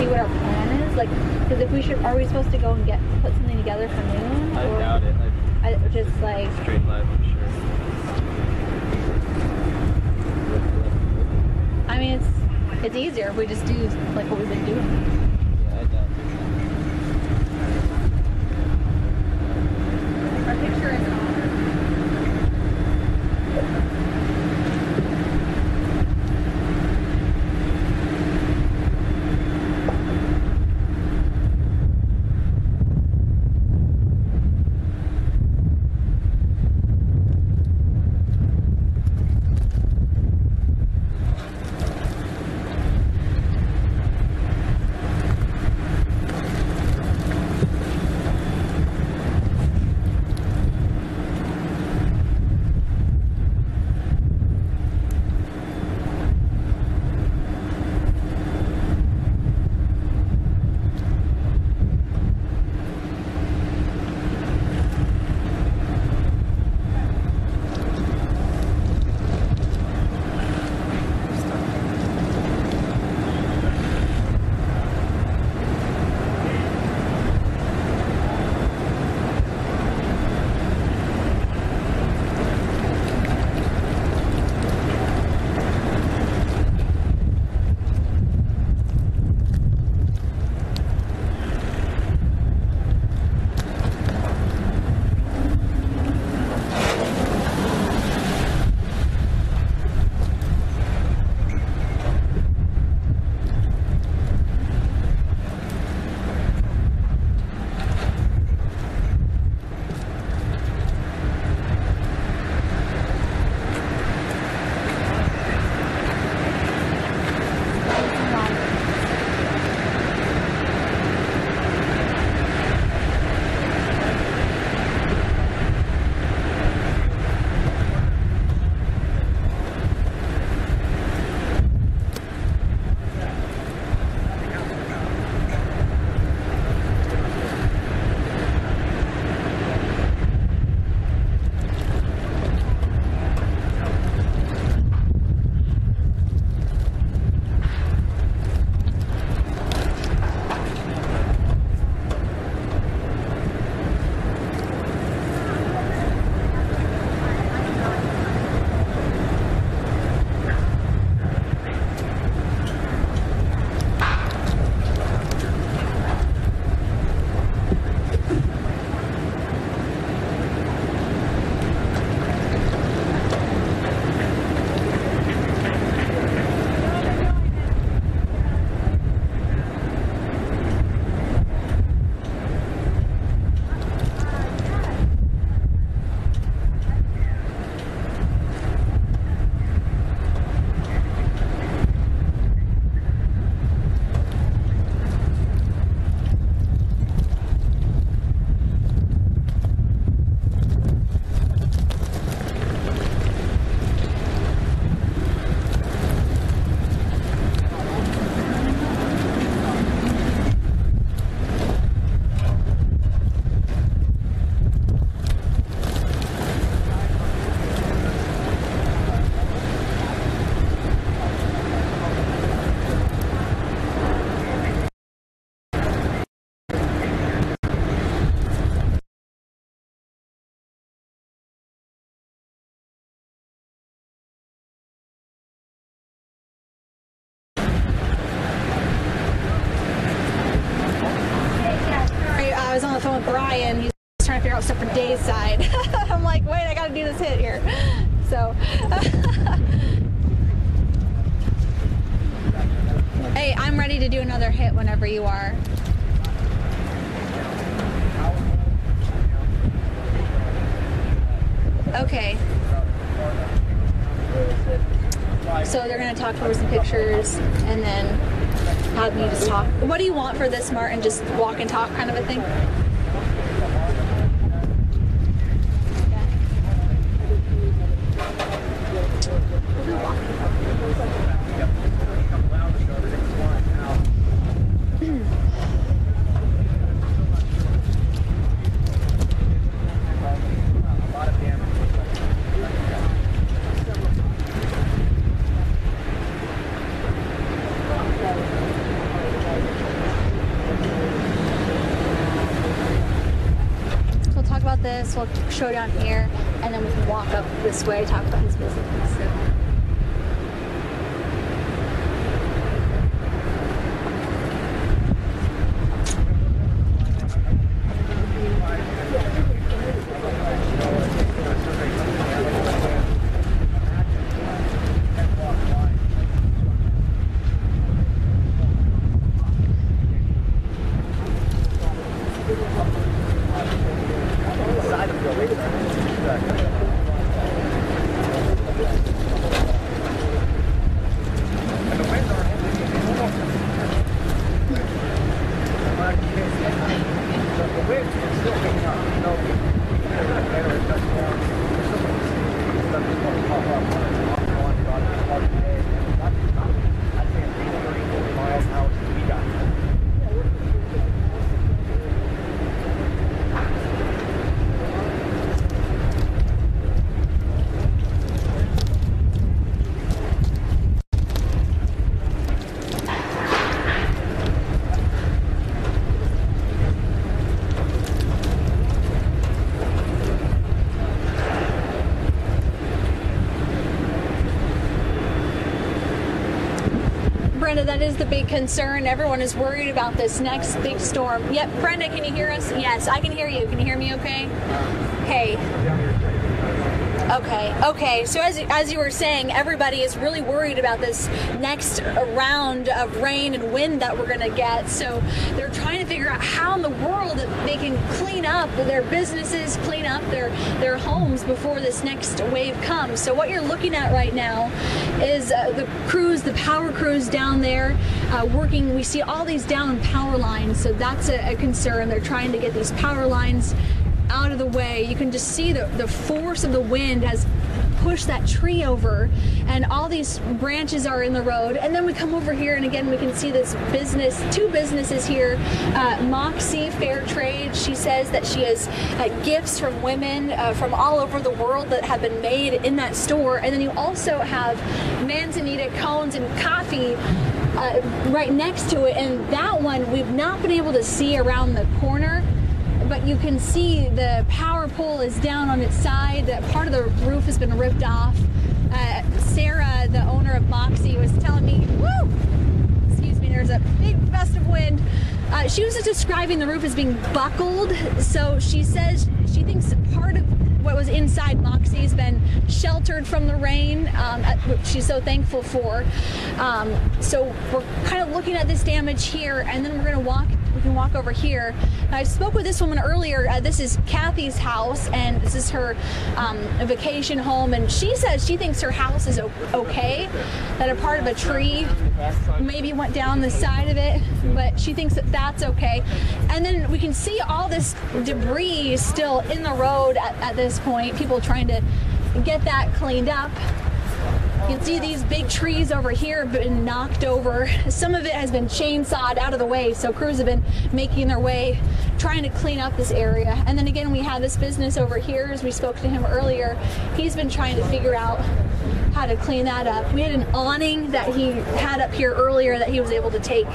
see what our plan is? Like, because if we should, are we supposed to go and get put something together for noon? I or- doubt it. Like I just like straight live, I'm sure. I mean it's it's easier if we just do like what we've been doing. Yeah, I doubt it. Our picture is So they're gonna talk over some pictures and then have me just talk. What do you want for this, Martin? Just walk and talk kind of a thing? Show down here, and then we can walk up this way, talk about his business. So. Brenda, that is the big concern. Everyone is worried about this next big storm. Yep, Brenda, can you hear us? Yes, I can hear you. Can you hear me okay? Hey. Okay, okay. So as, as you were saying, everybody is really worried about this next round of rain and wind that we're going to get. So they're trying to figure out how in the world they can clean up their businesses, clean up their, their homes before this next wave comes. So what you're looking at right now is uh, the crews, the power crews down there uh, working. We see all these down power lines, so that's a, a concern. They're trying to get these power lines out of the way. You can just see the, the force of the wind has pushed that tree over and all these branches are in the road and then we come over here and again we can see this business two businesses here uh, moxie fair trade she says that she has uh, gifts from women uh, from all over the world that have been made in that store and then you also have manzanita cones and coffee uh, right next to it and that one we've not been able to see around the corner but you can see the power pole is down on its side. That part of the roof has been ripped off. Uh, Sarah, the owner of Moxie, was telling me, woo, excuse me, there's a big gust of wind. Uh, she was describing the roof as being buckled. So she says she thinks part of what was inside Moxie has been sheltered from the rain, um, which she's so thankful for. Um, so we're kind of looking at this damage here, and then we're going to walk we can walk over here. I spoke with this woman earlier. Uh, this is Kathy's house, and this is her um, vacation home. And she says she thinks her house is okay, that a part of a tree maybe went down the side of it, but she thinks that that's okay. And then we can see all this debris still in the road at, at this point, people trying to get that cleaned up. You can see these big trees over here have been knocked over. Some of it has been chainsawed out of the way, so crews have been making their way, trying to clean up this area. And then again, we have this business over here, as we spoke to him earlier. He's been trying to figure out how to clean that up. We had an awning that he had up here earlier that he was able to take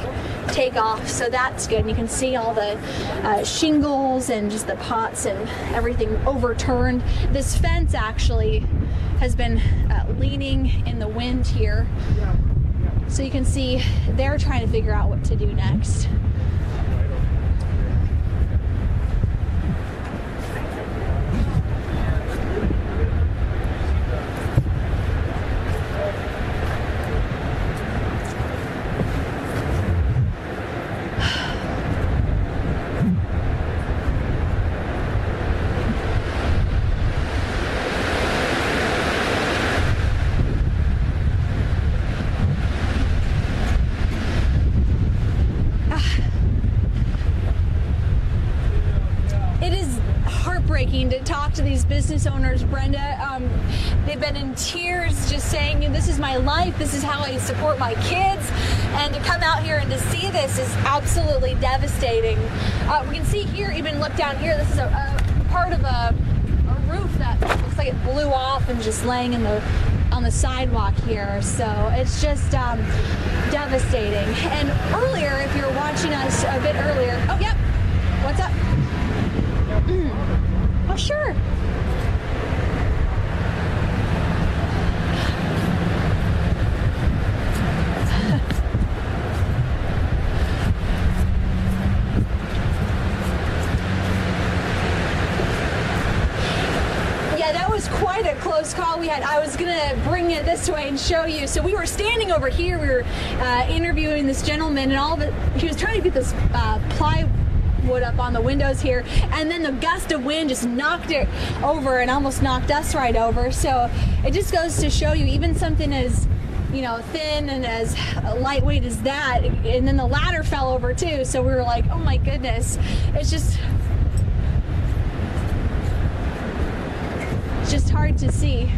take off, so that's good. And you can see all the uh, shingles and just the pots and everything overturned. This fence actually has been uh, leaning in the wind here. So you can see they're trying to figure out what to do next. it is heartbreaking to talk to these business owners, Brenda. Um, they've been in tears just saying, This is my life, this is how I support my kids. And to come out here and to see this is absolutely devastating. Uh, we can see here, even look down here, this is a, a part of a, a roof that looks like it blew off and just laying in the on the sidewalk here. So it's just um, devastating. And earlier, if you're watching us a bit earlier, oh, yep, what's up? Oh, sure. Yeah, that was quite a I was gonna bring it this way and show you. So we were standing over here. We were uh, interviewing this gentleman, and all of it. He was trying to get this uh, plywood up on the windows here, and then the gust of wind just knocked it over and almost knocked us right over. So it just goes to show you, even something as you know thin and as lightweight as that, and then the ladder fell over too. So we were like, oh my goodness, it's just It's just hard to see.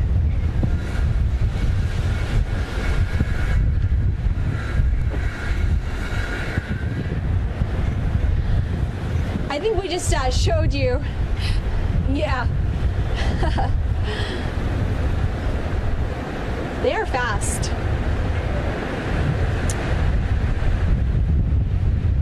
I think we just uh, showed you. Yeah. they are fast.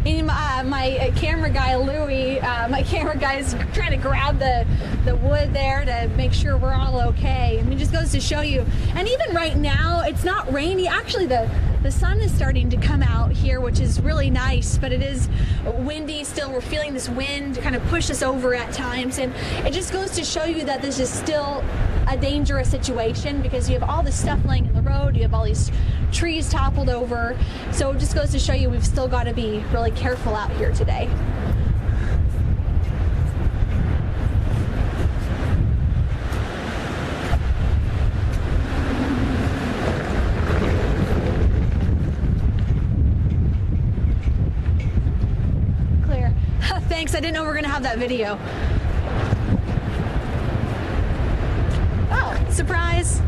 And uh, my uh, camera guy Louie, uh, my camera guy is trying to grab the the wood there to make sure we're all okay. I mean, just goes to show you. And even right now, it's not rainy. Actually, the the sun is starting to come out here, which is really nice. But it is windy still. We're feeling this wind kind of push us over at times, and it just goes to show you that this is still a dangerous situation because you have all this stuff laying in the road. You have all these trees toppled over. So it just goes to show you we've still got to be really careful out here today. Clear. Thanks. I didn't know we were going to have that video. Oh, surprise.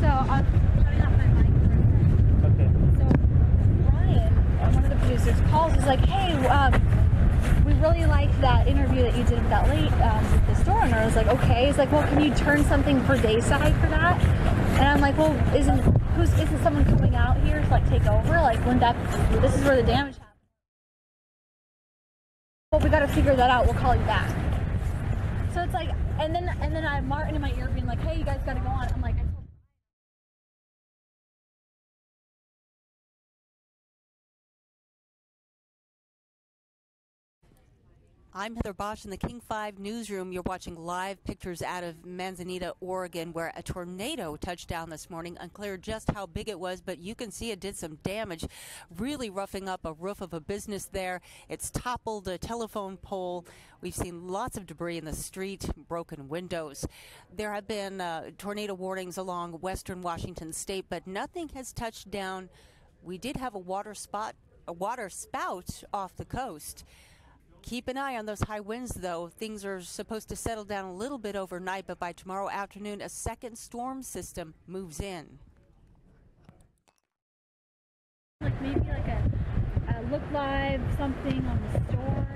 So I'm shutting off my mic for a second. Okay. So Ryan, one of the producers, calls. He's like, "Hey, um, we really liked that interview that you did with that late um, with the store owner." I was like, "Okay." He's like, "Well, you turn something for Dayside for that?" And I'm like, "Well, isn't who's isn't someone coming out here to like take over? Like, when that this is where the damage happened." Well, we got to figure that out. We'll call you back. So it's like, and then and then I have Martin in my ear being like, "Hey, you guys got to go on." I'm like, I told I'm Heather Bosch in the King 5 newsroom. You're watching live pictures out of Manzanita, Oregon, where a tornado touched down this morning. Unclear just how big it was, but you can see it did some damage, really roughing up a roof of a business there. It's toppled a telephone pole. We've seen lots of debris in the street, broken windows. There have been uh, tornado warnings along western Washington state, but nothing has touched down. We did have a water spot, a water spout off the coast. Keep an eye on those high winds, though. Things are supposed to settle down a little bit overnight, but by tomorrow afternoon, a second storm system moves in. like maybe like a, a look live something on the store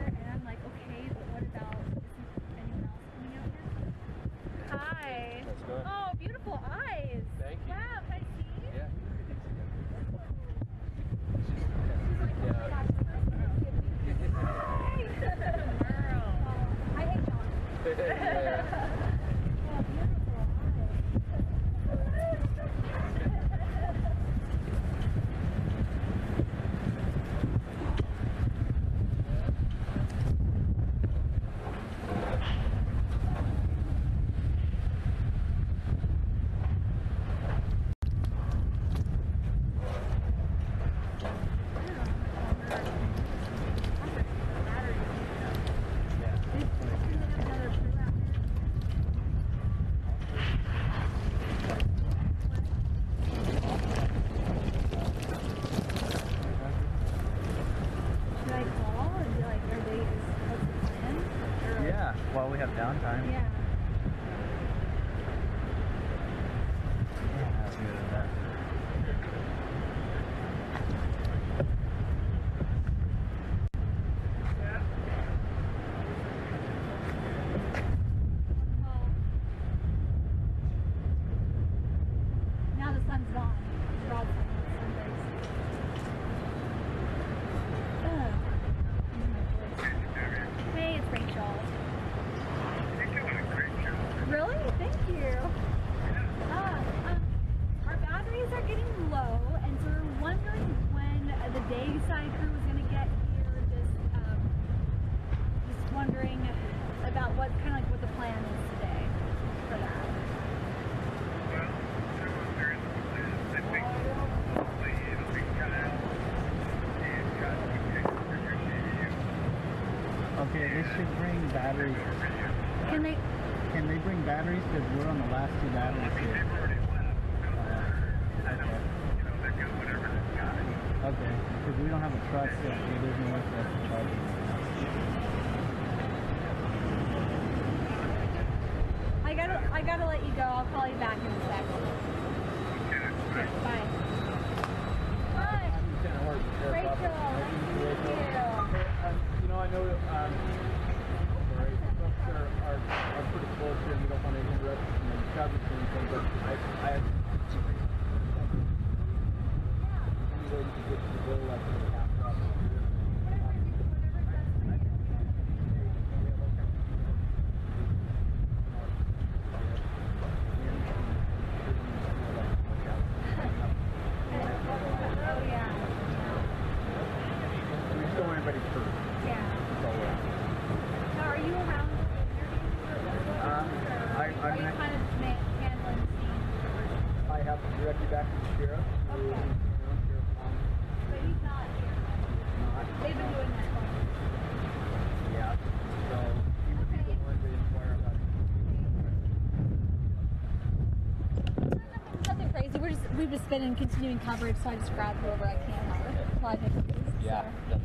we've just been in continuing coverage, so I just grab whoever I can out live interviews. Yeah, So,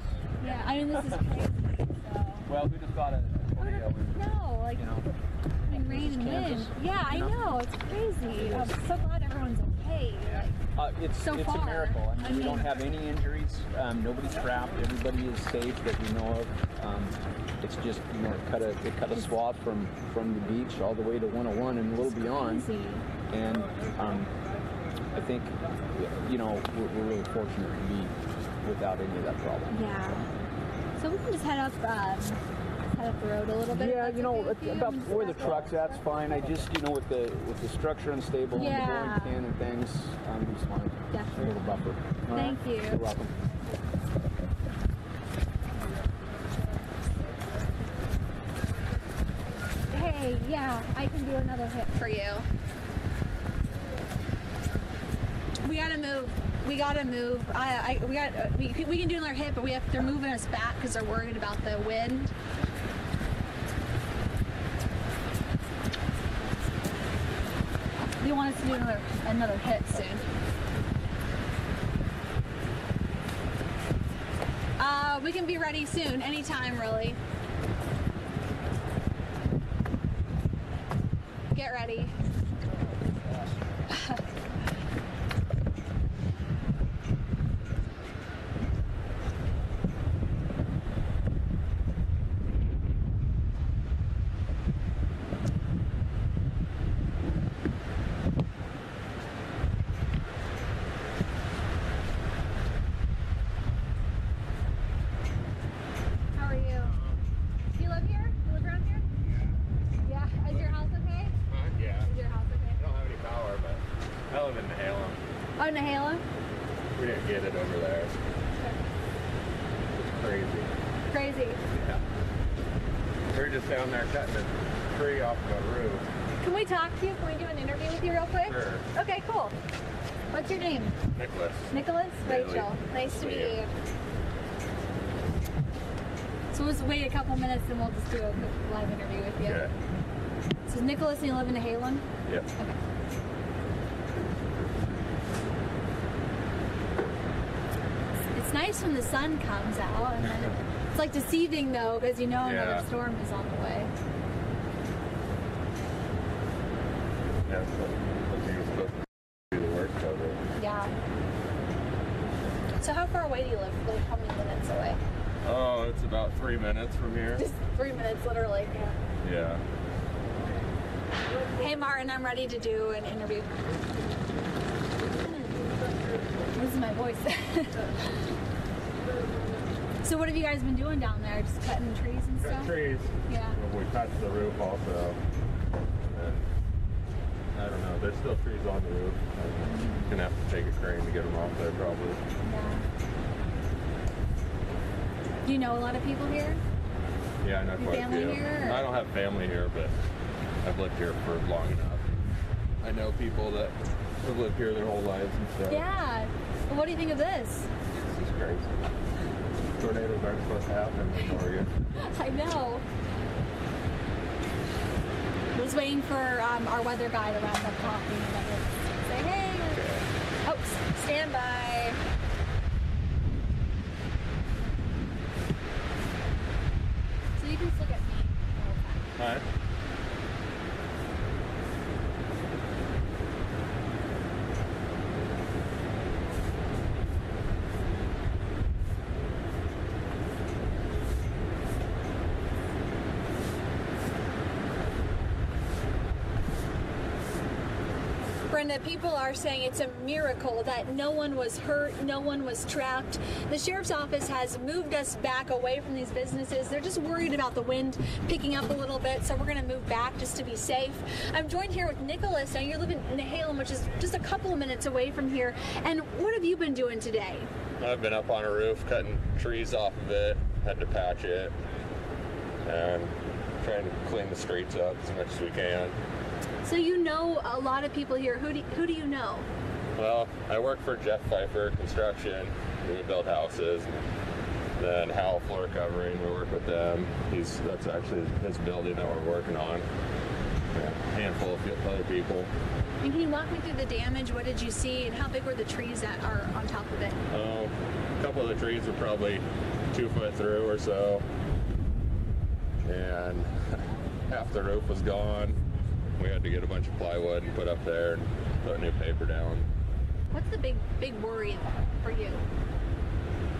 yeah. I mean, this is crazy. So. well, we just got a tornado and, No, like you know, I mean, rain and wind. Yeah, I you know? know. It's crazy. I'm so glad everyone's okay. Like, Uh, it's So it's far, a miracle. I mean, I we don't have any injuries. Um, nobody's trapped. Everybody is safe that we know of. Um, it's just you know it cut a it cut a swath from from the beach all the way to 101 and a little beyond. crazy. And um, I think you know we're, we're really fortunate to be without any of that problem. Yeah. So we can just head up, um, head up the road a little bit. Yeah, you know, okay with you? about where the truck's at's fine. I just, you know, with the with the structure unstable Yeah. and the pin and things, um, we just want to a little buffer. All right? Thank you. You're welcome. Hey, yeah, I can do another hit for you. We gotta move. We gotta move. I, I we got. We, we can do another hit, but we have. They're moving us back because they're worried about the wind. They want us to do another another hit soon. Uh, we can be ready soon, anytime, really. Get ready. How are you? Do you live here? You live around here? Yeah. Is your house okay? Uh, yeah. Is your house okay? I don't have any power, but I live in Nehalem. Oh, Nahala? We didn't get it over there. It's crazy. Crazy. Yeah. We were just down there cutting a tree off the roof. Can we talk to you? Can we do an interview with you real quick? Sure. Okay, cool. What's your name? Nicholas. Nicholas? Bailey. Rachel. Nice to meet Yeah. you. So we'll just wait a couple minutes and we'll just do a quick live interview with you. Yeah. So is Nicholas and you live in Nehalem? Yep. Okay. It's- It's nice when the sun comes out and then it, it's like deceiving though because you know another Yeah. storm is on the way. That's what, what he was supposed to do the work of it. Yeah. So how far away do you live? Like how many minutes away? Oh, it's about three minutes from here. Just three minutes, literally. Yeah. Hey Martin, I'm ready to do an interview. This is my voice. so what have you guys been doing down there? Just cutting trees and Cut stuff? trees. Yeah. We touched the roof also. And I don't know. There's still trees on the roof. I'm gonna have to take a crane to get them off there probably. Yeah. Do you know a lot of people here? Yeah, I know Your quite a family few. here, I don't have family here, but I've lived here for long enough. I know people that have lived here their whole lives and stuff. Yeah. Well, what do you think of this? This is crazy. Tornadoes aren't supposed to happen in Oregon. I know. Was waiting for um, our weather guy to round up coffee and let us say hey. Oh, s- stand by. So you can just look at me the whole time. Alright. Brenda, people are saying it's a miracle that no one was hurt, no one was trapped. The sheriff's office has moved us back away from these businesses. They're just worried about the wind picking up a little bit, so we're going to move back just to be safe. I'm joined here with Nicholas. Now, you're living in Nehalem, which is just a couple of minutes away from here. And what have you been doing today? I've been up on a roof cutting trees off of it, had to patch it, and trying to clean the streets up as much as we can. So, you know a lot of people here. Who do, who do you know? Well, I work for Jeff Pfeiffer Construction. We build houses. Then Hal Floor Covering, we work with them. He's that's actually his building that we're working on. Yeah, a handful of other people. And can you walk me through the damage? What did you see, and how big were the trees that are on top of it? Um, a couple of the trees were probably two foot through or so, and half the roof was gone. We had to get a bunch of plywood and put up there and put new paper down. What's the big big worry for you?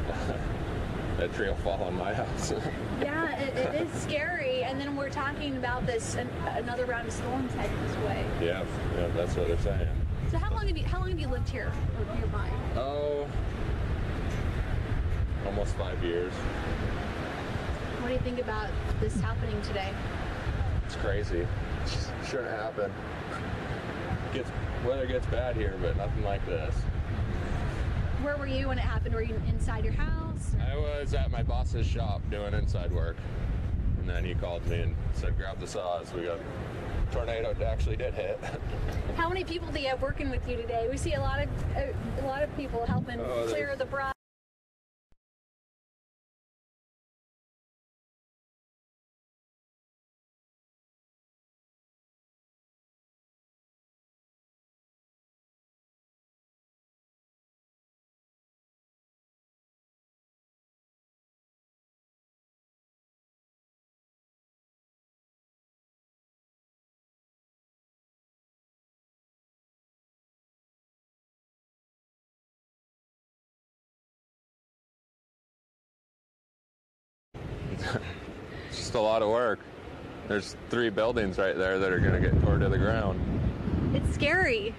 That tree will fall on my house. Yeah, it, it is scary. And then we're talking about this an, another round of storms heading this way. yeah, yeah, that's what they're saying. So how long have you how long have you lived here or nearby? Oh, almost five years. What do you think about this happening today? It's crazy. Shouldn't happen. Gets weather gets bad here, but nothing like this. Where were you when it happened? Were you inside your house? I was at my boss's shop doing inside work, and then he called me and said, "Grab the saws. We got tornado actually did hit." How many people do you have working with you today? We see a lot of a, a lot of people helping Oh, clear the brush. It's just a lot of work. There's three buildings right there that are gonna get tore to the ground. It's scary.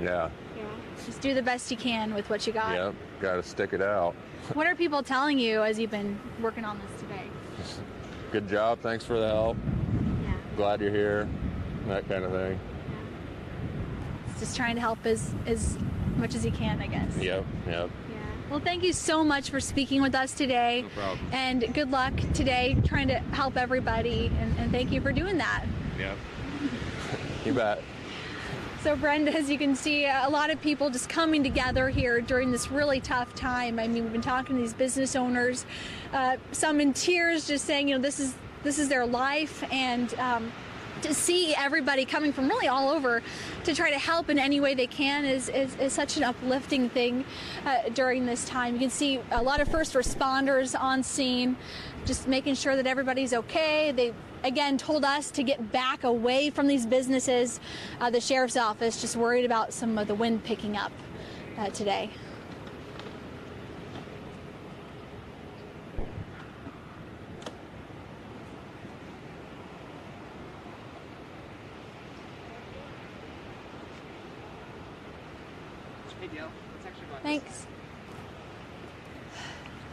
Yeah. Yeah. Just do the best you can with what you got. Yep. Got to stick it out. What are people telling you as you've been working on this today? Good job. Thanks for the help. Yeah. Glad you're here. That kind of thing. Yeah. Just trying to help as as much as you can, I guess. Yep. Yep. Yeah. Well, thank you so much for speaking with us today. No problem. And good luck today trying to help everybody. And, and thank you for doing that. Yep. you bet. So, Brenda, as you can see, a lot of people just coming together here during this really tough time. I mean, we've been talking to these business owners, uh, some in tears, just saying, you know, this is this is their life, and um, to see everybody coming from really all over to try to help in any way they can is, is, is such an uplifting thing uh, during this time. You can see a lot of first responders on scene, just making sure that everybody's okay. They again told us to get back away from these businesses. Uh, the sheriff's office just worried about some of the wind picking up uh, today. Thanks.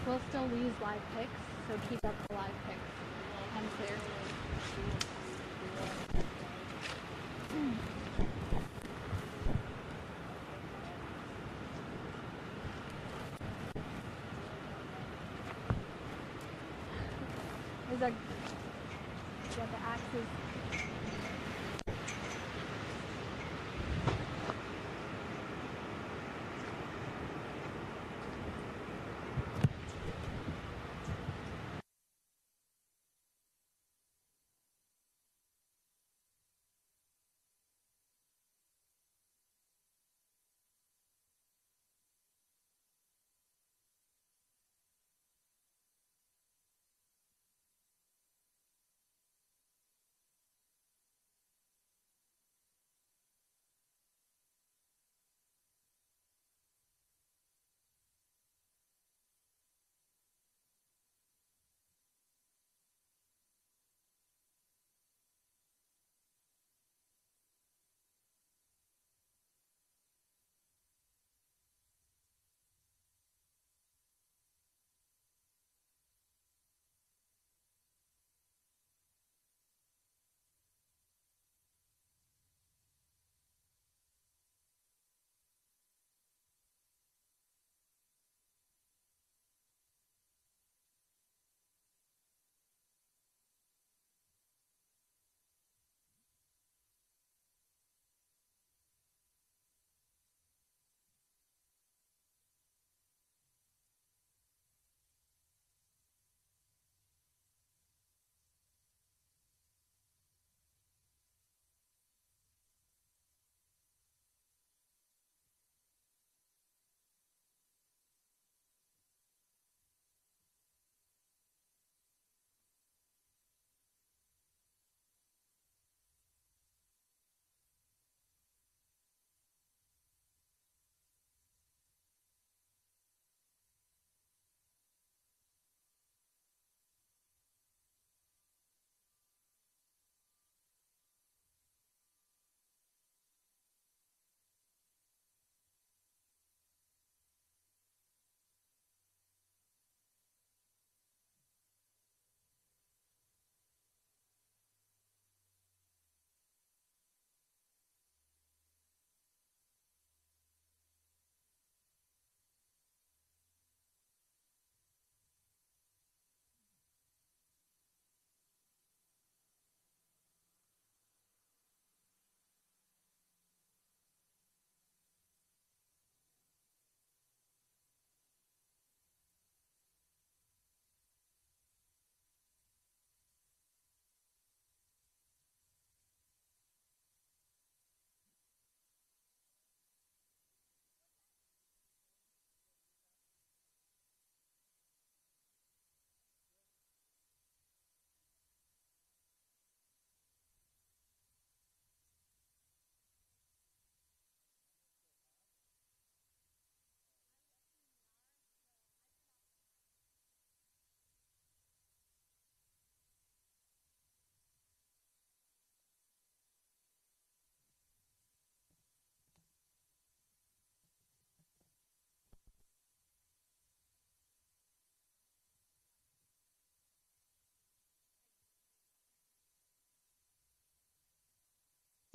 We'll still use live picks, so keep up the live picks. I'm clear. Hmm. Is that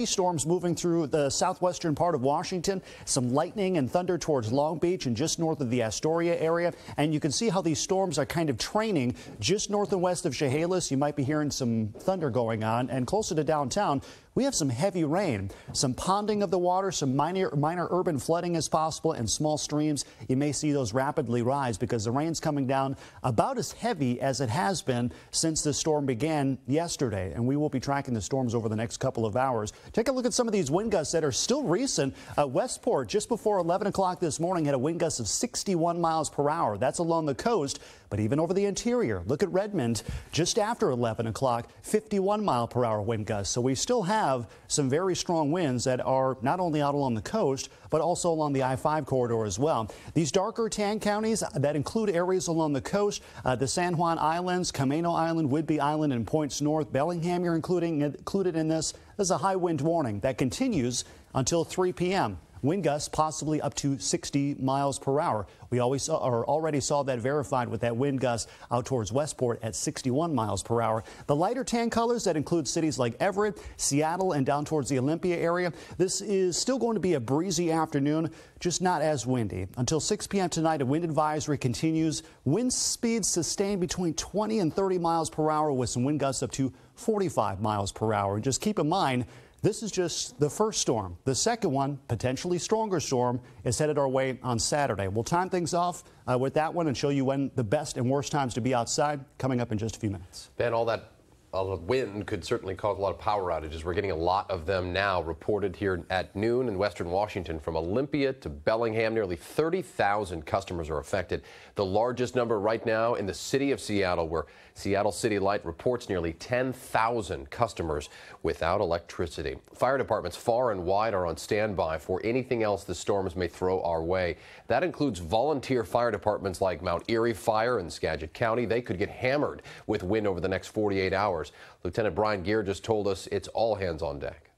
Storms moving through the southwestern part of Washington, some lightning and thunder towards Long Beach and just north of the Astoria area. And you can see how these storms are kind of training just north and west of Chehalis. You might be hearing some thunder going on. And closer to downtown, we have some heavy rain, some ponding of the water, some minor, minor urban flooding is possible, and small streams. You may see those rapidly rise because the rain's coming down about as heavy as it has been since the storm began yesterday. And we will be tracking the storms over the next couple of hours. Take a look at some of these wind gusts that are still recent. Uh, Westport, just before 11 o'clock this morning, had a wind gust of 61 miles per hour. That's along the coast, but even over the interior. Look at Redmond, just after 11 o'clock, 51 mile per hour wind gusts. So we still have some very strong winds that are not only out along the coast, but also along the I-5 corridor as well. These darker tan counties that include areas along the coast, uh, the San Juan Islands, Camano Island, Whidbey Island, and Points North, Bellingham, you're including included in this. This is a high wind warning that continues until 3 p.m. Wind gusts possibly up to 60 miles per hour. We always saw, or already saw that verified with that wind gust out towards Westport at 61 miles per hour. The lighter tan colors that include cities like Everett, Seattle, and down towards the Olympia area. This is still going to be a breezy afternoon, just not as windy. Until 6 p.m. tonight, a wind advisory continues. Wind speeds sustained between 20 and 30 miles per hour with some wind gusts up to 45 miles per hour. Just keep in mind, this is just the first storm. The second one, potentially stronger storm, is headed our way on Saturday. We'll time things off uh, with that one and show you when the best and worst times to be outside coming up in just a few minutes. Ben, all that the wind could certainly cause a lot of power outages. We're getting a lot of them now reported here at noon in western Washington from Olympia to Bellingham. Nearly 30,000 customers are affected. The largest number right now in the city of Seattle, where Seattle City Light reports nearly 10,000 customers without electricity. Fire departments far and wide are on standby for anything else the storms may throw our way. That includes volunteer fire departments like Mount Erie Fire in Skagit County. They could get hammered with wind over the next 48 hours. Lieutenant Brian Gear just told us it's all hands on deck.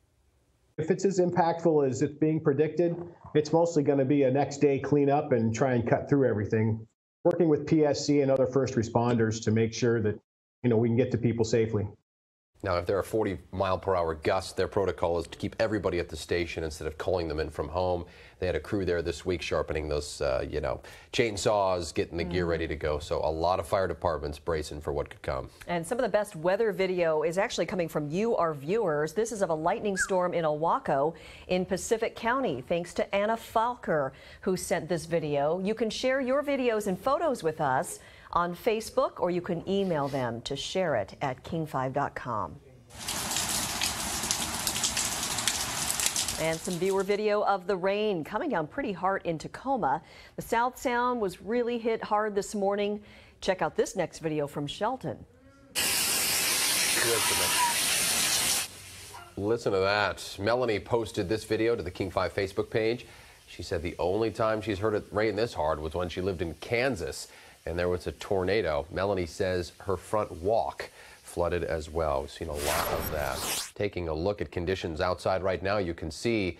If it's as impactful as it's being predicted, it's mostly going to be a next day cleanup and try and cut through everything working with PSC and other first responders to make sure that you know we can get to people safely. Now, if there are 40 mile per hour gusts, their protocol is to keep everybody at the station instead of calling them in from home. They had a crew there this week sharpening those, uh, you know, chainsaws, getting the mm. gear ready to go. So a lot of fire departments bracing for what could come. And some of the best weather video is actually coming from you, our viewers. This is of a lightning storm in Ilwaco in Pacific County, thanks to Anna Falker, who sent this video. You can share your videos and photos with us on Facebook, or you can email them to share it at king5.com. And some viewer video of the rain coming down pretty hard in Tacoma. The South Sound was really hit hard this morning. Check out this next video from Shelton. Listen to that. Melanie posted this video to the King 5 Facebook page. She said the only time she's heard it rain this hard was when she lived in Kansas and there was a tornado. Melanie says her front walk flooded as well. We've seen a lot of that. Taking a look at conditions outside right now, you can see,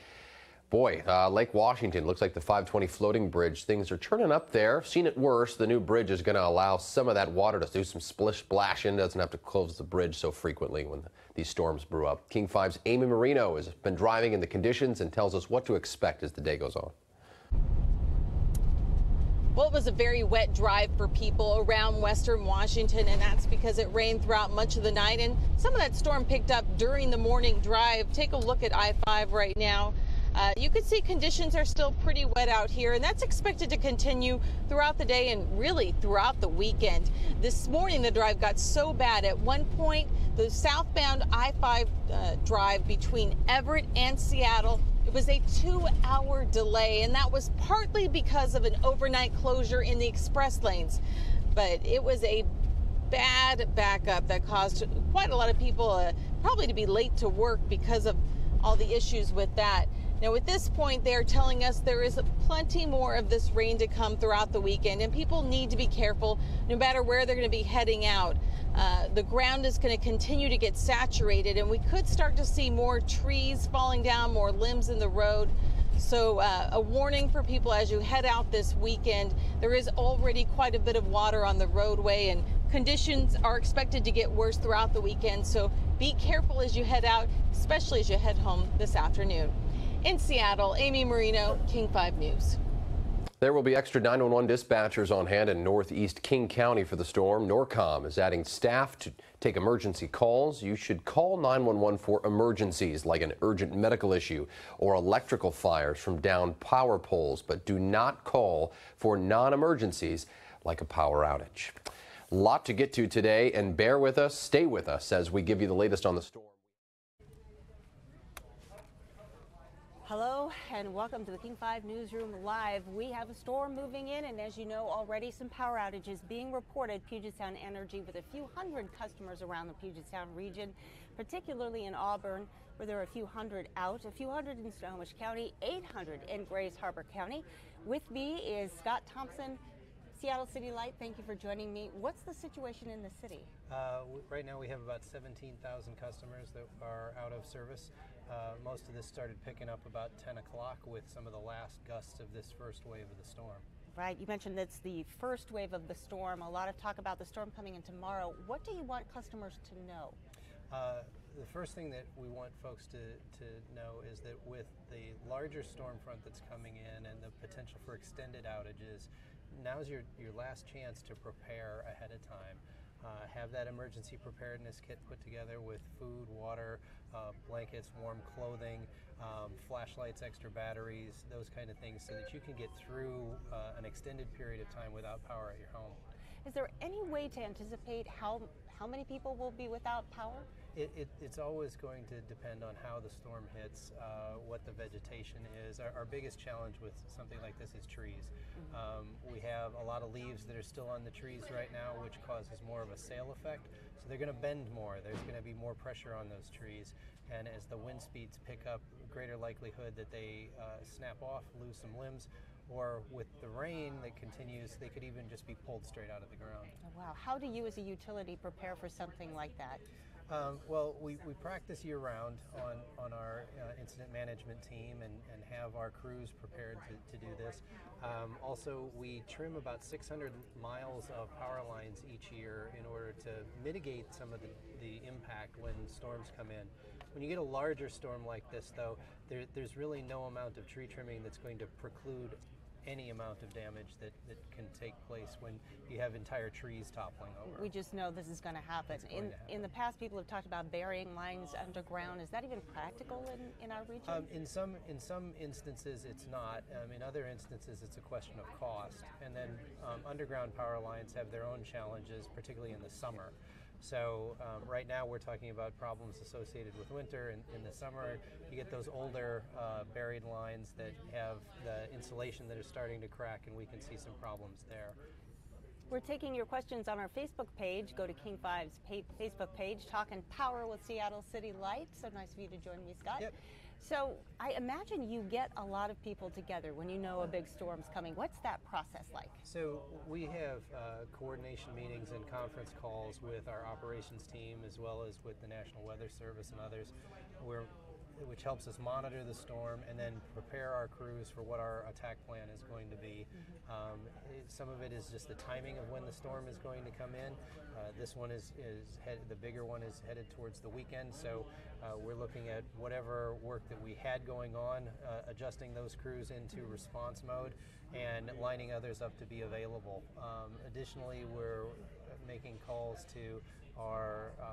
boy, uh, Lake Washington looks like the 520 floating bridge. Things are turning up there. Seen it worse. The new bridge is going to allow some of that water to do some splish splashing. Doesn't have to close the bridge so frequently when these storms brew up. King 5's Amy Moreno has been driving in the conditions and tells us what to expect as the day goes on. Well, it was a very wet drive for people around western Washington, and that's because it rained throughout much of the night. And some of that storm picked up during the morning drive. Take a look at I 5 right now. Uh, you can see conditions are still pretty wet out here, and that's expected to continue throughout the day and really throughout the weekend. This morning, the drive got so bad. At one point, the southbound I 5 uh, drive between Everett and Seattle it was a two hour delay, and that was partly because of an overnight closure in the express lanes. But it was a bad backup that caused quite a lot of people uh, probably to be late to work because of all the issues with that. Now, at this point, they are telling us there is plenty more of this rain to come throughout the weekend, and people need to be careful no matter where they're going to be heading out. Uh, the ground is going to continue to get saturated, and we could start to see more trees falling down, more limbs in the road. So, uh, a warning for people as you head out this weekend. There is already quite a bit of water on the roadway, and conditions are expected to get worse throughout the weekend. So, be careful as you head out, especially as you head home this afternoon. In Seattle, Amy Moreno, King 5 News. There will be extra 911 dispatchers on hand in northeast King County for the storm. NORCOM is adding staff to take emergency calls. You should call 911 for emergencies like an urgent medical issue or electrical fires from down power poles, but do not call for non-emergencies like a power outage. Lot to get to today, and bear with us, stay with us as we give you the latest on the storm. Hello and welcome to the King 5 Newsroom Live. We have a storm moving in and as you know already some power outages being reported. Puget Sound Energy with a few hundred customers around the Puget Sound region, particularly in Auburn where there are a few hundred out, a few hundred in Snohomish County, 800 in Grays Harbor County. With me is Scott Thompson, Seattle City Light, thank you for joining me. What's the situation in the city? Uh, right now, we have about 17,000 customers that are out of service. Uh, most of this started picking up about 10 o'clock with some of the last gusts of this first wave of the storm. Right, you mentioned it's the first wave of the storm. A lot of talk about the storm coming in tomorrow. What do you want customers to know? Uh, the first thing that we want folks to, to know is that with the larger storm front that's coming in and the potential for extended outages, now's your, your last chance to prepare ahead of time. Uh, have that emergency preparedness kit put together with food, water, uh, blankets, warm clothing, um, flashlights, extra batteries, those kind of things, so that you can get through uh, an extended period of time without power at your home. Is there any way to anticipate how how many people will be without power? It, it, it's always going to depend on how the storm hits, uh, what the vegetation is. Our, our, biggest challenge with something like this is trees. Mm-hmm. Um, we have a lot of leaves that are still on the trees right now, which causes more of a sail effect. So they're going to bend more. There's going to be more pressure on those trees. And as the wind speeds pick up, greater likelihood that they uh, snap off, lose some limbs, or with the rain that continues, they could even just be pulled straight out of the ground. Oh, wow. How do you as a utility prepare for something like that? Um, well, we, we practice year round on, on our uh, incident management team and, and have our crews prepared to, to do this. Um, also, we trim about 600 miles of power lines each year in order to mitigate some of the, the impact when storms come in. When you get a larger storm like this, though, there, there's really no amount of tree trimming that's going to preclude any amount of damage that, that can take place when you have entire trees toppling over. We just know this is going to happen. In, happen. in the past, people have talked about burying lines underground. Is that even practical in, in our region? Um, in some in some instances, it's not. Um, in other instances, it's a question of cost. And then um, underground power lines have their own challenges, particularly in the summer. So um, right now we're talking about problems associated with winter. In, in the summer, you get those older uh, buried lines that have the insulation that is starting to crack, and we can see some problems there. We're taking your questions on our Facebook page. Go to King 5's Facebook page, Talking Power with Seattle City Light. So nice of you to join me, Scott. Yep. So I imagine you get a lot of people together when you know a big storm's coming. What's that process like? So we have uh, coordination meetings and conference calls with our operations team as well as with the National Weather Service and others. We're which helps us monitor the storm and then prepare our crews for what our attack plan is going to be. Mm-hmm. Um, it, some of it is just the timing of when the storm is going to come in. Uh, this one is, is head, the bigger one is headed towards the weekend, so uh, we're looking at whatever work that we had going on, uh, adjusting those crews into response mode and lining others up to be available. Um, additionally, we're making calls to our uh,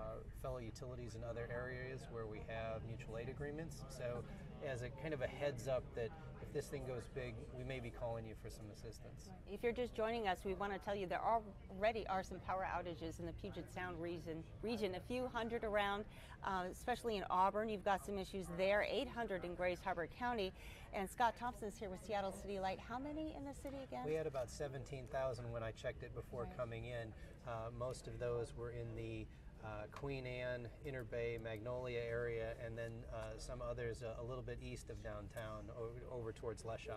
fellow utilities in other areas where we have mutual aid agreements. So, as a kind of a heads up that if this thing goes big, we may be calling you for some assistance. If you're just joining us, we want to tell you there already are some power outages in the Puget Sound region, region a few hundred around, uh, especially in Auburn. You've got some issues there, 800 in Grays Harbor County. And Scott Thompson is here with Seattle City Light. How many in the city again? We had about 17,000 when I checked it before right. coming in. Uh, most of those were in the uh, Queen Anne, Interbay, Magnolia area, and then uh, some others uh, a little bit east of downtown over, over towards Leschi.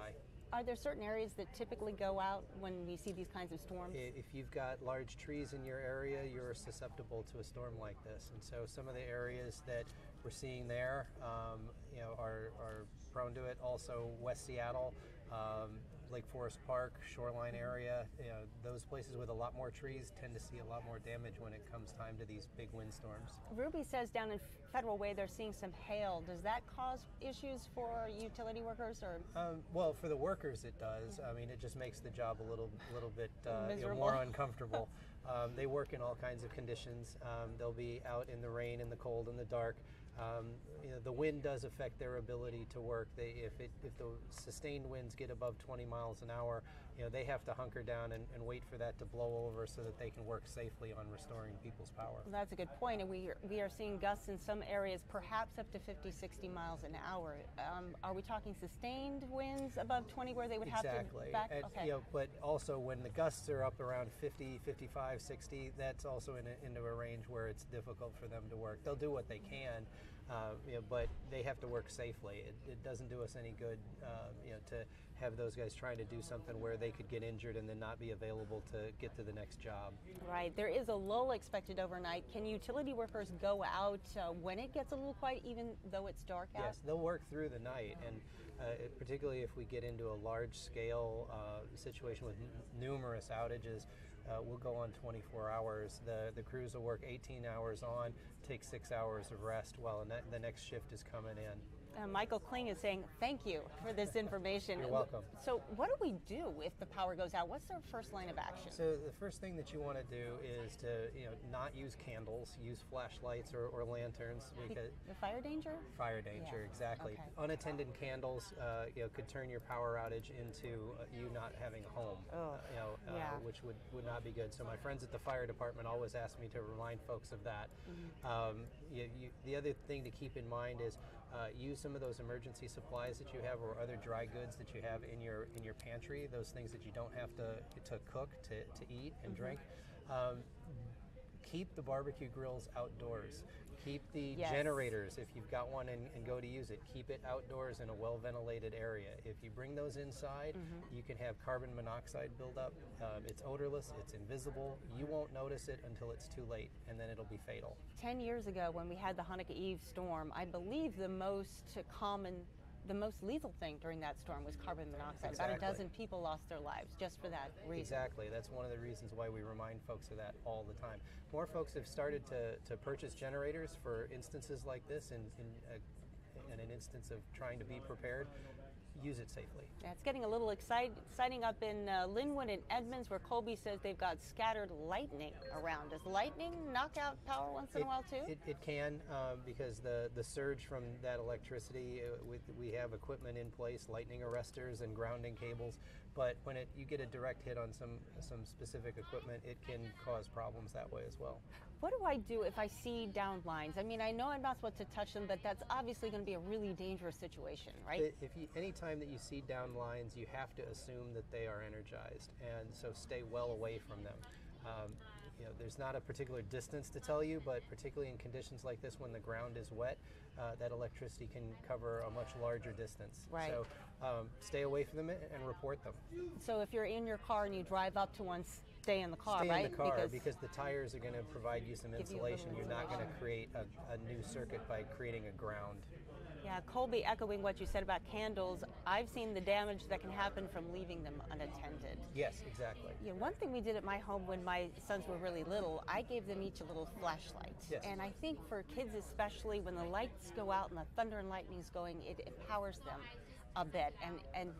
Are there certain areas that typically go out when we see these kinds of storms? If you've got large trees in your area, you're susceptible to a storm like this. And so some of the areas that we're seeing there, um, you know, are, are prone to it. Also, West Seattle, um, Lake Forest Park, shoreline area, you know, those places with a lot more trees tend to see a lot more damage when it comes time to these big windstorms. Ruby says down in Federal Way they're seeing some hail. Does that cause issues for utility workers or? Um, well, for the workers it does. I mean, it just makes the job a little, little bit uh, you know, more uncomfortable. um, they work in all kinds of conditions. Um, they'll be out in the rain, in the cold, in the dark. Um, you know, the wind does affect their ability to work. They, if, it, if the sustained winds get above 20 miles an hour, you know, they have to hunker down and, and wait for that to blow over so that they can work safely on restoring people's power. Well, that's a good point. And we are, we are seeing gusts in some areas perhaps up to 50, 60 miles an hour. Um, are we talking sustained winds above 20 where they would exactly. have to back? And, okay. You know, but also when the gusts are up around 50, 55, 60, that's also in a, into a range where it's difficult for them to work. They'll do what they can. Uh, you know, but they have to work safely. It, it doesn't do us any good, uh, you know, to have those guys trying to do something where they could get injured and then not be available to get to the next job. Right. There is a lull expected overnight. Can utility workers go out uh, when it gets a little quiet, even though it's dark out? Yes, they'll work through the night, and uh, particularly if we get into a large-scale uh, situation with n- numerous outages, uh, we'll go on 24 hours. The the crews will work 18 hours on, take six hours of rest while the, ne- the next shift is coming in. Uh, Michael Kling is saying thank you for this information. You're welcome. So, what do we do if the power goes out? What's our first line of action? So the first thing that you want to do is to you know not use candles, use flashlights or, or lanterns because the fire danger? fire danger Yeah. exactly. Okay. Unattended candles uh, you know could turn your power outage into uh, you not having a home. Oh, you know, uh, yeah. which would, would not be good. So my friends at the fire department always ask me to remind folks of that. Mm-hmm. Um, you, you, the other thing to keep in mind is uh, use some of those emergency supplies that you have or other dry goods that you have in your in your pantry. Those things that you don't have to to cook to, to eat and Mhm. drink. Um, keep the barbecue grills outdoors. Keep the Yes. generators, if you've got one and, and go to use it, keep it outdoors in a well ventilated area. If you bring those inside, Mhm. you can have carbon monoxide buildup. Um, it's odorless, it's invisible. You won't notice it until it's too late, and then it'll be fatal. 10 years ago, when we had the Hanukkah Eve storm, I believe the most common, the most lethal thing during that storm was carbon monoxide. About a dozen people lost their lives just for that reason. Exactly. That's one of the reasons why we remind folks of that all the time. More folks have started to, to purchase generators for instances like this in, in, a, in an instance of trying to be prepared. Use it safely. Yeah, it's getting a little excite, exciting up in uh, Lynnwood and Edmonds, where Colby says they've got scattered lightning around. Does lightning knock out power once in a while too? It, it can um, because the, the surge from that electricity, uh, with, we have equipment in place, lightning arresters and grounding cables. But when it, you get a direct hit on some some specific equipment, it can cause problems that way as well. What do I do if I see down lines? I mean, I know I'm not supposed to touch them, but that's obviously going to be a really dangerous situation, right? If you, anytime that you see down lines, you have to assume that they are energized, and so stay well away from them. Um, you know, there's not a particular distance to tell you, but particularly in conditions like this, when the ground is wet, uh, that electricity can cover a much larger distance. Right. So um, stay away from them and report them. So if you're in your car and you drive up to one, stay in the car, Stay right? in the car because, the tires are going to provide you some Give you insulation. You're not going to create a, a new circuit by creating a ground. Yeah, Colby, echoing what you said about candles, I've seen the damage that can happen from leaving them unattended. Yes, exactly. Yeah, one thing we did at my home when my sons were really little, I gave them each a little flashlight. Yes. And I think for kids especially, when the lights go out and the thunder and lightning is going, it empowers them a bit. And, and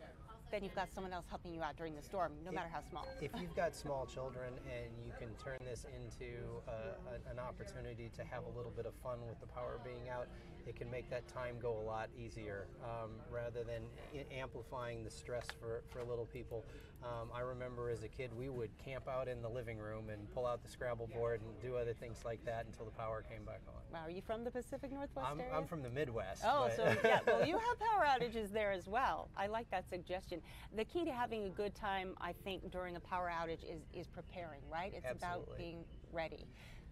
then you've got someone else helping you out during the storm, no matter how small. If you've got small children and you can turn this into uh, a, an opportunity to have a little bit of fun with the power being out, it can make that time go a lot easier um, rather than amplifying the stress for, for little people. Um, I remember as a kid, we would camp out in the living room and pull out the Scrabble board and do other things like that until the power came back on. Wow, are you from the Pacific Northwest I'm, area? I'm from the Midwest. Oh, but- so yeah, well, you have power outages there as well. I like that suggestion. The key to having a good time, I think, during a power outage is, is preparing, right? It's about being ready.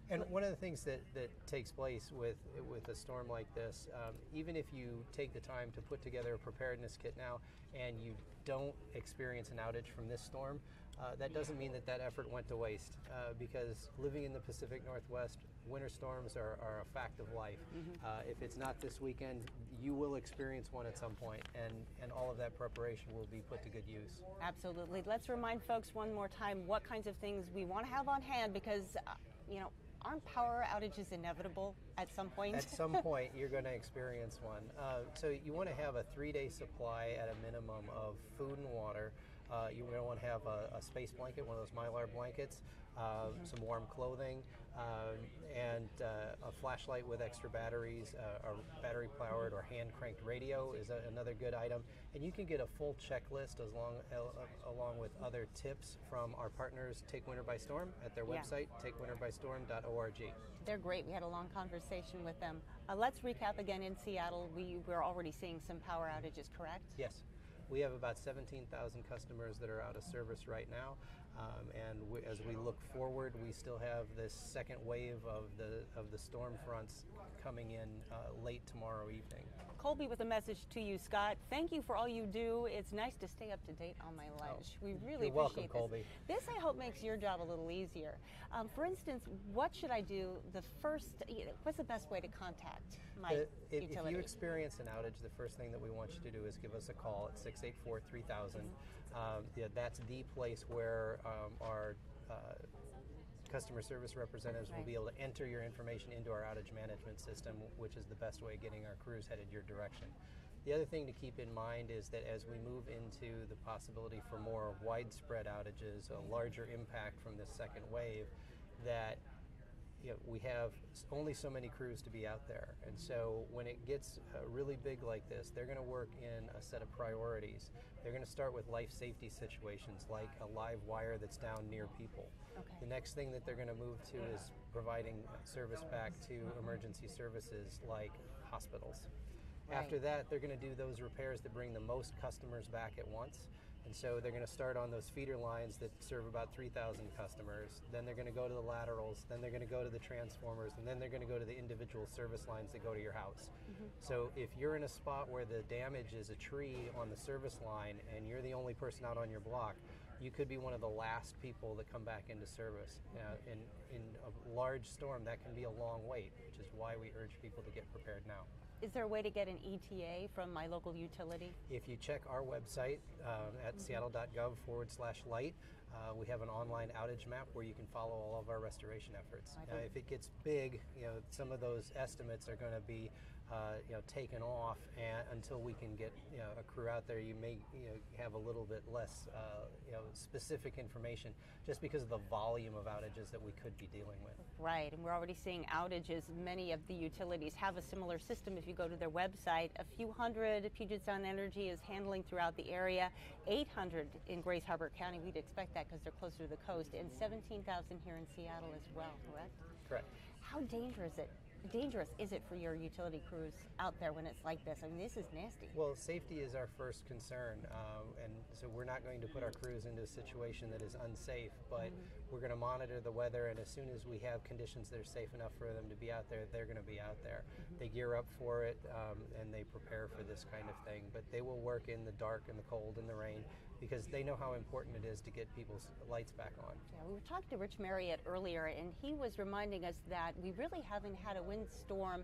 And one of the things that, that takes place with with a storm like this, um, even if you take the time to put together a preparedness kit now, and you don't experience an outage from this storm, uh, that doesn't mean that that effort went to waste. Uh, because living in the Pacific Northwest, winter storms are, are a fact of life. Mhm. Uh, if it's not this weekend, you will experience one at some point, and and all of that preparation will be put to good use. Absolutely. Let's remind folks one more time what kinds of things we want to have on hand because, uh, you know, aren't power outages inevitable at some point? At some point, you're going to experience one. Uh, so you want to have a three-day supply at a minimum of food and water. Uh, you're going to want to have a, a space blanket, one of those mylar blankets, uh, some warm clothing, um, and uh, a flashlight with extra batteries. Uh, a battery-powered or hand-cranked radio is a, another good item. And you can get a full checklist as long, uh, along with other tips from our partners, Take Winter by Storm, at their Yeah. website, takewinterbystorm.org. They're great. We had a long conversation with them. Uh, let's recap again in Seattle. We, we're already seeing some power outages, correct? Yes. We have about 17,000 customers that are out of service right now. Um, and we, as we look forward, we still have this second wave of the of the storm fronts coming in uh, late tomorrow evening. Colby with a message to you, Scott. Thank you for all you do. It's nice to stay up to date on my lunch. we really Oh, you're welcome, appreciate Colby. this. This, I hope, makes your job a little easier. Um, for instance, what should I do the first? you know, What's the best way to contact my The- if, if you experience an outage, the first thing that we want you to do is give us a call at 684 3000. Um, yeah, that's the place where um, our uh, customer service representatives will be able to enter your information into our outage management system, which is the best way of getting our crews headed your direction. The other thing to keep in mind is that as we move into the possibility for more widespread outages, a larger impact from this second wave, that you know, we have only so many crews to be out there. And so when it gets uh, really big like this, they're going to work in a set of priorities. They're going to start with life safety situations like a live wire that's down near people. Okay. The next thing that they're going to move to is providing service back to emergency services like hospitals. After that, they're going to do those repairs that bring the most customers back at once. And so they're going to start on those feeder lines that serve about 3,000 customers. Then they're going to go to the laterals. Then they're going to go to the transformers. And then they're going to go to the individual service lines that go to your house. So if you're in a spot where the damage is a tree on the service line and you're the only person out on your block, you could be one of the last people that come back into service. Uh, in, in a large storm, that can be a long wait, which is why we urge people to get prepared now. Is there a way to get an ETA from my local utility? If you check our website um, at seattle.gov forward slash light, uh, we have an online outage map where you can follow all of our restoration efforts. Uh, if it gets big, you know, some of those estimates are going to be, uh, you know, taken off, and until we can get, you know, a crew out there, you may, you know, have a little bit less, uh, you know, specific information, just because of the volume of outages that we could be dealing with. Right, and we're already seeing outages. Many of the utilities have a similar system. If you go to their website, a few hundred Puget Sound Energy is handling throughout the area, 800 in Grays Harbor County. We'd expect that because they're closer to the coast, and 17,000 here in Seattle as well, correct? Correct. How dangerous is it? Dangerous is it for your utility crews out there when it's like this? I mean, this is nasty. Well, safety is our first concern, um, and so we're not going to put our crews into a situation that is unsafe, but we're going to monitor the weather, and as soon as we have conditions that are safe enough for them to be out there, they're going to be out there. They gear up for it, um, and they prepare for this kind of thing, but they will work in the dark and the cold and the rain because they know how important it is to get people's lights back on. Yeah, we were talking to Rich Marriott earlier, and he was reminding us that we really haven't had a windstorm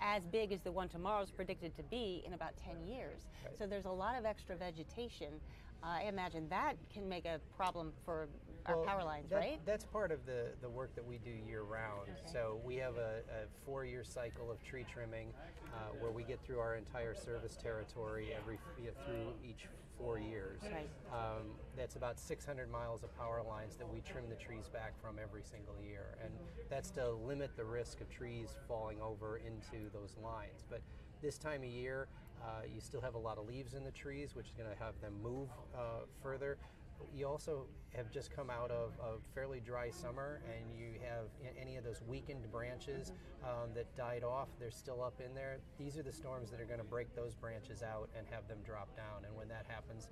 as big as the one tomorrow's predicted to be in about 10 years. Right. So there's a lot of extra vegetation. Uh, I imagine that can make a problem for Well, power lines, that- right? That's part of the, the work that we do year round. Okay. So we have a, a four year cycle of tree trimming uh, where we get through our entire service territory every you know, through each four years. Right. Um, that's about 600 miles of power lines that we trim the trees back from every single year. And that's to limit the risk of trees falling over into those lines. But this time of year, uh, you still have a lot of leaves in the trees, which is going to have them move uh, further. You also have just come out of a fairly dry summer, and you have any of those weakened branches um, that died off, they're still up in there. These are the storms that are going to break those branches out and have them drop down. And when that happens,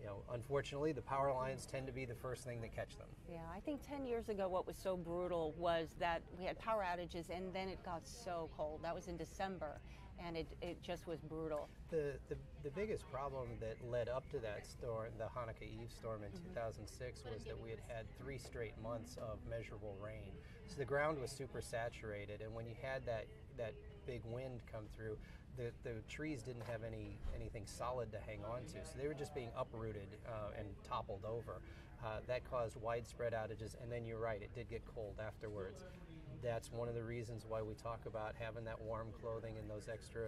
you know, unfortunately, the power lines tend to be the first thing that catch them. Yeah, I think 10 years ago, what was so brutal was that we had power outages and then it got so cold. That was in December, and it, it just was brutal. The, the, the biggest problem that led up to that storm, the Hanukkah Eve storm in 2006, was that we had had three straight months of measurable rain. So the ground was super saturated, and when you had that, that big wind come through, the, the trees didn't have any anything solid to hang on to, so they were just being uprooted uh, and toppled over. Uh, that caused widespread outages, and then you're right, it did get cold afterwards that's one of the reasons why we talk about having that warm clothing and those extra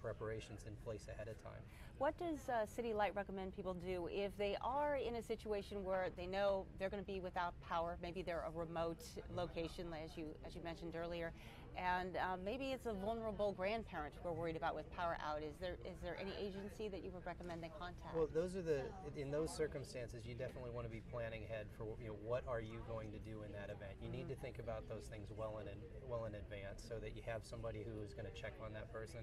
preparations in place ahead of time. What does uh, City Light recommend people do if they are in a situation where they know they're going to be without power? Maybe they're a remote location, as you as you mentioned earlier, and uh, maybe it's a vulnerable grandparent we're worried about with power out. Is there is there any agency that you would recommend they contact? Well, those are the in those circumstances you definitely want to be planning ahead for you know what are you going to do in that event. You need to think about those things well in well in advance so that you have somebody who is going to check on that person.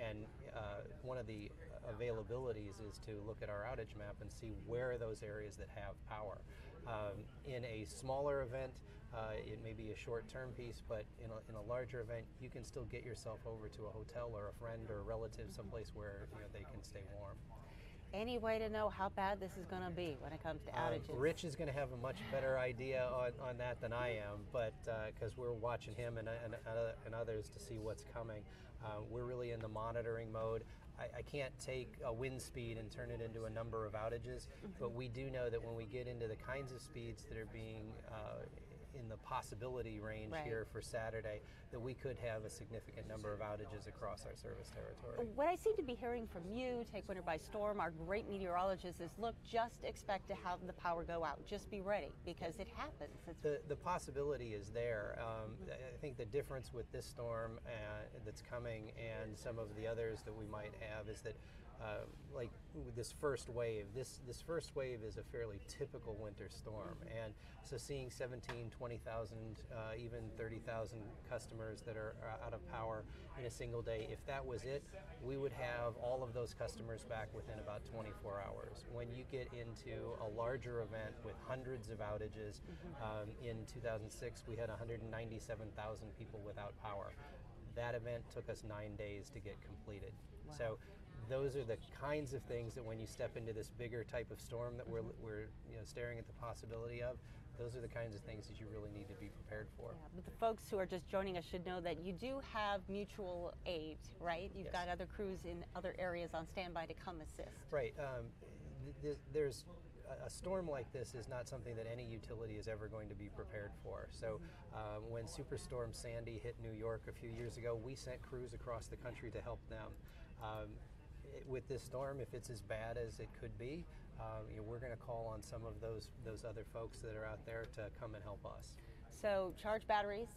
And uh, one of the availabilities is to look at our outage map and see where are those areas that have power. Um, in a smaller event, uh, it may be a short-term piece, but in a, in a larger event, you can still get yourself over to a hotel or a friend or a relative, someplace where you know, they can stay warm. Any way to know how bad this is going to be when it comes to Um, outages? Rich is going to have a much better idea on, on that than I am, but because we're watching him and, and, uh, and others to see what's coming, uh, we're really in the monitoring mode. I, I can't take a wind speed and turn it into a number of outages, but we do know that when we get into the kinds of speeds that are being uh, in the possibility range Right. here for Saturday, that we could have a significant number of outages across our service territory. What I seem to be hearing from you, Take Winter by Storm, our great meteorologists, is look, just expect to have the power go out. Just be ready because it happens. It's The, the possibility is there. Um, I think the difference with this storm uh, that's coming and some of the others that we might have is that, uh, like this first wave, this, this first wave is a fairly typical winter storm. And so seeing 17, 20,000, uh, even 30,000 customers that are uh, out of power in a single day, if that was it, we would have all of those customers back within about 24 hours. When you get into a larger event with hundreds of outages, um, in 2006 we had 197,000 people without power. That event took us nine days to get completed. So those are the kinds of things that when you step into this bigger type of storm that we're, we're you know, staring at the possibility of, those are the kinds of things that you really need to be prepared for. But the folks who are just joining us should know that you do have mutual aid, right? You've Yes. got other crews in other areas on standby to come assist. Right. Um, th- th- there's a- storm like this is not something that any utility is ever going to be prepared for. So um, when Superstorm Sandy hit New York a few years ago, we sent crews across the country to help them. Um, with this storm, if it's as bad as it could be, um, you know, we're going to call on some of those those other folks that are out there to come and help us. So charge batteries.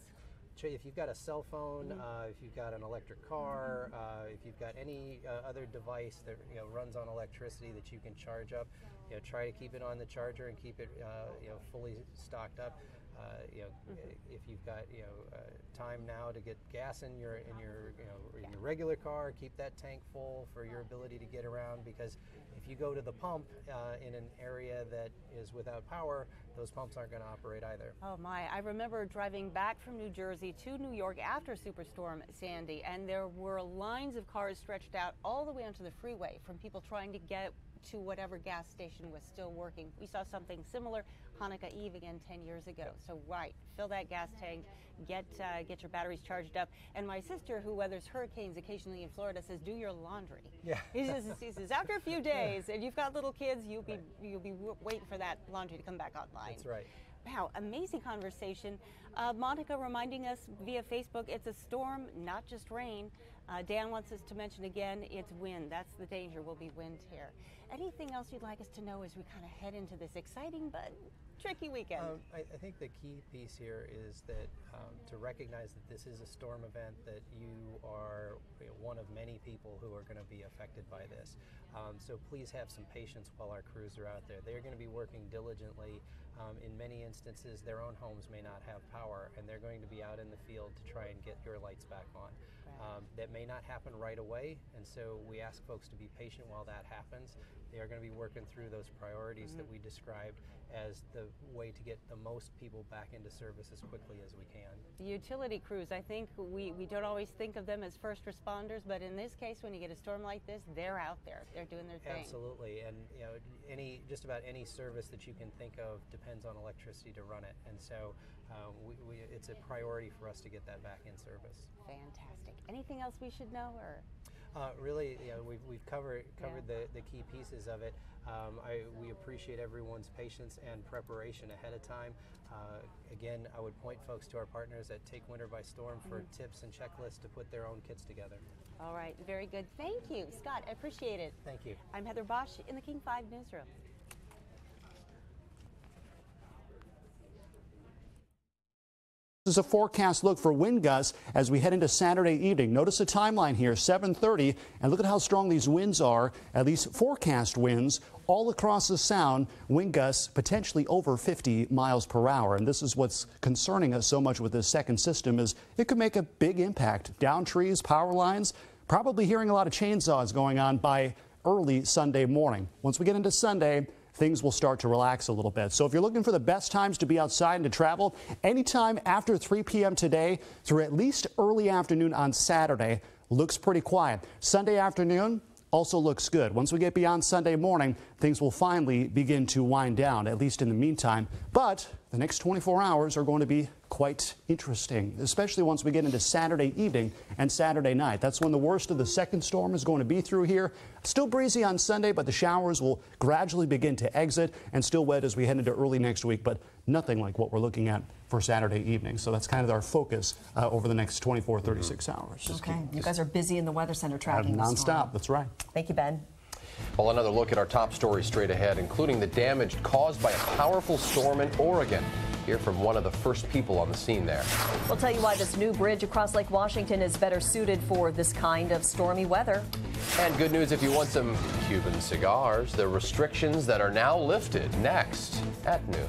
If you've got a cell phone, uh, if you've got an electric car, uh, if you've got any uh, other device that you know runs on electricity that you can charge up, you know, try to keep it on the charger and keep it uh, you know fully stocked up. Uh, you know, if you've got you know uh, time now to get gas in your in your you know in your regular car, keep that tank full for your ability to get around. Because if you go to the pump uh, in an area that is without power, those pumps aren't going to operate either. Oh my, I remember driving back from New Jersey to New York after Superstorm Sandy, and there were lines of cars stretched out all the way onto the freeway from people trying to get to whatever gas station was still working. We saw something similar Hanukkah Eve again 10 years ago. So, right, fill that gas tank, get uh, get your batteries charged up. And my sister, who weathers hurricanes occasionally in Florida, says, "Do your laundry." Yeah. He says, he says after a few days, and you've got little kids, you'll be you'll be waiting for that laundry to come back online. That's right. Wow, amazing conversation. Uh, Monica reminding us via Facebook it's a storm, not just rain. Uh, Dan wants us to mention again it's wind. That's the danger, will be wind here. Anything else you'd like us to know as we kind of head into this exciting but tricky weekend? Um, I, I think the key piece here is that um, to recognize that this is a storm event, that you are you know, one of many people who are going to be affected by this. Um, so please have some patience while our crews are out there. They're going to be working diligently. Um, in many instances, their own homes may not have power, and they're going to be out in the field to try and get your lights back on. Um, that may not happen right away, and so we ask folks to be patient while that happens. They are going to be working through those priorities that we described as the way to get the most people back into service as quickly as we can. The utility crews, I think we, we don't always think of them as first responders, but in this case, when you get a storm like this, they're out there. They're doing their thing. Absolutely, and you know, any just about any service that you can think of depends on electricity to run it, and so um, we, we, it's a priority for us to get that back in service. Fantastic. Anything else we should know, or? Uh, really, you know, we've, we've covered covered the, the key pieces of it. Um, I, we appreciate everyone's patience and preparation ahead of time. Uh, again, I would point folks to our partners at Take Winter by Storm for Mhm. tips and checklists to put their own kits together. All right, very good. Thank you, Scott. I appreciate it. Thank you. I'm Heather Bosch in the King 5 newsroom. This is a forecast look for wind gusts as we head into Saturday evening. Notice the timeline here, 7:30, and look at how strong these winds are. At least forecast winds all across the sound, wind gusts potentially over 50 miles per hour. And this is what's concerning us so much with this second system is it could make a big impact down trees, power lines. Probably hearing a lot of chainsaws going on by early Sunday morning. Once we get into Sunday, things will start to relax a little bit. So if you're looking for the best times to be outside and to travel, anytime after 3 p.m. today through at least early afternoon on Saturday looks pretty quiet. Sunday afternoon, also looks good. Once we get beyond Sunday morning, things will finally begin to wind down, at least in the meantime. But the next 24 hours are going to be quite interesting, especially once we get into Saturday evening and Saturday night. That's when the worst of the second storm is going to be through here. Still breezy on Sunday, but the showers will gradually begin to exit and still wet as we head into early next week, but nothing like what we're looking at for Saturday evening. So that's kind of our focus uh, over the next 24, 36 hours. Okay, you guys are busy in the Weather Center tracking nonstop, that's right. Thank you, Ben. Well, another look at our top stories straight ahead, including the damage caused by a powerful storm in Oregon. Hear from one of the first people on the scene there. We'll tell you why this new bridge across Lake Washington is better suited for this kind of stormy weather. And good news if you want some Cuban cigars, the restrictions that are now lifted next at noon.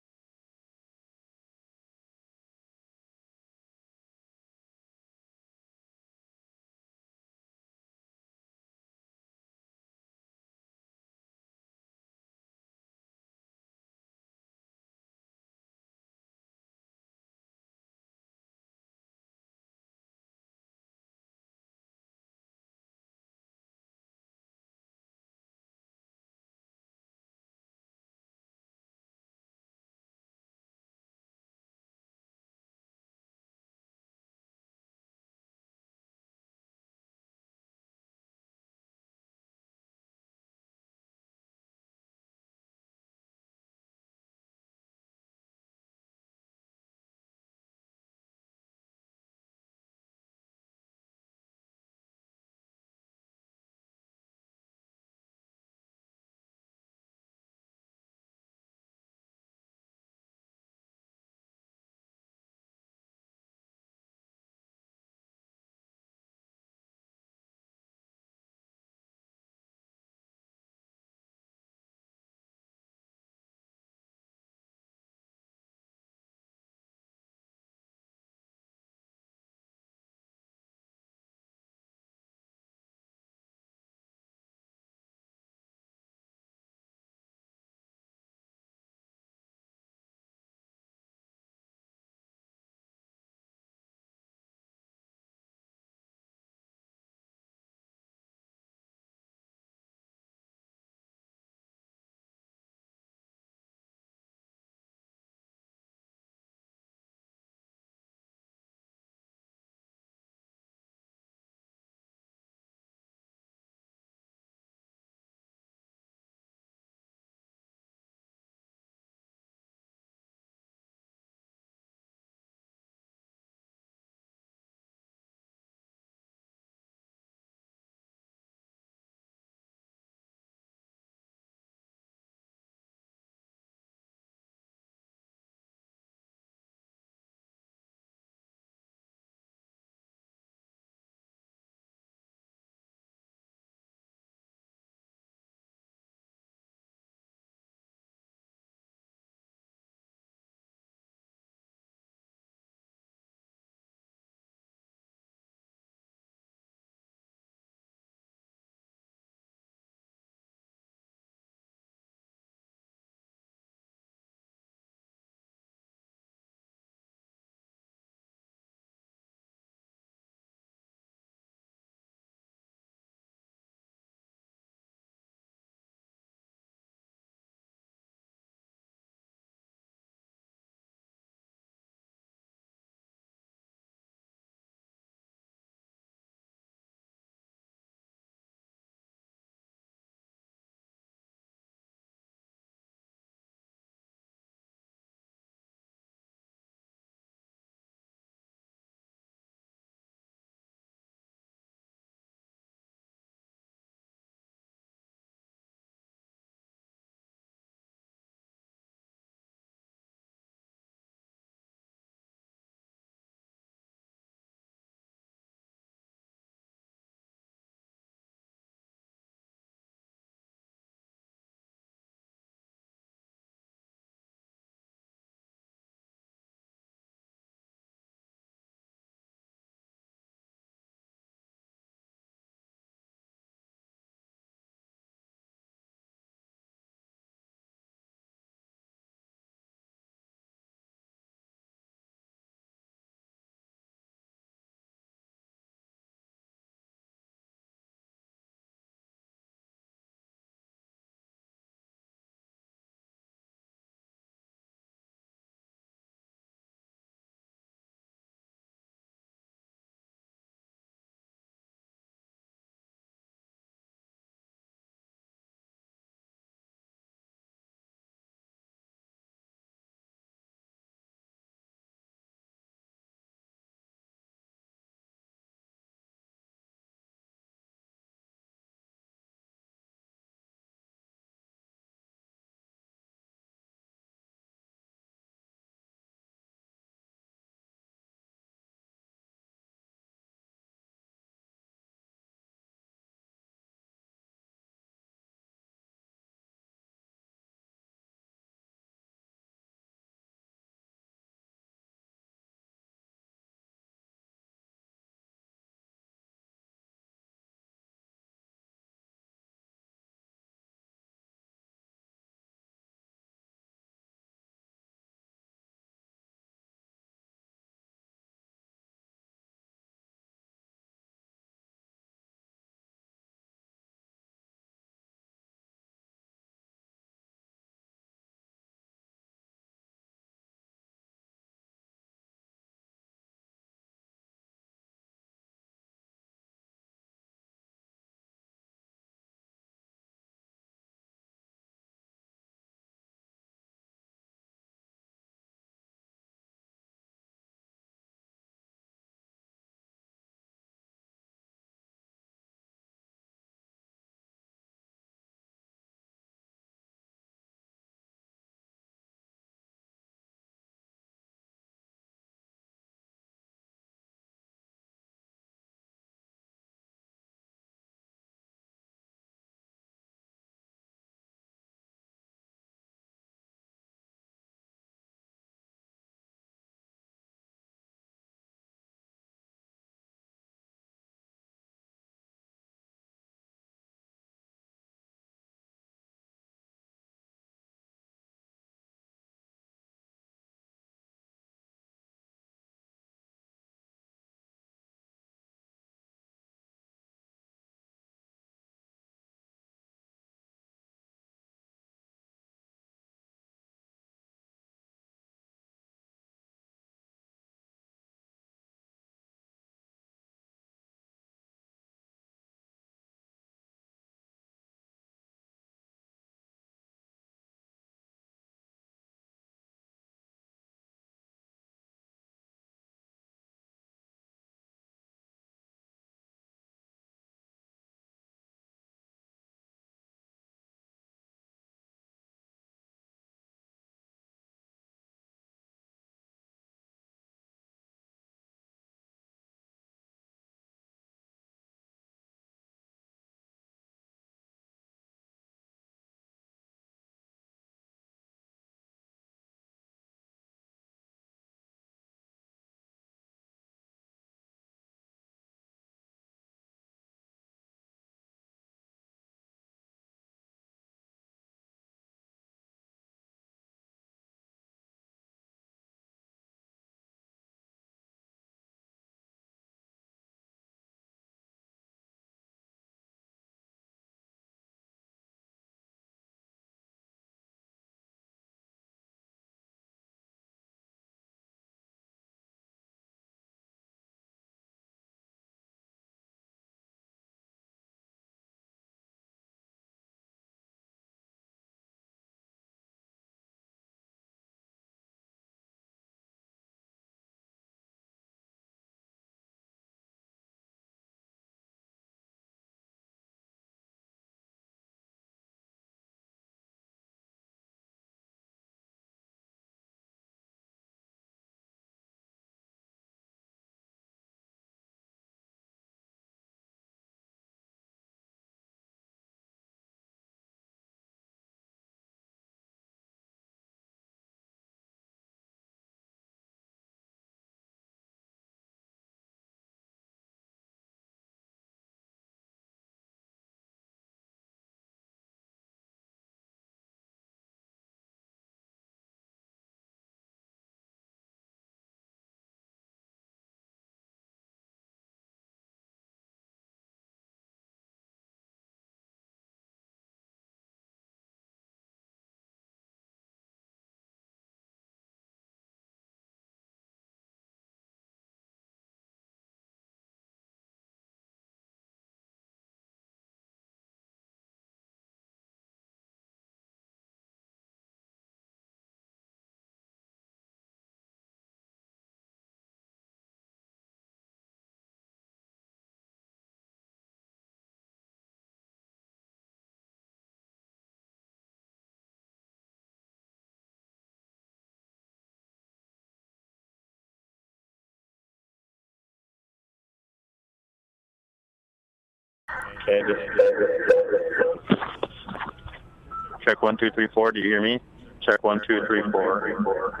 check one two three four. Do you hear me? Check one two three four.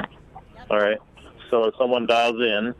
All right. So if someone dials in,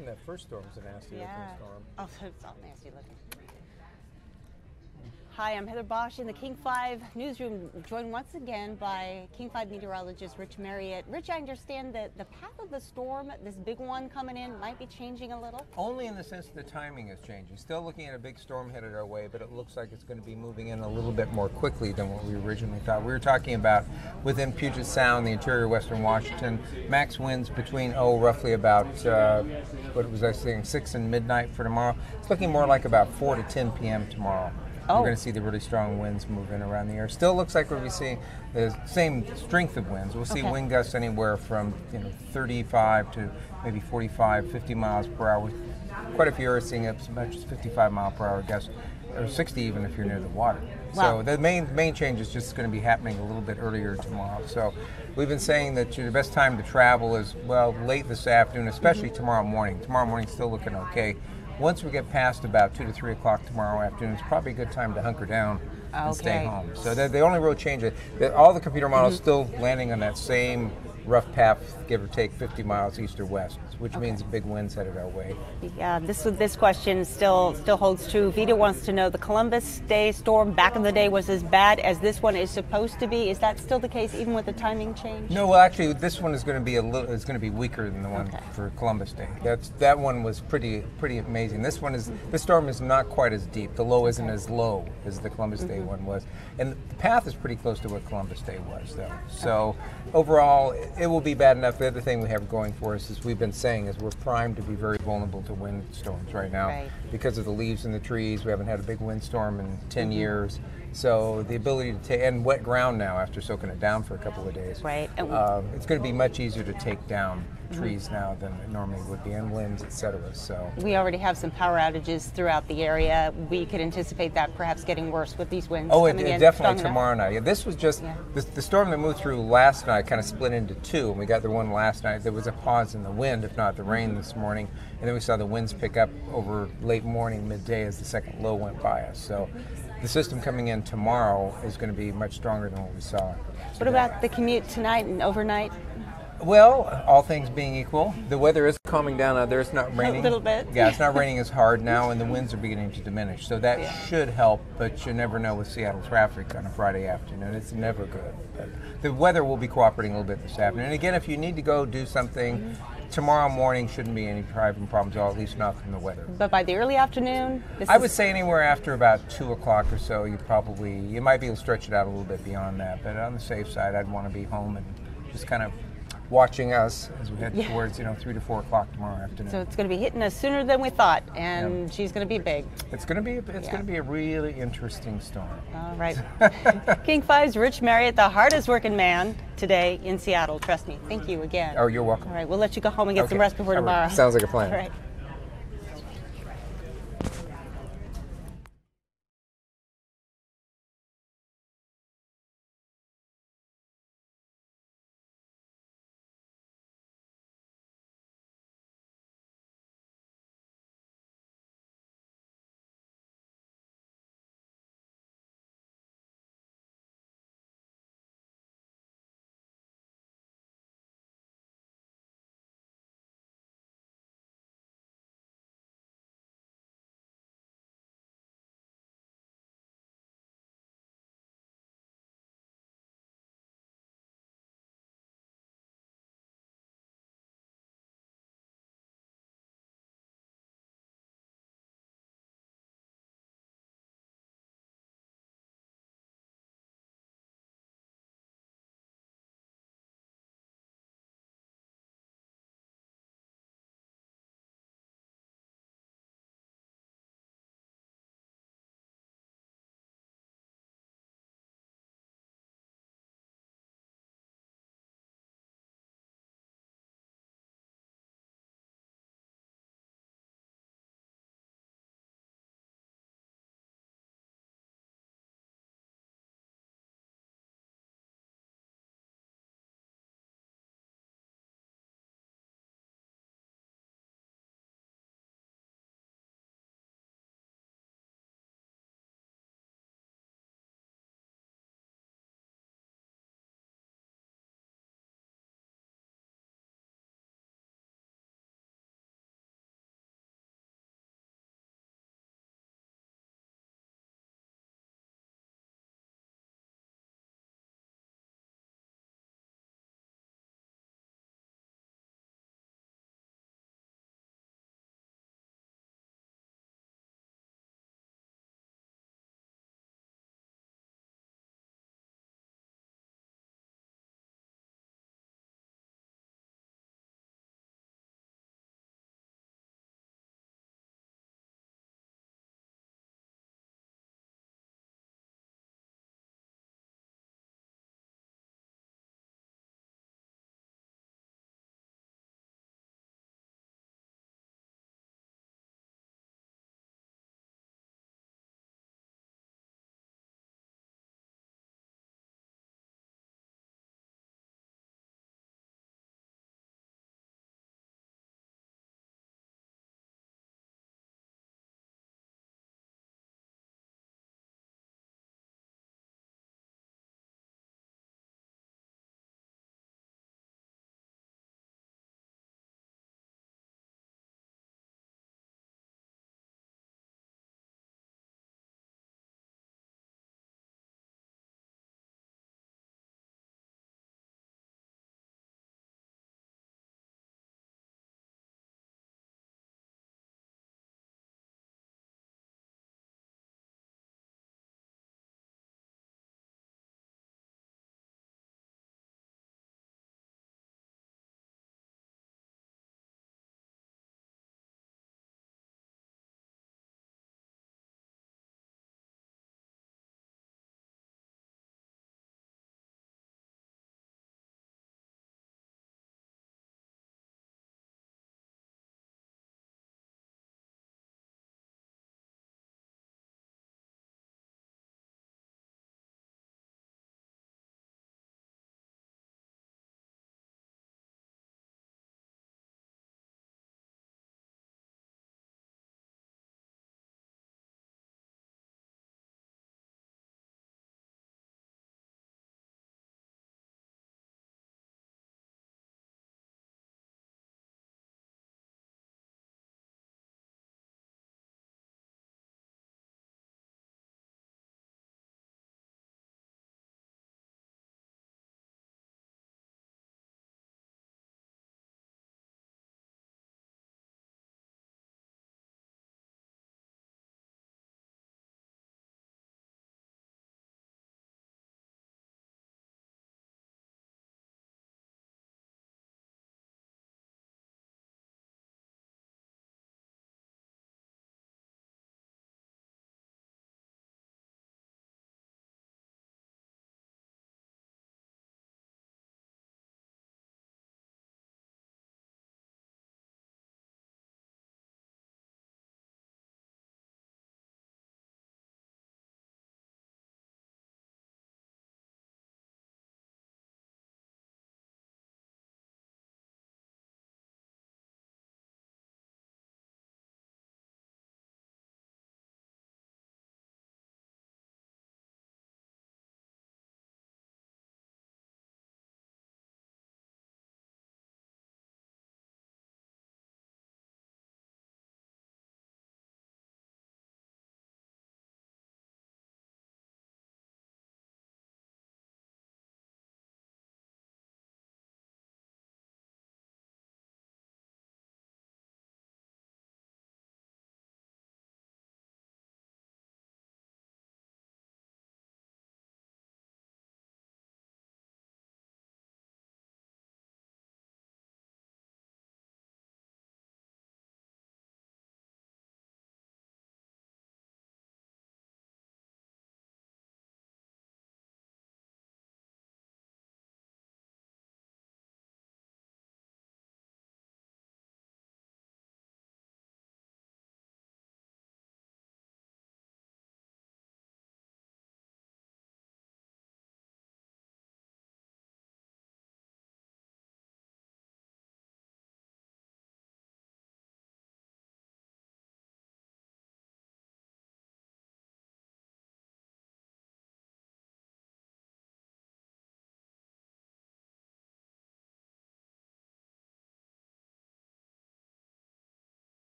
Even that first storm was a nasty Yeah. looking storm. Oh, it's all nasty looking. Hi, I'm Heather Bosch in the King 5 newsroom, joined once again by King 5 meteorologist Rich Marriott. Rich, I understand that the path of the storm, this big one coming in, might be changing a little. Only in the sense that the timing is changing. Still looking at a big storm headed our way, but it looks like it's going to be moving in a little bit more quickly than what we originally thought. We were talking about within Puget Sound, the interior of western Washington, max winds between, oh, roughly about, uh, what was I saying, 6 and midnight for tomorrow. It's looking more like about 4 to 10 p.m. tomorrow. Oh. We're going to see the really strong winds moving around the air. Still looks like we'll be seeing the same strength of winds. We'll see Okay. wind gusts anywhere from you know 35 to maybe 45, 50 miles per hour. Quite a few are seeing up as much as 55 mile per hour gusts, or 60 even if you're near the water. Wow. So the main main change is just going to be happening a little bit earlier tomorrow. So we've been saying that the best time to travel is well late this afternoon, especially tomorrow morning. Tomorrow morning still looking okay. Once we get past about two to three o'clock tomorrow afternoon, it's probably a good time to hunker down and stay home. So the, the only real change is that all the computer models mm-hmm. still landing on that same rough path, give or take 50 miles east or west, which means big winds headed our way. Yeah, this this question still still holds true. Vita wants to know the Columbus Day storm back in the day was as bad as this one is supposed to be. Is that still the case, even with the timing change? No, well, actually, this one is going to be a little. Is going to be weaker than the one for Columbus Day. That's that one was pretty pretty amazing. This one is this storm is not quite as deep. The low isn't as low as the Columbus Day Mhm. one was, and the path is pretty close to what Columbus Day was, though. So overall, it- it will be bad enough. The other thing we have going for us, is we've been saying, is we're primed to be very vulnerable to windstorms right now Right. because of the leaves in the trees. We haven't had a big windstorm in 10 Mhm. years. So the ability to take and wet ground now after soaking it down for a couple of days. Right. And- Um, it's going to be much easier to take down. Mm-hmm. trees now than it normally would be, and limbs, et cetera. So We already have some power outages throughout the area. We could anticipate that perhaps getting worse with these winds Oh, it, it definitely strong enough. tomorrow night. Yeah, this was just the, the storm that moved through last night kind of split into two, and we got the one last night. There was a pause in the wind, if not the rain, this morning, and then we saw the winds pick up over late morning, midday, as the second low went by us. So the system coming in tomorrow is going to be much stronger than what we saw. What about the commute tonight and overnight? Well, all things being equal, the weather is calming down out there. It's not raining. A little bit. Yeah, it's not raining as hard now, and the winds are beginning to diminish. So that Yeah. should help, but you never know with Seattle traffic on a Friday afternoon. It's never good. But the weather will be cooperating a little bit this afternoon. And again, if you need to go do something, mm-hmm. tomorrow morning shouldn't be any driving problems at all, at least not from the weather. But by the early afternoon, this I would say anywhere after about two o'clock or so, you probably you might be able to stretch it out a little bit beyond that. But on the safe side, I'd want to be home and just kind of watching us as we head Yeah. towards you know three to four o'clock tomorrow afternoon. So it's going to be hitting us sooner than we thought, and she's going to be big. it's going to be it's Yeah. going to be a really interesting storm. All right. King Five's Rich Marriott, the hardest working man today in Seattle. Trust me. Thank you again. Oh, you're welcome. All right, we'll let you go home and get some rest before tomorrow. Sounds like a plan. All right.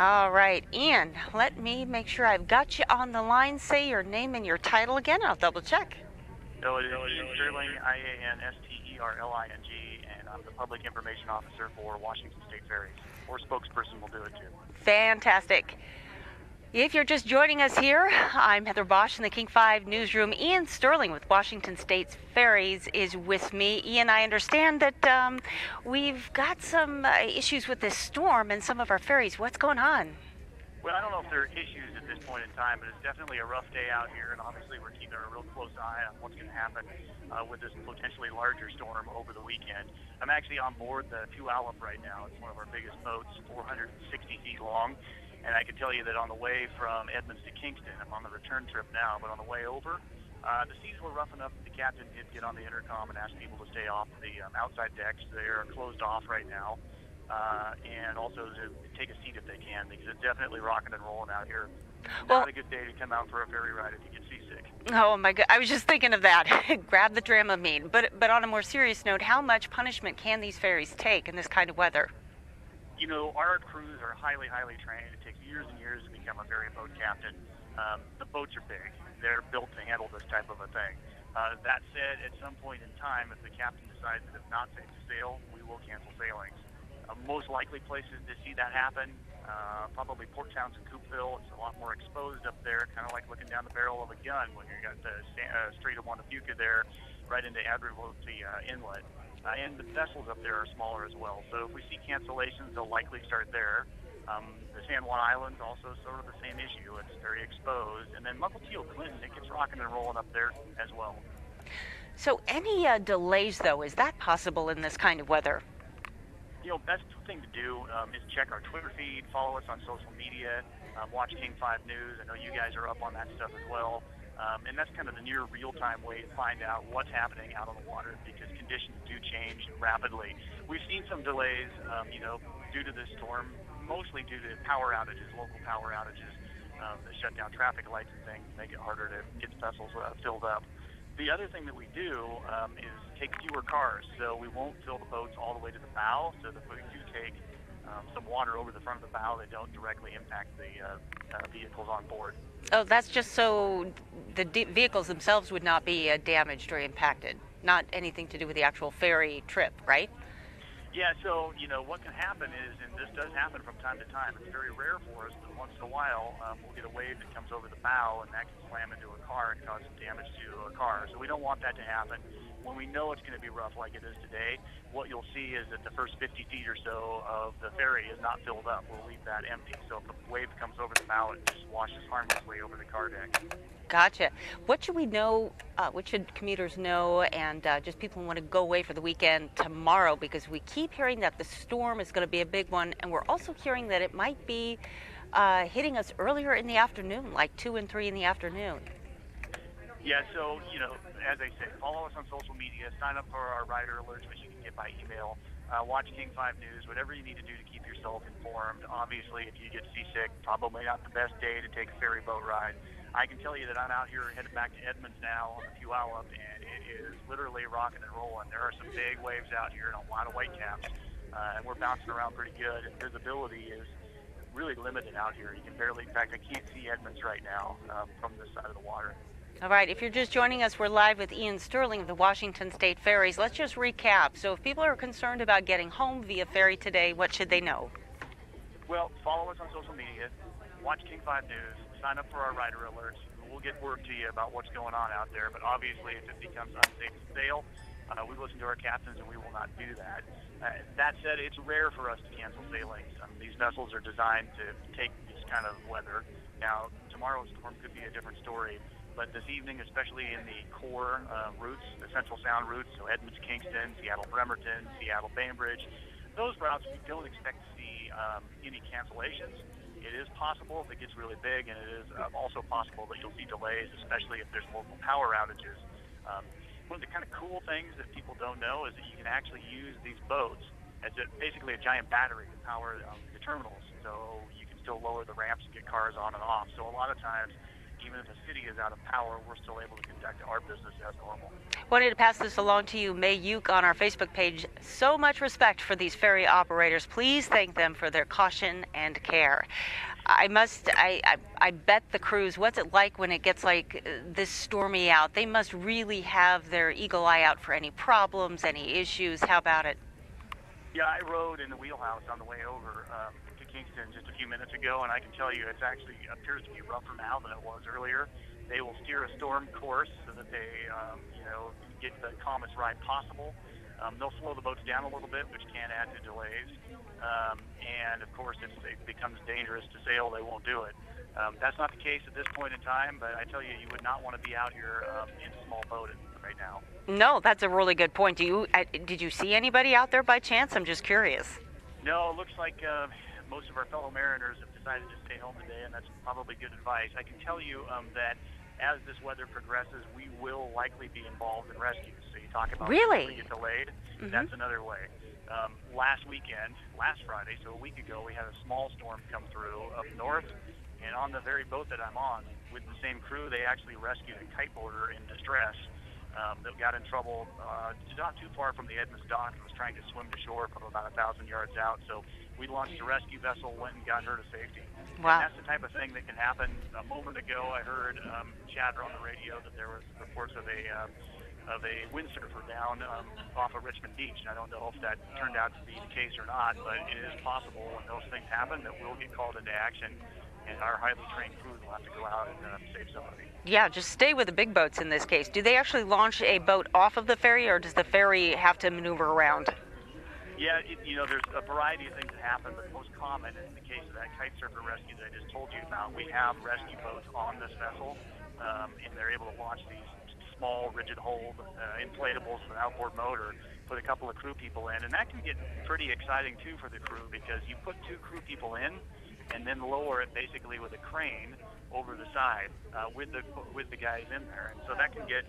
All right, Ian, let me make sure I've got you on the line. Say your name and your title again. I'll double check. Ian Sterling, I-A-N-S-T-E-R-L-I-N-G, and I'm the Public Information Officer for Washington State Ferries. Or spokesperson will do it too. Fantastic. If you're just joining us here, I'm Heather Bosch in the King 5 newsroom. Ian Sterling with Washington State's Ferries is with me. Ian, I understand that um, we've got some uh, issues with this storm and some of our ferries. What's going on? Well, I don't know if there are issues at this point in time, but it's definitely a rough day out here, and obviously we're keeping a real close eye on what's going to happen uh, with this potentially larger storm over the weekend. I'm actually on board the Puyallup right now. It's one of our biggest boats, 460 feet long. And I can tell you that on the way from Edmonds to Kingston, I'm on the return trip now, but on the way over, uh, the seas were rough enough that the captain did get on the intercom and ask people to stay off the um, outside decks. They are closed off right now. Uh, and also to take a seat if they can, because it's definitely rocking and rolling out here. Well, Not a good day to come out for a ferry ride if you get seasick. Oh my god, I was just thinking of that. Grab the Dramamine. But but on a more serious note, how much punishment can these ferries take in this kind of weather? you know, our crews are highly, highly trained. Years and years to become a ferry boat captain. Um, the boats are big. They're built to handle this type of a thing. Uh, that said, at some point in time, if the captain decides that it's not safe to sail, we will cancel sailings. Uh, most likely places to see that happen, uh, probably Port Townsend, Coupeville. It's a lot more exposed up there, kind of like looking down the barrel of a gun when you've got the uh, Strait of Juan de Fuca there, right into Admiralty uh, Inlet. Uh, and the vessels up there are smaller as well. So if we see cancellations, they'll likely start there. Um, the San Juan Islands also sort of the same issue. It's very exposed. And then Mukilteo Clinton, it gets rocking and rolling up there as well. So any uh, delays, though, is that possible in this kind of weather? You know, best thing to do um, is check our Twitter feed, follow us on social media, um, watch King 5 News. I know you guys are up on that stuff as well. Um, and that's kind of the near real-time way to find out what's happening out on the water because conditions do change rapidly. We've seen some delays, um, you know, due to this storm, mostly due to power outages, local power outages um, that shut down traffic lights and things, make it harder to get vessels uh, filled up. The other thing that we do um, is take fewer cars, so we won't fill the boats all the way to the bow, so that we do take um, some water over the front of the bow that don't directly impact the uh, uh, vehicles on board. Oh, that's just so the de- vehicles themselves would not be uh, damaged or impacted, not anything to do with the actual ferry trip, right? Yeah, so, you know, what can happen is, and this does happen from time to time, it's very rare for us, but once in a while um, we'll get a wave that comes over the bow and that can slam into a car and cause some damage to a car. So we don't want that to happen. When we know it's going to be rough like it is today, what you'll see is that the first 50 feet or so of the ferry is not filled up. We'll leave that empty. So if the wave comes over the bow, it just washes harmlessly over the car deck. Gotcha. What should we know? Uh, what should commuters know, and uh, just people who want to go away for the weekend tomorrow? Because we keep hearing that the storm is going to be a big one, and we're also hearing that it might be uh, hitting us earlier in the afternoon, like two and three in the afternoon. Yeah, so, you know, as I said, follow us on social media, sign up for our rider alerts, which you get by email. Uh, watch King 5 News, whatever you need to do to keep yourself informed. Obviously, if you get seasick, probably not the best day to take a ferry boat ride. I can tell you that I'm out here headed back to Edmonds now on the Puyallup, and it is literally rocking and rolling. There are some big waves out here and a lot of whitecaps, uh, and we're bouncing around pretty good. And visibility is really limited out here. You can barely, in fact, I can't see Edmonds right now um, from this side of the water. All right, if you're just joining us, we're live with Ian Sterling of the Washington State Ferries. Let's just recap. So, if people are concerned about getting home via ferry today, what should they know? Well, follow us on social media, watch King 5 News, sign up for our rider alerts. We'll get word to you about what's going on out there. But obviously, if it becomes unsafe to sail, uh, we listen to our captains and we will not do that. Uh, that said, it's rare for us to cancel sailings. Um, these vessels are designed to take this kind of weather. Now, tomorrow's storm could be a different story. But this evening, especially in the core uh, routes, the Central Sound routes, so Edmonds, Kingston, Seattle, Bremerton, Seattle, Bainbridge, those routes we don't expect to see um, any cancellations. It is possible if it gets really big, and it is uh, also possible that you'll see delays, especially if there's local power outages. Um, one of the kind of cool things that people don't know is that you can actually use these boats as a, basically a giant battery to power um, the terminals. So you can still lower the ramps and get cars on and off. So a lot of times even if the city is out of power, we're still able to conduct our business as normal. Wanted to pass this along to you, May Uke, on our Facebook page. So much respect for these ferry operators. Please thank them for their caution and care. I must, I, I, I bet the crews, what's it like when it gets like this stormy out? They must really have their eagle eye out for any problems, any issues. How about it? Yeah, I rode in the wheelhouse on the way over um, Kingston just a few minutes ago, and I can tell you it's actually appears to be rougher now than it was earlier. They will steer a storm course so that they, um, you know, get the calmest ride possible. Um, they'll slow the boats down a little bit, which can add to delays. Um, and of course, if it becomes dangerous to sail, they won't do it. Um, that's not the case at this point in time, but I tell you, you would not want to be out here um, in a small boat right now. No, that's a really good point. Do you, uh, did you see anybody out there by chance? I'm just curious. No, it looks like uh, most of our fellow mariners have decided to stay home today, and that's probably good advice. I can tell you um, that as this weather progresses, we will likely be involved in rescues. So you talk about Really? get delayed. Mhm. That's another way. Um, last weekend, last Friday, so a week ago, we had a small storm come through up north, and on the very boat that I'm on, with the same crew, they actually rescued a kiteboarder in distress um, that got in trouble uh, not too far from the Edmonds dock and was trying to swim to shore from about a thousand yards out. So we launched a rescue vessel, went and got her to safety. Wow. And that's the type of thing that can happen. A moment ago, I heard um, chatter on the radio that there was reports of a uh, of a windsurfer down um, off of Richmond Beach. And I don't know if that turned out to be the case or not, but it is possible when those things happen that we'll get called into action, and our highly trained crew will have to go out and uh, save somebody. Yeah, just stay with the big boats in this case. Do they actually launch a boat off of the ferry, or does the ferry have to maneuver around? Yeah, it, you know, there's a variety of things that happen, but the most common in the case of that kite surfer rescue that I just told you about, we have rescue boats on this vessel, um, and they're able to launch these small, rigid hull uh, inflatables with an outboard motor, put a couple of crew people in, and that can get pretty exciting too for the crew because you put two crew people in, and then lower it basically with a crane over the side uh, with the with the guys in there, and so that can get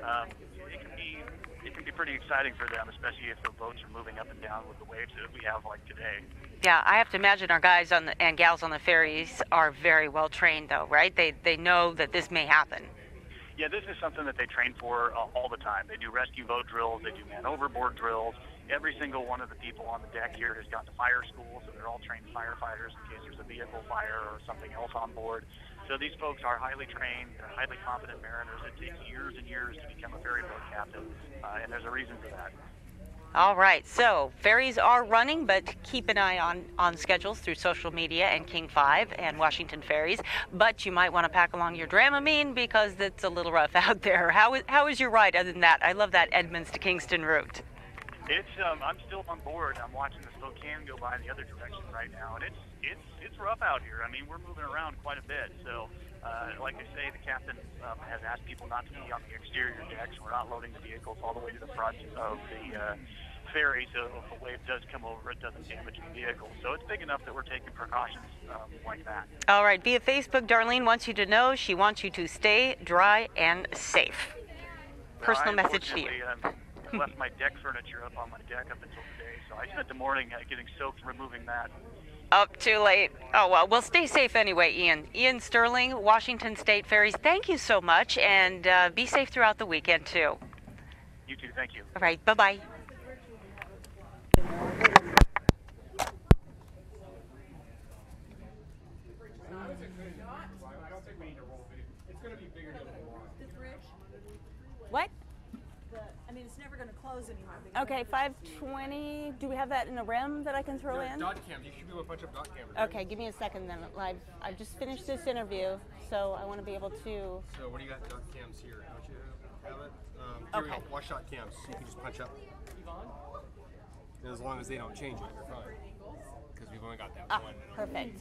um, it can be it can be pretty exciting for them, especially if the boats are moving up and down with the waves that we have like today. Yeah, I have to imagine our guys on the, and gals on the ferries are very well trained, though, right? They they know that this may happen. Yeah, this is something that they train for uh, all the time. They do rescue boat drills, they do man overboard drills. Every single one of the people on the deck here has gone to fire school, so they're all trained firefighters in case there's a vehicle fire or something else on board. So these folks are highly trained, they're highly competent mariners. It takes years and years to become a ferry boat captain, uh, and there's a reason for that. All right, so ferries are running, but keep an eye on, on schedules through social media and King 5 and Washington Ferries. But you might want to pack along your Dramamine because it's a little rough out there. How is, how is your ride other than that? I love that Edmonds to Kingston route. It's um, I'm still on board. I'm watching the Spokane go by in the other direction right now, and it's it's it's rough out here. I mean, we're moving around quite a bit. So, uh, like I say, the captain um, has asked people not to be on the exterior decks. We're not loading the vehicles all the way to the front of the uh, ferry, so if a wave does come over, it doesn't damage the vehicle. So it's big enough that we're taking precautions um, like that. All right, via Facebook, Darlene wants you to know she wants you to stay dry and safe. Personal message to you. Um, left my deck furniture up on my deck up until today, so I spent the morning uh, getting soaked removing that. Up too late. Oh, well, well, stay safe anyway, Ian. Ian Sterling, Washington State Ferries, thank you so much, and uh, be safe throughout the weekend, too. You too, thank you. All right, bye bye. What? I mean, it's never going to close anymore. Okay, 520. Do we have that in a rim that I can throw in? Dot cams. You should be able to punch up dot cameras. Okay, give me a second then. I've, I've just finished this interview, so I want to be able to. So what do you got dot cams here? Don't you have it? Um, here we go. Wash shot cams. So you can just punch up. As long as they don't change it, you're fine. Because we've only got that Ah, one. perfect.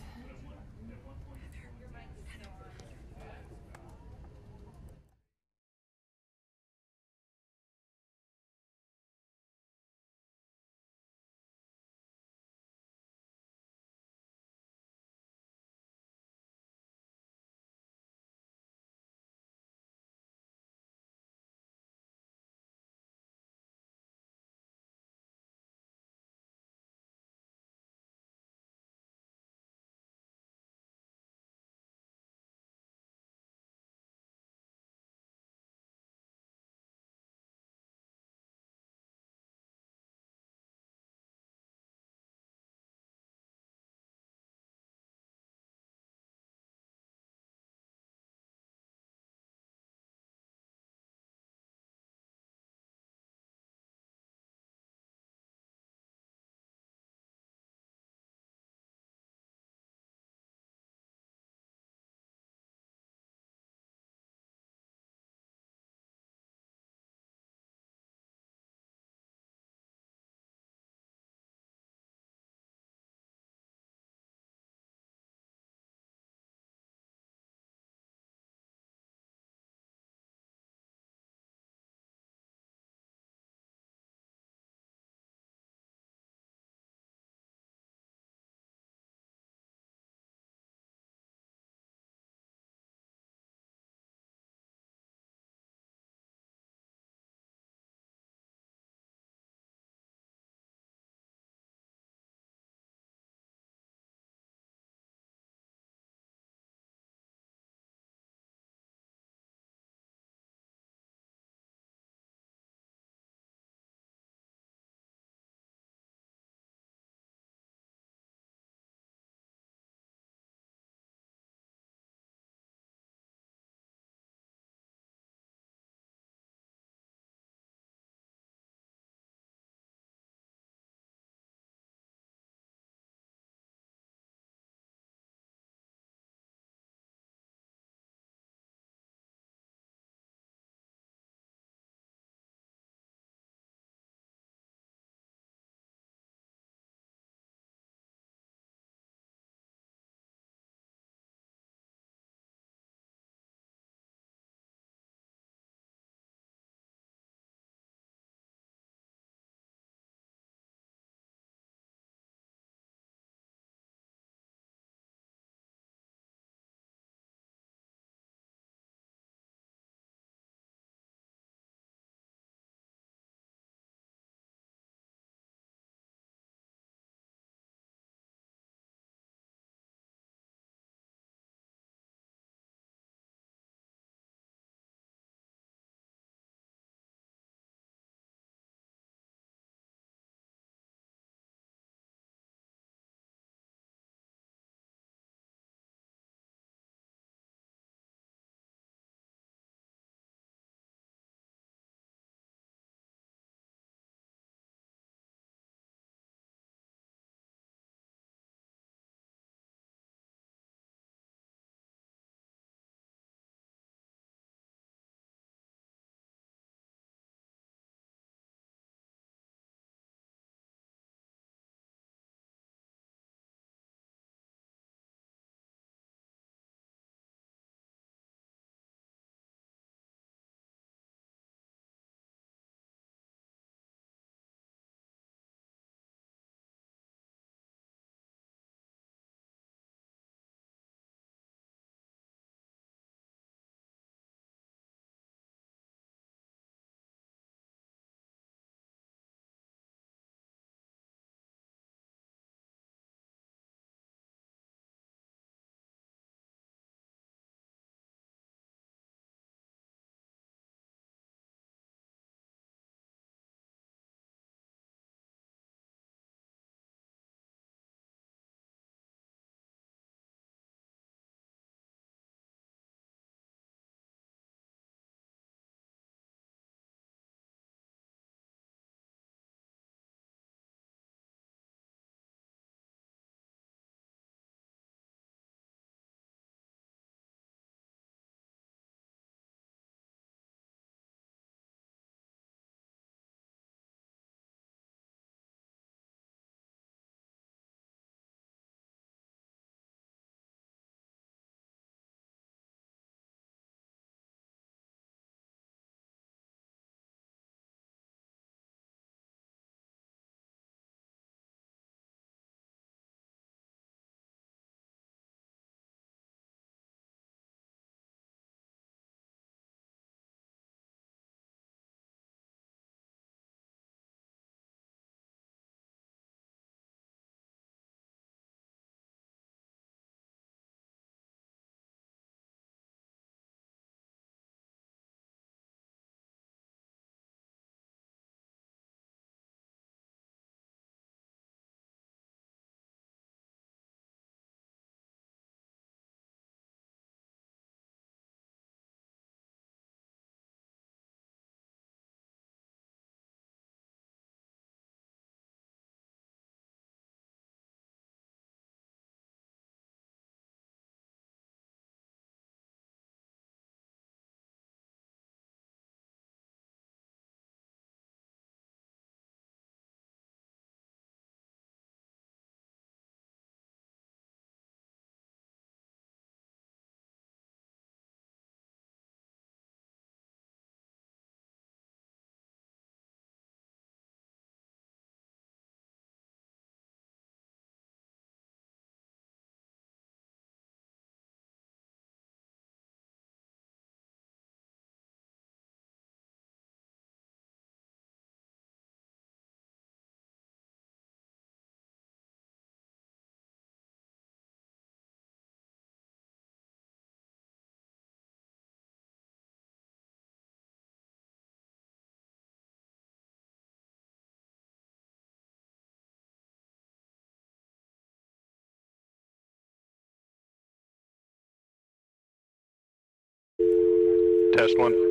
Test one.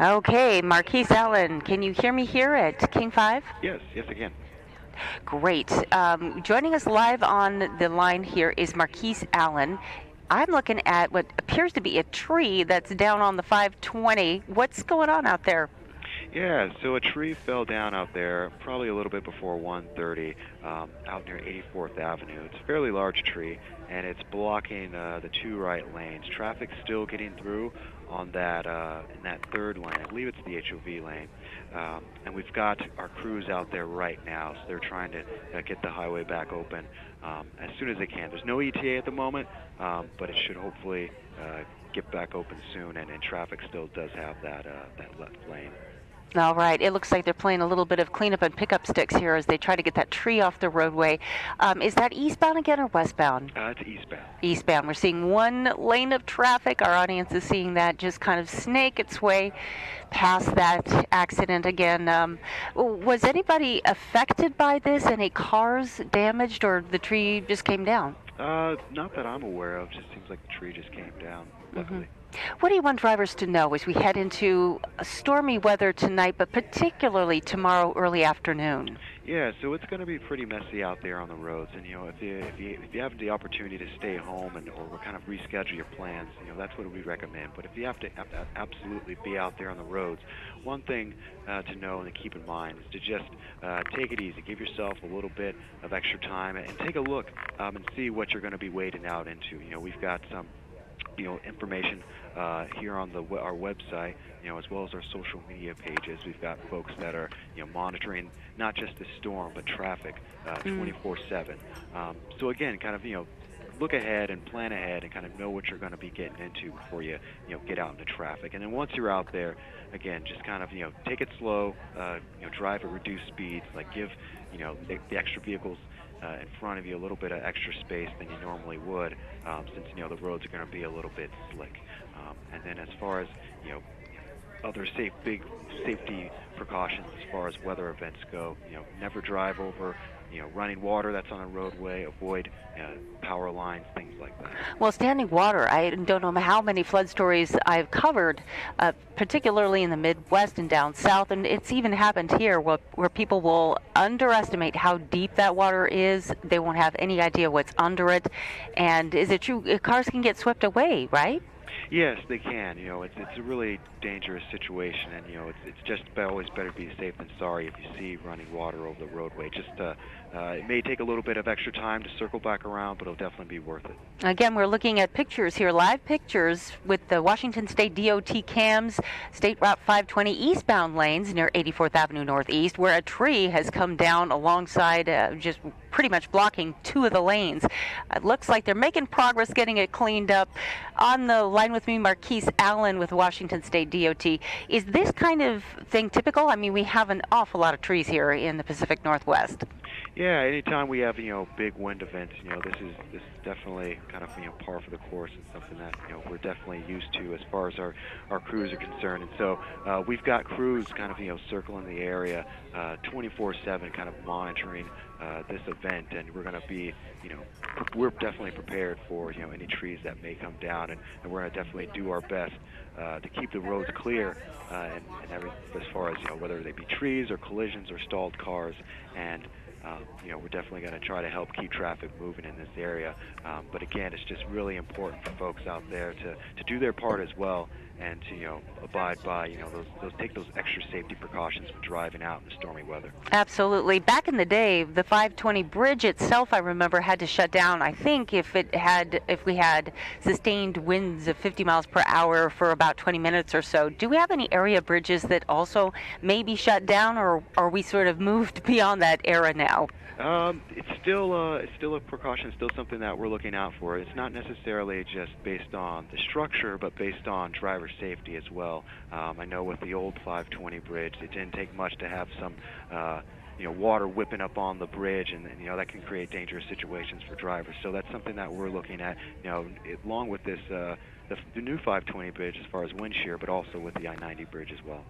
Okay, Marquise Allen, can you hear me here at King 5? Yes, yes, I can. Great. Um, joining us live on the line here is Marquise Allen. I'm looking at what appears to be a tree that's down on the 520. What's going on out there? Yeah, so a tree fell down out there probably a little bit before 1:30 um, out near 84th Avenue. It's a fairly large tree, and it's blocking uh, the two right lanes. Traffic's still getting through on that uh, in that third lane. I believe it's the HOV lane, um, and we've got our crews out there right now. So they're trying to uh, get the highway back open um, as soon as they can. There's no ETA at the moment, um, but it should hopefully uh, get back open soon. And, and traffic still does have that uh, that left lane. All right. It looks like they're playing a little bit of cleanup and pickup sticks here as they try to get that tree off the roadway. Um, is that eastbound again or westbound? Uh, it's eastbound. Eastbound. We're seeing one lane of traffic. Our audience is seeing that just kind of snake its way past that accident again. Um, was anybody affected by this? Any cars damaged, or the tree just came down? Uh, not that I'm aware of. Just seems like the tree just came down. Luckily. What do you want drivers to know as we head into stormy weather tonight, but particularly tomorrow early afternoon? Yeah, so it's going to be pretty messy out there on the roads, and you know if you if you if you have the opportunity to stay home and or kind of reschedule your plans, you know that's what we recommend. But if you have to, absolutely be out there on the roads, one thing uh, to know and to keep in mind is to just uh, take it easy, give yourself a little bit of extra time, and take a look um, and see what you're going to be wading out into. You know we've got some you know information uh, here on the our website, you know, as well as our social media pages. We've got folks that are you know monitoring not just the storm but traffic uh, 24/7. Um, so again, kind of you know. Look ahead and plan ahead and kind of know what you're going to be getting into before you, you know, get out into traffic. And then once you're out there, again, just kind of, you know, take it slow, uh, you know, drive at reduced speeds, like give, you know, the, the extra vehicles uh, in front of you a little bit of extra space than you normally would, um, since you know the roads are going to be a little bit slick. Um, and then as far as you know, other safe big safety precautions as far as weather events go, you know, never drive over you know, running water that's on a roadway, avoid uh, power lines, things like that. Well, standing water, I don't know how many flood stories I've covered, uh, particularly in the Midwest and down south, and it's even happened here where, where people will underestimate how deep that water is. They won't have any idea what's under it. And is it true? uh, Cars can get swept away, right? Yes, they can. You know, it's it's a really dangerous situation, and you know, it's it's just always better to be safe than sorry if you see running water over the roadway. Just uh, uh, it may take a little bit of extra time to circle back around, but it'll definitely be worth it. Again, we're looking at pictures here, live pictures with the Washington State DOT cams, State Route 520 eastbound lanes near 84th Avenue Northeast, where a tree has come down alongside, uh, just pretty much blocking two of the lanes. It looks like they're making progress getting it cleaned up. On the line with me, Marquise Allen with Washington State DOT. Is this kind of thing typical? I mean, we have an awful lot of trees here in the Pacific Northwest. Yeah, anytime we have you know big wind events, you know this is this is definitely kind of you know par for the course and something that you know we're definitely used to as far as our our crews are concerned. And so uh, we've got crews kind of you know circling the area uh, 24/7, kind of monitoring uh, this event, and we're going to be you know we're definitely prepared for you know any trees that may come down, and, and we're going to definitely do our best uh, to keep the roads clear uh, and, and every, as far as you know whether they be trees or collisions or stalled cars. And um, you know, we're definitely going to try to help keep traffic moving in this area. Um, but again, it's just really important for folks out there to, to do their part as well and to, you know, abide by, you know, those, those take those extra safety precautions when driving out in stormy weather. Absolutely. Back in the day, the 520 bridge itself, I remember, had to shut down. I think if it had, if we had sustained winds of 50 miles per hour for about 20 minutes or so. Do we have any area bridges that also may be shut down, or are we sort of moved beyond that era now? Um, it's still uh, it's still a precaution, still something that we're looking out for. It's not necessarily just based on the structure, but based on driver safety as well. Um, I know with the old 520 bridge, it didn't take much to have some. Uh, you know, water whipping up on the bridge, and, and you know that can create dangerous situations for drivers. So that's something that we're looking at. You know, it, along with this uh, the, the new 520 bridge as far as wind shear, but also with the I-90 bridge as well.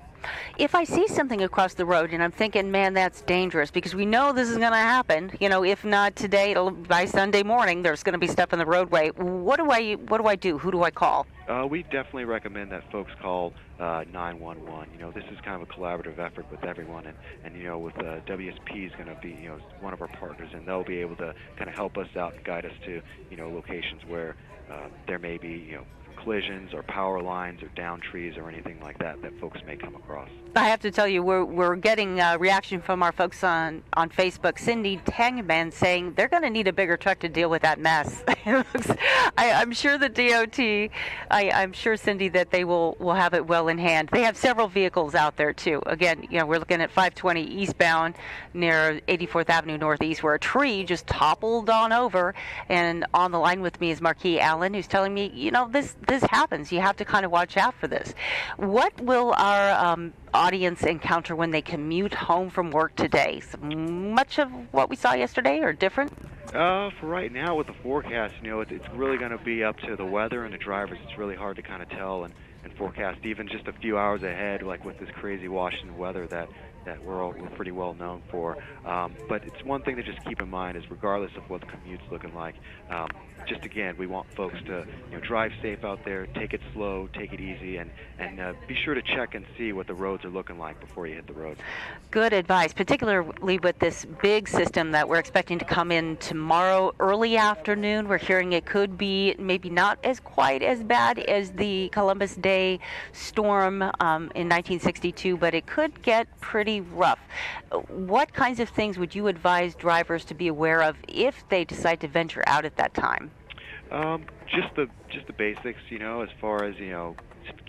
If I see something across the road and I'm thinking, man, that's dangerous because we know this is going to happen. You know, if not today, it'll, by Sunday morning, there's going to be stuff in the roadway. What do I what do I do? Who do I call? Uh, we definitely recommend that folks call uh, 911. You know, this is kind of a collaborative effort with everyone, and, and you know, with uh, WSP is going to be you know one of our partners, and they'll be able to kind of help us out and guide us to you know locations where uh, there may be you know collisions or power lines or down trees or anything like that that folks may come across. I have to tell you, we're, we're getting a reaction from our folks on, on Facebook. Cindy Tangman saying they're going to need a bigger truck to deal with that mess. I, I'm sure the DOT, I, I'm sure, Cindy, that they will, will have it well in hand. They have several vehicles out there, too. Again, you know, we're looking at 520 eastbound near 84th Avenue Northeast, where a tree just toppled on over. And on the line with me is Marquise Allen, who's telling me, you know, this, this happens. You have to kind of watch out for this. What will our um, audience encounter when they commute home from work today? So much of what we saw yesterday or different? Uh, for right now with the forecast, you know, it, it's really going to be up to the weather and the drivers. It's really hard to kind of tell and, and forecast even just a few hours ahead, like with this crazy Washington weather that that we're all, we're pretty well known for. Um, but it's one thing to just keep in mind is regardless of what the commute's looking like, um, just again, we want folks to you know drive safe out there, take it slow, take it easy, and and uh, be sure to check and see what the roads are looking like before you hit the road. Good advice, particularly with this big system that we're expecting to come in tomorrow early afternoon. We're hearing it could be maybe not as quite as bad as the Columbus Day storm um, in 1962, but it could get pretty rough. What kinds of things would you advise drivers to be aware of if they decide to venture out at that time? Um, just the just the basics, you know, as far as you know,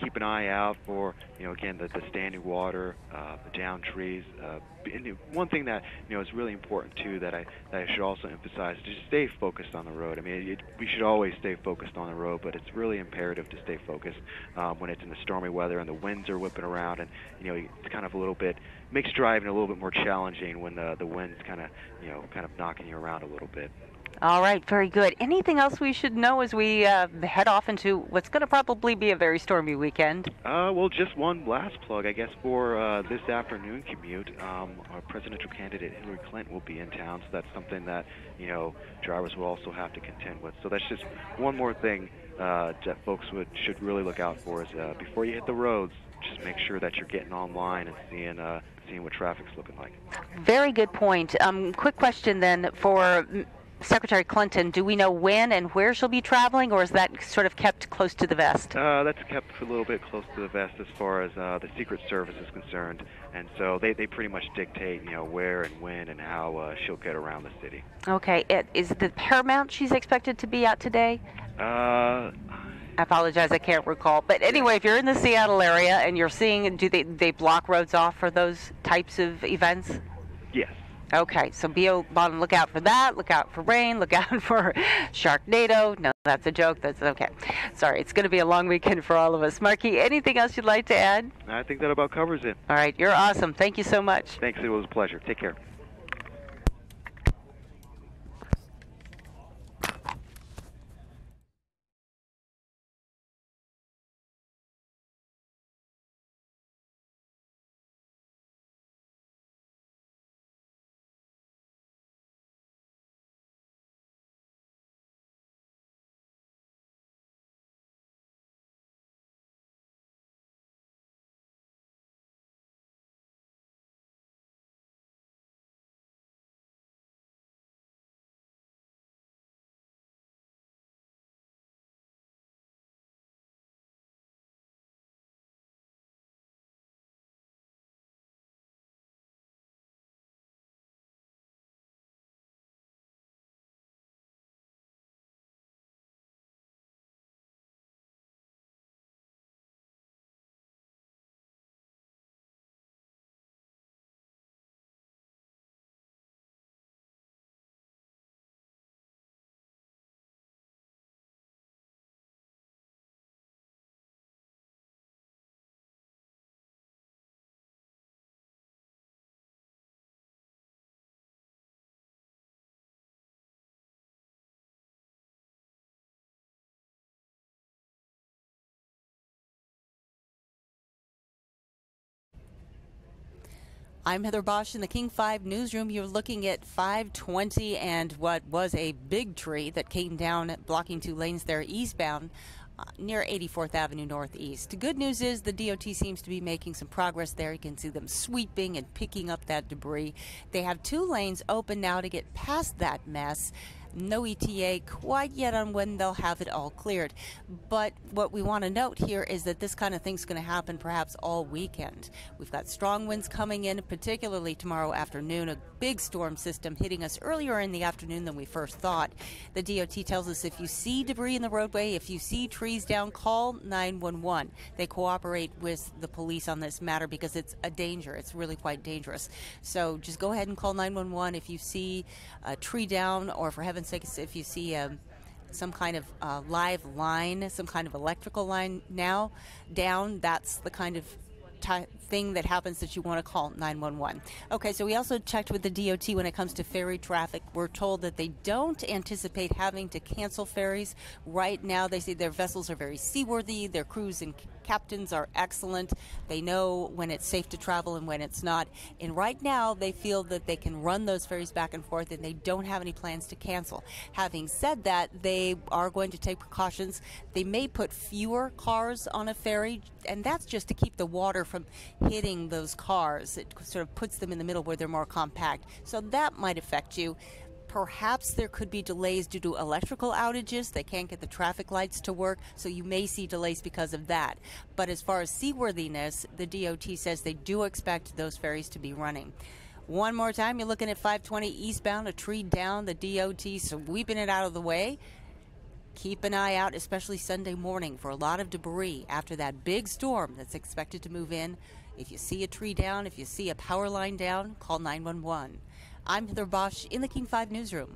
keep an eye out for you know again the, the standing water, uh, the down trees. Uh, and one thing that you know is really important too that I that I should also emphasize is to stay focused on the road. I mean, it, we should always stay focused on the road, but it's really imperative to stay focused um, when it's in the stormy weather and the winds are whipping around, and you know it's kind of a little bit makes driving a little bit more challenging when the the wind's kind of you know kind of knocking you around a little bit. All right, very good. Anything else we should know as we uh, head off into what's going to probably be a very stormy weekend? Uh, well, just one last plug, I guess, for uh, this afternoon commute. Um, our presidential candidate Hillary Clinton will be in town, so that's something that you know drivers will also have to contend with. So that's just one more thing uh, that folks would should really look out for is uh, before you hit the roads, just make sure that you're getting online and seeing uh, seeing what traffic's looking like. Very good point. Um, quick question then for Secretary Clinton, do we know when and where she'll be traveling, or is that sort of kept close to the vest? Uh, that's kept a little bit close to the vest as far as uh, the Secret Service is concerned, and so they, they pretty much dictate, you know, where and when and how uh, she'll get around the city. Okay, it, is the Paramount she's expected to be out today? Uh, I apologize, I can't recall. But anyway, if you're in the Seattle area and you're seeing, do they they block roads off for those types of events? Yes. Okay, so be on look out for that. Look out for rain. Look out for Sharknado. No, that's a joke. That's okay. Sorry, it's going to be a long weekend for all of us. Marky, anything else you'd like to add? I think that about covers it. All right, you're awesome. Thank you so much. Thanks. It was a pleasure. Take care. I'm Heather Bosch in the King 5 newsroom. You're looking at 520 and what was a big tree that came down, blocking two lanes there eastbound uh, near 84th Avenue Northeast. The good news is the DOT seems to be making some progress there. You can see them sweeping and picking up that debris. They have two lanes open now to get past that mess. No ETA quite yet on when they'll have it all cleared. But what we want to note here is that this kind of thing's going to happen perhaps all weekend. We've got strong winds coming in, particularly tomorrow afternoon, a big storm system hitting us earlier in the afternoon than we first thought. The DOT tells us if you see debris in the roadway, if you see trees down, call 911. They cooperate with the police on this matter because it's a danger. It's really quite dangerous. So just go ahead and call 911 if you see a tree down or for heaven's sakes if you see um, some kind of uh, live line, some kind of electrical line now down, that's the kind of ty- thing that happens that you want to call 911. Okay, so we also checked with the DOT when it comes to ferry traffic. We're told that they don't anticipate having to cancel ferries right now. They say their vessels are very seaworthy, their crews and captains are excellent. They know when it's safe to travel and when it's not. And right now, they feel that they can run those ferries back and forth and they don't have any plans to cancel. Having said that, they are going to take precautions. They may put fewer cars on a ferry, and that's just to keep the water from hitting those cars. It sort of puts them in the middle where they're more compact. So that might affect you. Perhaps there could be delays due to electrical outages. They can't get the traffic lights to work, so you may see delays because of that. But as far as seaworthiness, the DOT says they do expect those ferries to be running. One more time, you're looking at 520 eastbound, a tree down, the DOT sweeping it out of the way. Keep an eye out, especially Sunday morning, for a lot of debris after that big storm that's expected to move in. If you see a tree down, if you see a power line down, call 911. I'm Heather Bosch in the King 5 newsroom.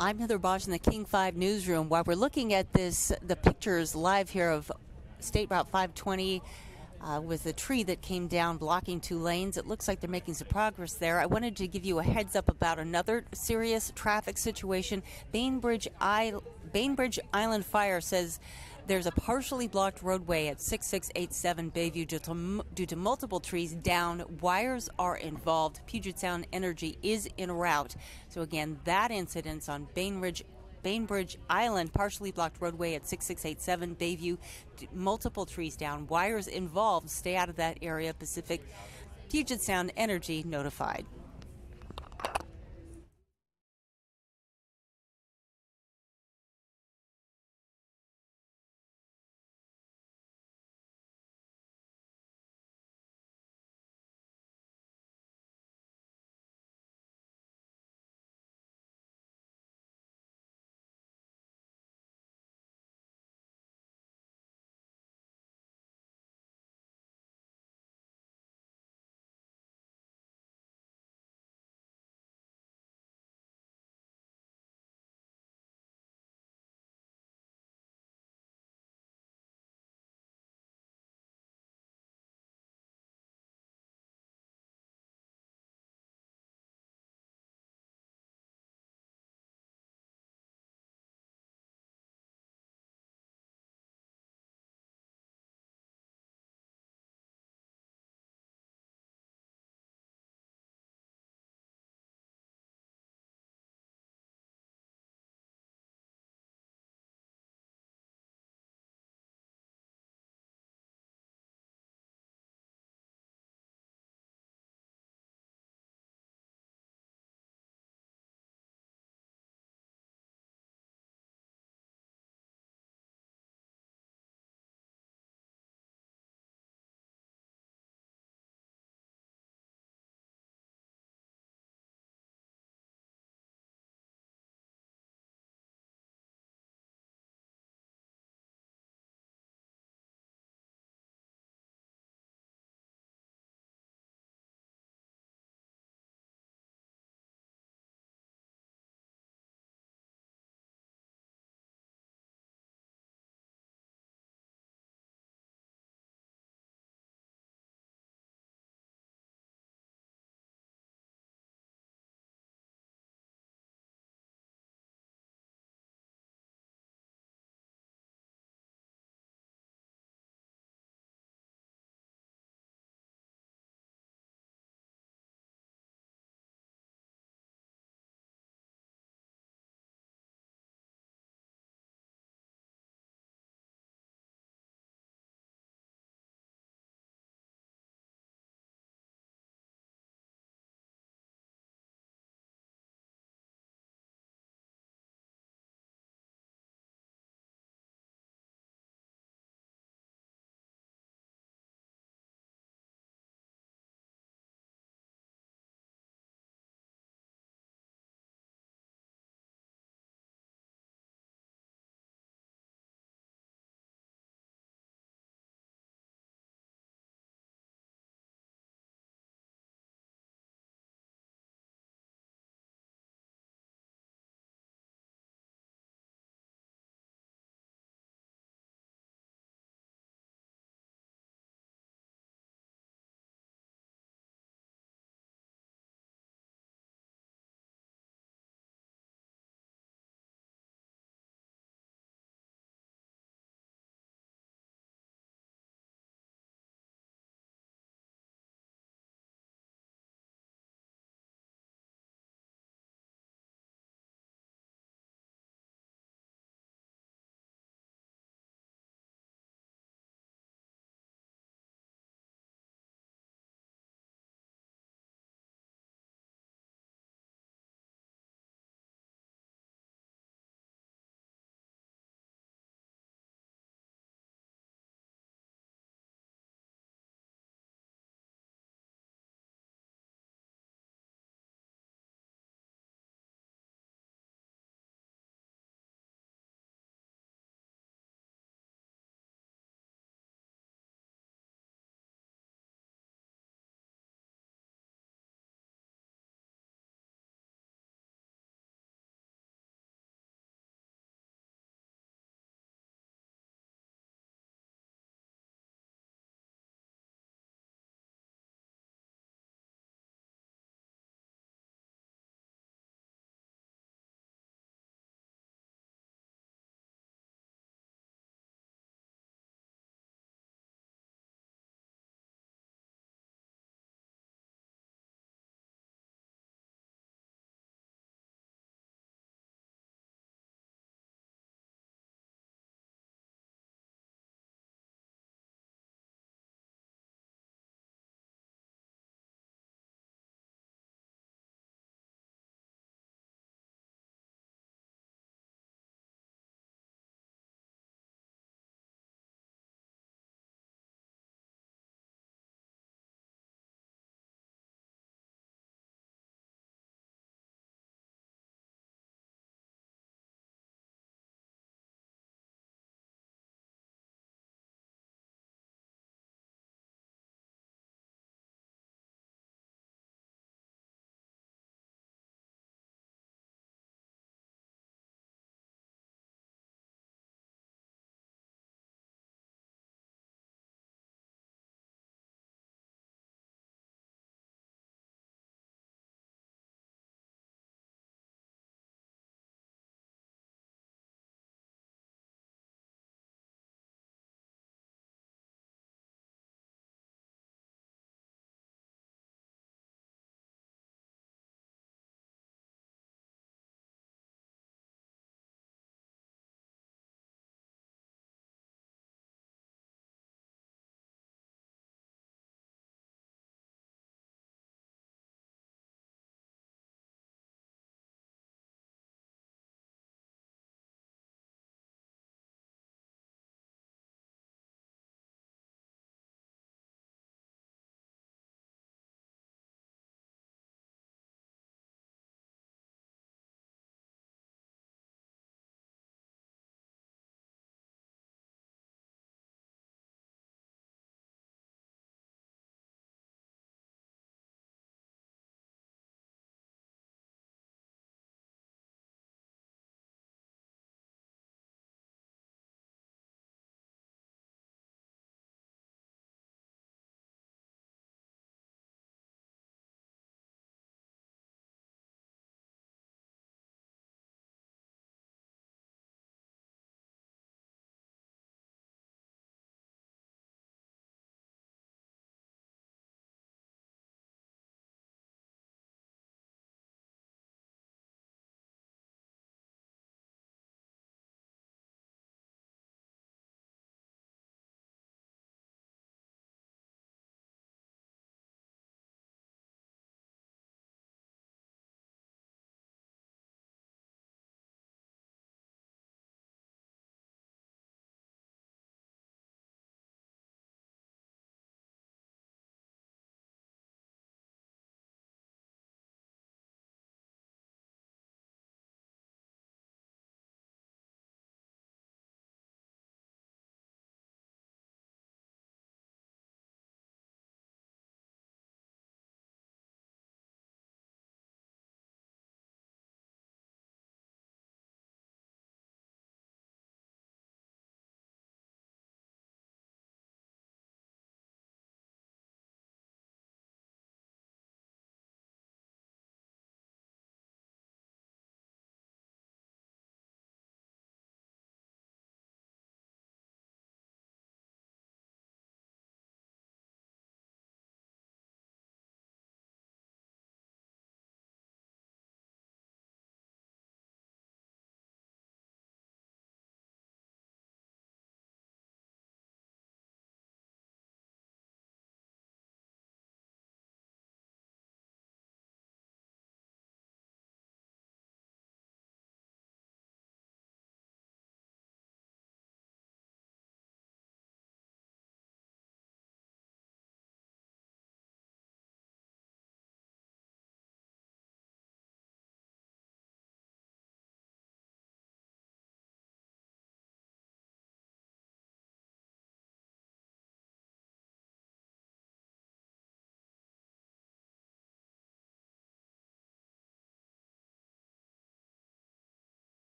I'm Heather Bosch in the King 5 newsroom. While we're looking at this, the pictures live here of State Route 520 uh, with the tree that came down blocking two lanes. It looks like they're making some progress there. I wanted to give you a heads up about another serious traffic situation. Bainbridge, I- Bainbridge Island Fire says there's a partially blocked roadway at 6687 Bayview due to, due to multiple trees down. Wires are involved. Puget Sound Energy is en route. So, again, that incident's on Bainbridge Bainbridge Island, partially blocked roadway at 6687 Bayview. Multiple trees down, wires involved. Stay out of that area. Pacific Puget Sound Energy notified.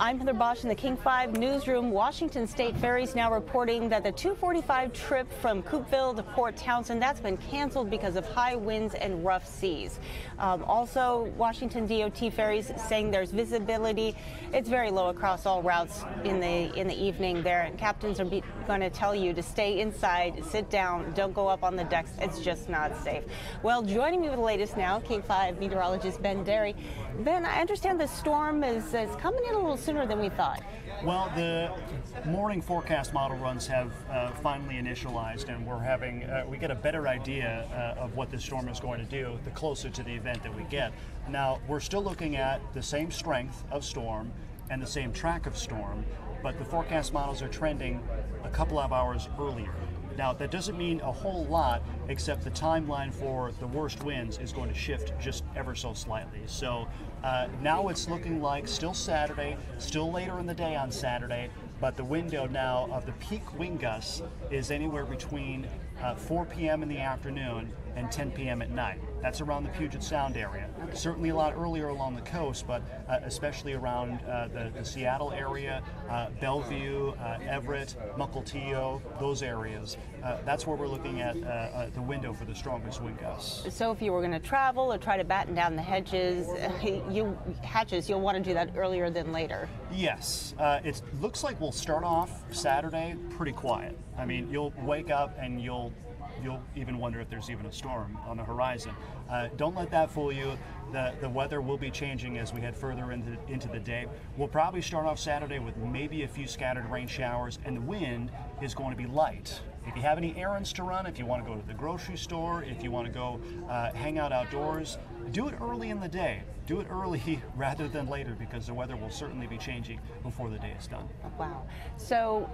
I'm Heather Bosch in the King 5 newsroom. Washington State Ferries now reporting that the 245 trip from Coupeville to Port Townsend that's been canceled because of high winds and rough seas. Um, also, Washington DOT ferries saying there's visibility. It's very low across all routes in the in the evening there. And captains are going to tell you to stay inside, sit down, don't go up on the decks. It's just not safe. Well, joining me with the latest now, King 5 meteorologist Ben Dery. Ben, I understand the storm is, is coming in a little sooner than we thought. Well, the morning forecast model runs have uh, finally initialized, and we're having uh, we get a better idea uh, of what this storm is going to do the closer to the event that we get. Now, we're still looking at the same strength of storm and the same track of storm, but the forecast models are trending a couple of hours earlier. Now, that doesn't mean a whole lot, except the timeline for the worst winds is going to shift just ever so slightly. So uh, now it's looking like still Saturday, still later in the day on Saturday, but the window now of the peak wind gusts is anywhere between uh, 4 p.m. in the afternoon and 10 p.m. at night. That's around the Puget Sound area. Certainly a lot earlier along the coast, but uh, especially around uh, the, the, Seattle area, uh, Bellevue, uh, Everett, Mukilteo, those areas. Uh, that's where we're looking at the window for the strongest wind gusts. So if you were going to travel or try to batten down the hedges, you hatches, you'll want to do that earlier than later. Yes, it looks like we'll start off Saturday pretty quiet. I mean, you'll wake up and you'll you'll even wonder if there's even a storm on the horizon. Uh, don't let that fool you. The, the weather will be changing as we head further into, into the day. We'll probably start off Saturday with maybe a few scattered rain showers, and the wind is going to be light. If you have any errands to run, if you want to go to the grocery store, if you want to go uh, hang out outdoors, do it early in the day. Do it early rather than later because the weather will certainly be changing before the day is done. Oh, wow. So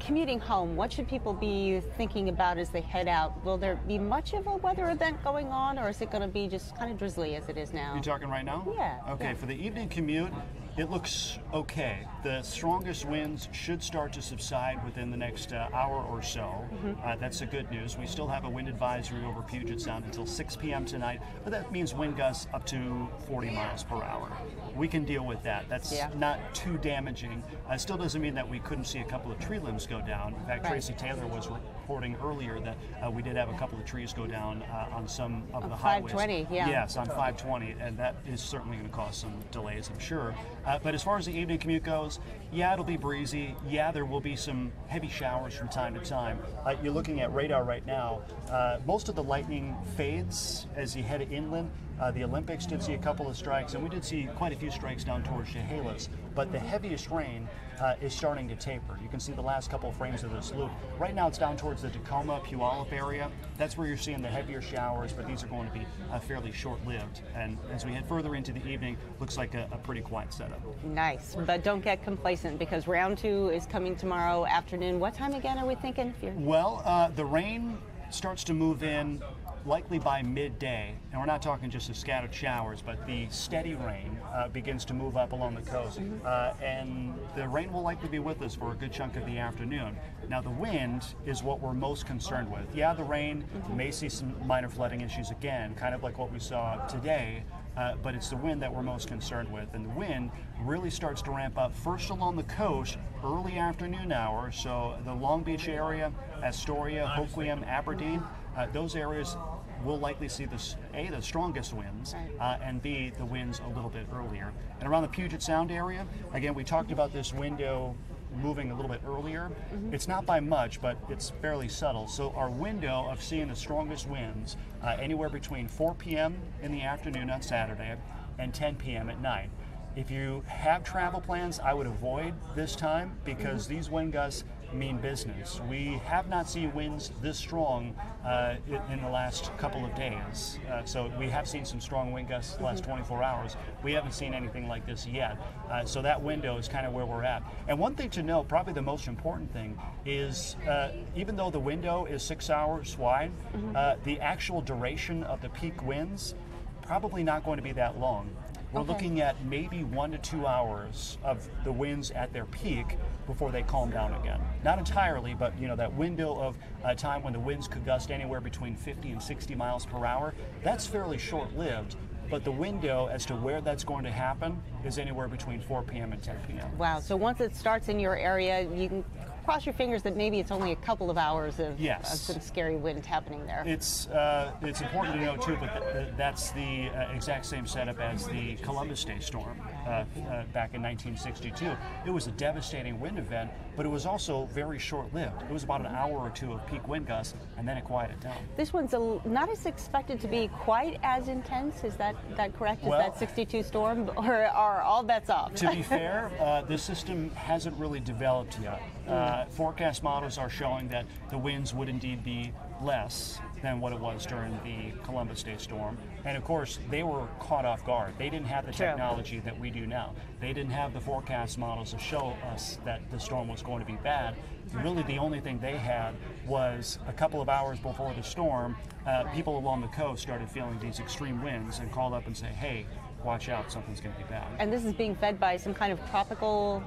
commuting home, what should people be thinking about as they head out? Will there be much of a weather event going on, or is it going to be just kind of drizzly as it is now? You're talking right now? Yeah. Okay, yeah. for the evening commute, it looks okay. The strongest winds should start to subside within the next uh, hour or so. Mm-hmm. Uh, that's the good news. We still have a wind advisory over Puget Sound until 6 p.m. tonight, but that means wind gusts up to 40 miles per hour. We can deal with that. That's yeah. not too damaging. Uh, still doesn't mean that we couldn't see a couple of tree limbs go down. In fact, right. Tracy Taylor was reporting earlier that uh, we did have a couple of trees go down uh, on some of on the 520, highways. yeah. Yes, on 520, and that is certainly going to cause some delays, I'm sure. Uh, but as far as the evening commute goes, yeah, it'll be breezy. Yeah, there will be some heavy showers from time to time. Uh, you're looking at radar right now. Uh, most of the lightning fades as you head inland. Uh, the Olympics did see a couple of strikes, and we did see quite a few strikes down towards Chehalis. But the heaviest rain uh, is starting to taper. You can see the last couple of frames of this loop. Right now, it's down towards the Tacoma, Puyallup area. That's where you're seeing the heavier showers, but these are going to be uh, fairly short-lived. And as we head further into the evening, looks like a, a pretty quiet setup. Nice, but don't get complacent because round two is coming tomorrow afternoon. What time again are we thinking? Well, uh, the rain starts to move in likely by midday, and we're not talking just the scattered showers, but the steady rain uh, begins to move up along the coast. Mm-hmm. Uh, and the rain will likely be with us for a good chunk of the afternoon. Now, the wind is what we're most concerned with. Yeah, the rain mm-hmm. may see some minor flooding issues again, kind of like what we saw today. Uh, but it's the wind that we're most concerned with. And the wind really starts to ramp up first along the coast, early afternoon hours. So the Long Beach area, Astoria, Hoquiam, Aberdeen, uh, those areas will likely see the a the strongest winds uh, and b the winds a little bit earlier. And around the Puget Sound area, again, we talked about this window moving a little bit earlier. Mm-hmm. It's not by much, but it's fairly subtle. So our window of seeing the strongest winds uh, anywhere between 4 p.m. in the afternoon on Saturday and 10 p.m. at night. If you have travel plans, I would avoid this time because mm-hmm. these wind gusts mean business. We have not seen winds this strong uh, in the last couple of days. Uh, so we have seen some strong wind gusts the last mm-hmm. 24 hours. We haven't seen anything like this yet. Uh, so that window is kind of where we're at. And one thing to know, probably the most important thing, is uh, even though the window is six hours wide, mm-hmm. Uh, the actual duration of the peak winds probably not going to be that long. We're okay. looking at maybe one to two hours of the winds at their peak before they calm down again. Not entirely, but you know that window of uh, time when the winds could gust anywhere between 50 and 60 miles per hour. That's fairly short-lived. but the window as to where that's going to happen is anywhere between 4 p.m. and 10 p.m. Wow. So once it starts in your area, you can cross your fingers that maybe it's only a couple of hours of, Yes. of some scary wind happening there. It's uh, it's important to know too, but th- th- that's the uh, exact same setup as the Columbus Day storm uh, uh, back in 1962. It was a devastating wind event, but it was also very short-lived. It was about an hour or two of peak wind gusts, and then it quieted down. This one's a, not as expected to be quite as intense. Is that that correct? Is Well- that 62 storm, or are all bets off? to be fair, uh, the system hasn't really developed yet. Uh, forecast models are showing that the winds would indeed be less than what it was during the Columbus Day storm. And of course, they were caught off guard. They didn't have the True. technology that we do now. They didn't have the forecast models to show us that the storm was going to be bad. Really, the only thing they had was a couple of hours before the storm, uh, people along the coast started feeling these extreme winds and called up and say, hey, watch out, something's going to be bad. And this is being fed by some kind of tropical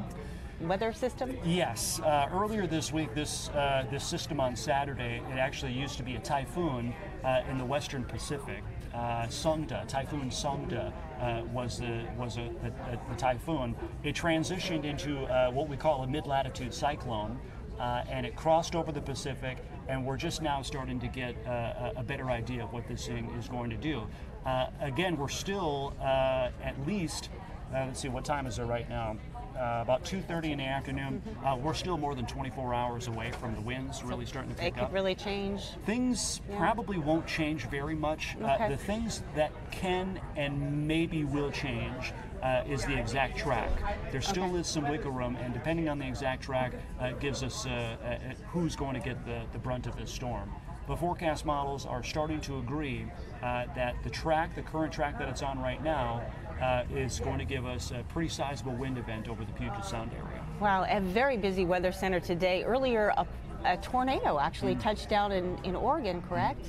weather system. Yes. Uh, earlier this week, this uh, this system on Saturday, it actually used to be a typhoon uh, in the Western Pacific. Uh, Songda, Typhoon Songda, uh, was the was a, a, the typhoon. It transitioned into uh, what we call a mid-latitude cyclone, and it crossed over the Pacific. And we're just now starting to get a, better idea of what this thing is going to do. Again, we're still at least. Let's see, what time is it right now? Uh, about 2.30 in the afternoon. Uh, we're still more than 24 hours away from the winds really starting to pick could up. really change. Things Yeah. probably won't change very much. Uh, Okay. the things that can and maybe will change uh, is the exact track. There still Okay. is some wiggle room, and depending on the exact track, uh, it gives us uh, uh, who's going to get the, the brunt of this storm. The forecast models are starting to agree uh, that the track, the current track that it's on right now, uh, is going to give us a pretty sizable wind event over the Puget Sound area. Wow, a very busy weather center today. Earlier, a, a tornado actually touched down in, in Oregon, correct?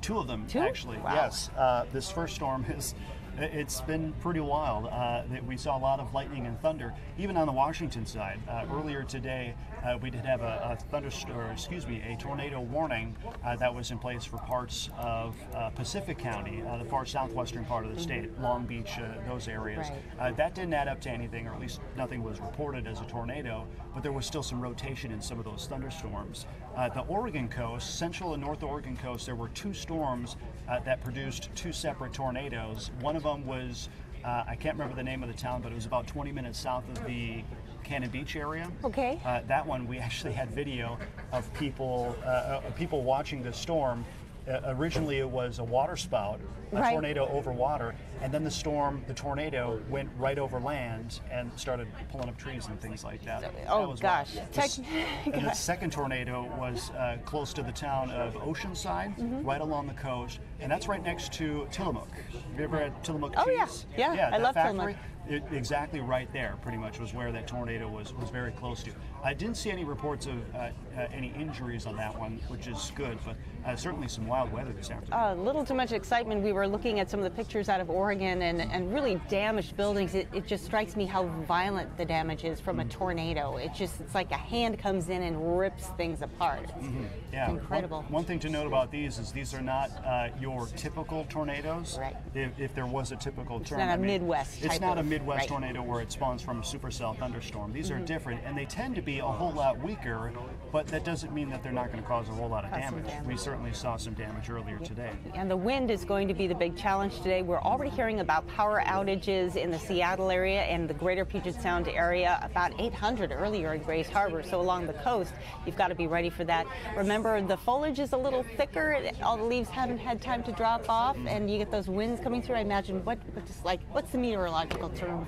Two of them, Two? actually. Wow. Yes. Uh, this first storm is. It's been pretty wild. Uh, that we saw a lot of lightning and thunder, even on the Washington side. Uh, earlier today, uh, we did have a, a thunderstorm, excuse me, a tornado warning uh, that was in place for parts of uh, Pacific County, uh, the far southwestern part of the state, Long Beach, uh, those areas. Right. Uh, that didn't add up to anything, or at least nothing was reported as a tornado, but there was still some rotation in some of those thunderstorms. Uh, the Oregon coast, central and north Oregon coast, there were two storms uh, that produced two separate tornadoes. One of them was, uh, I can't remember the name of the town, but it was about 20 minutes south of the Cannon Beach area. Okay. Uh, that one, we actually had video of people, uh, of people watching the storm. Uh, originally, it was a water spout, a Right. tornado over water, and then the storm, the tornado, went right over land and started pulling up trees and things like that. That oh, was gosh. The and the second tornado was uh, close to the town of Oceanside, Mhm. right along the coast, and that's right next to Tillamook. Have you ever had Tillamook Oh, yeah. cheese? Yeah, I love factory, Tillamook. It, exactly right there, pretty much, was where that tornado was was very close to. I didn't see any reports of uh, uh, any injuries on that one, which is good, but uh, certainly some wild weather this afternoon. A little too much excitement. We were looking at some of the pictures out of Oregon and, and really damaged buildings. It, it just strikes me how violent the damage is from a Mm. tornado. It just, it's like a hand comes in and rips things apart. It's, Mhm. Yeah, one- incredible. One, thing to note about these is these are not uh, your typical tornadoes. Right. If, if there was a typical It's term, not a I mean, Midwest It's not a Midwest right. tornado where it spawns from a supercell thunderstorm. These are Mhm. different, and they tend to be a whole lot weaker. But that doesn't mean that they're not going to cause a whole lot of damage. damage. We certainly saw some damage earlier today. And the wind is going to be the big challenge today. We're already hearing about power outages in the Seattle area and the greater Puget Sound area, about 800 earlier in Grays Harbor. So along the coast, you've got to be ready for that. Remember, the foliage is a little thicker. All the leaves haven't had time to drop off, and you get those winds coming through. I imagine what, what just like, what's the meteorological term?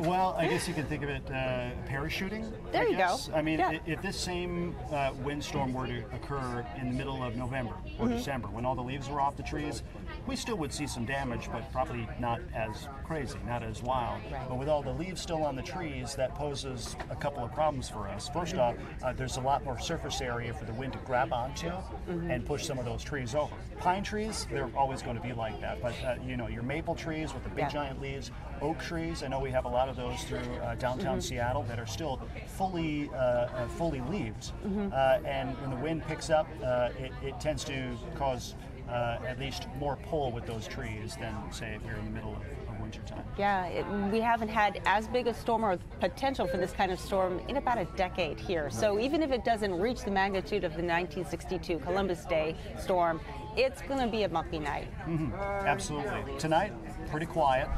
well, I guess you can think of it uh, parachuting. There I you go. I mean, Yeah. if this same uh, windstorm were to occur in the middle of November or Mhm. December, when all the leaves were off the trees, we still would see some damage, but probably not as crazy, not as wild. But with all the leaves still on the trees, that poses a couple of problems for us. First off, uh, there's a lot more surface area for the wind to grab onto Mhm. and push some of those trees over. Pine trees, they're always going to be like that, but uh, you know, your maple trees with the big Yeah. giant leaves, oak trees. I know we have a lot of those through uh, downtown Mhm. Seattle that are still fully uh, uh, fully leaved. Mhm. Uh, and when the wind picks up, uh, it, it tends to cause uh, at least more pull with those trees than, say, if you're in the middle of, of wintertime. Yeah, it, we haven't had as big a storm or potential for this kind of storm in about a decade here. So even if it doesn't reach the magnitude of the 1962 Columbus Day storm, it's going to be a bumpy night. Mm-hmm. Absolutely. Tonight, pretty quiet,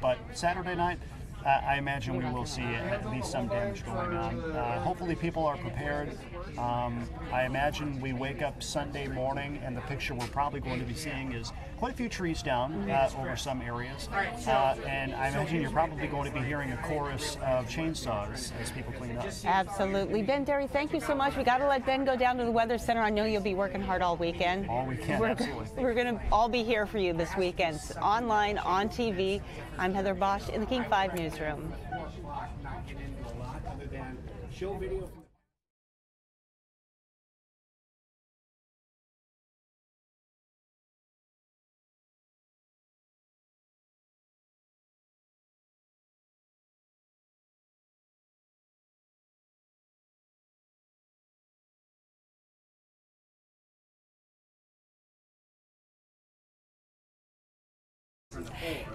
but Saturday night, uh, I imagine we will see at least some damage going on. Uh, hopefully, people are prepared. Um, I imagine we wake up Sunday morning, and the picture we're probably going to be seeing is quite a few trees down uh, over some areas. Uh, and I imagine you're probably going to be hearing a chorus of chainsaws as people clean up. Absolutely. Ben Dery, thank you so much. We got to let Ben go down to the Weather Center. I know you'll be working hard all weekend. All weekend, we're, absolutely. We're going to all be here for you this weekend, online, on TV. I'm Heather Bosch in the King 5 Newsroom.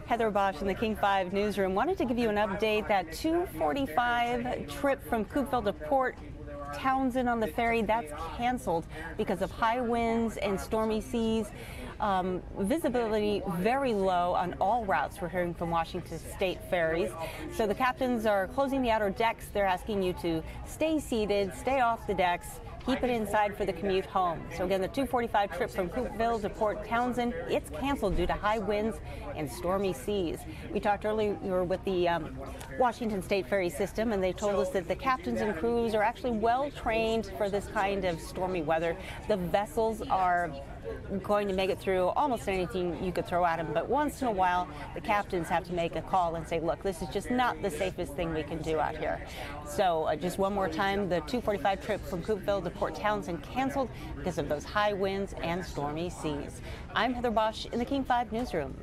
Heather Bosch in the King 5 newsroom wanted to give you an update that 245 trip from Coupeville to Port Townsend on the ferry that's canceled because of high winds and stormy seas. Um, visibility very low on all routes we're hearing from Washington State ferries. So the captains are closing the outer decks. They're asking you to stay seated, stay off the decks, keep it inside for the commute home. So again, the 245 trip from Coupeville to Port Townsend, it's canceled due to high winds and stormy seas. We talked earlier with the um, Washington State Ferry System, and they told us that the captains and crews are actually well trained for this kind of stormy weather. The vessels are going to make it through almost anything you could throw at them. But once in a while, the captains have to make a call and say, look, this is just not the safest thing we can do out here. So uh, just one more time, the 245 trip from Coupeville to Port Townsend canceled because of those high winds and stormy seas. I'm Heather Bosch in the King 5 Newsroom.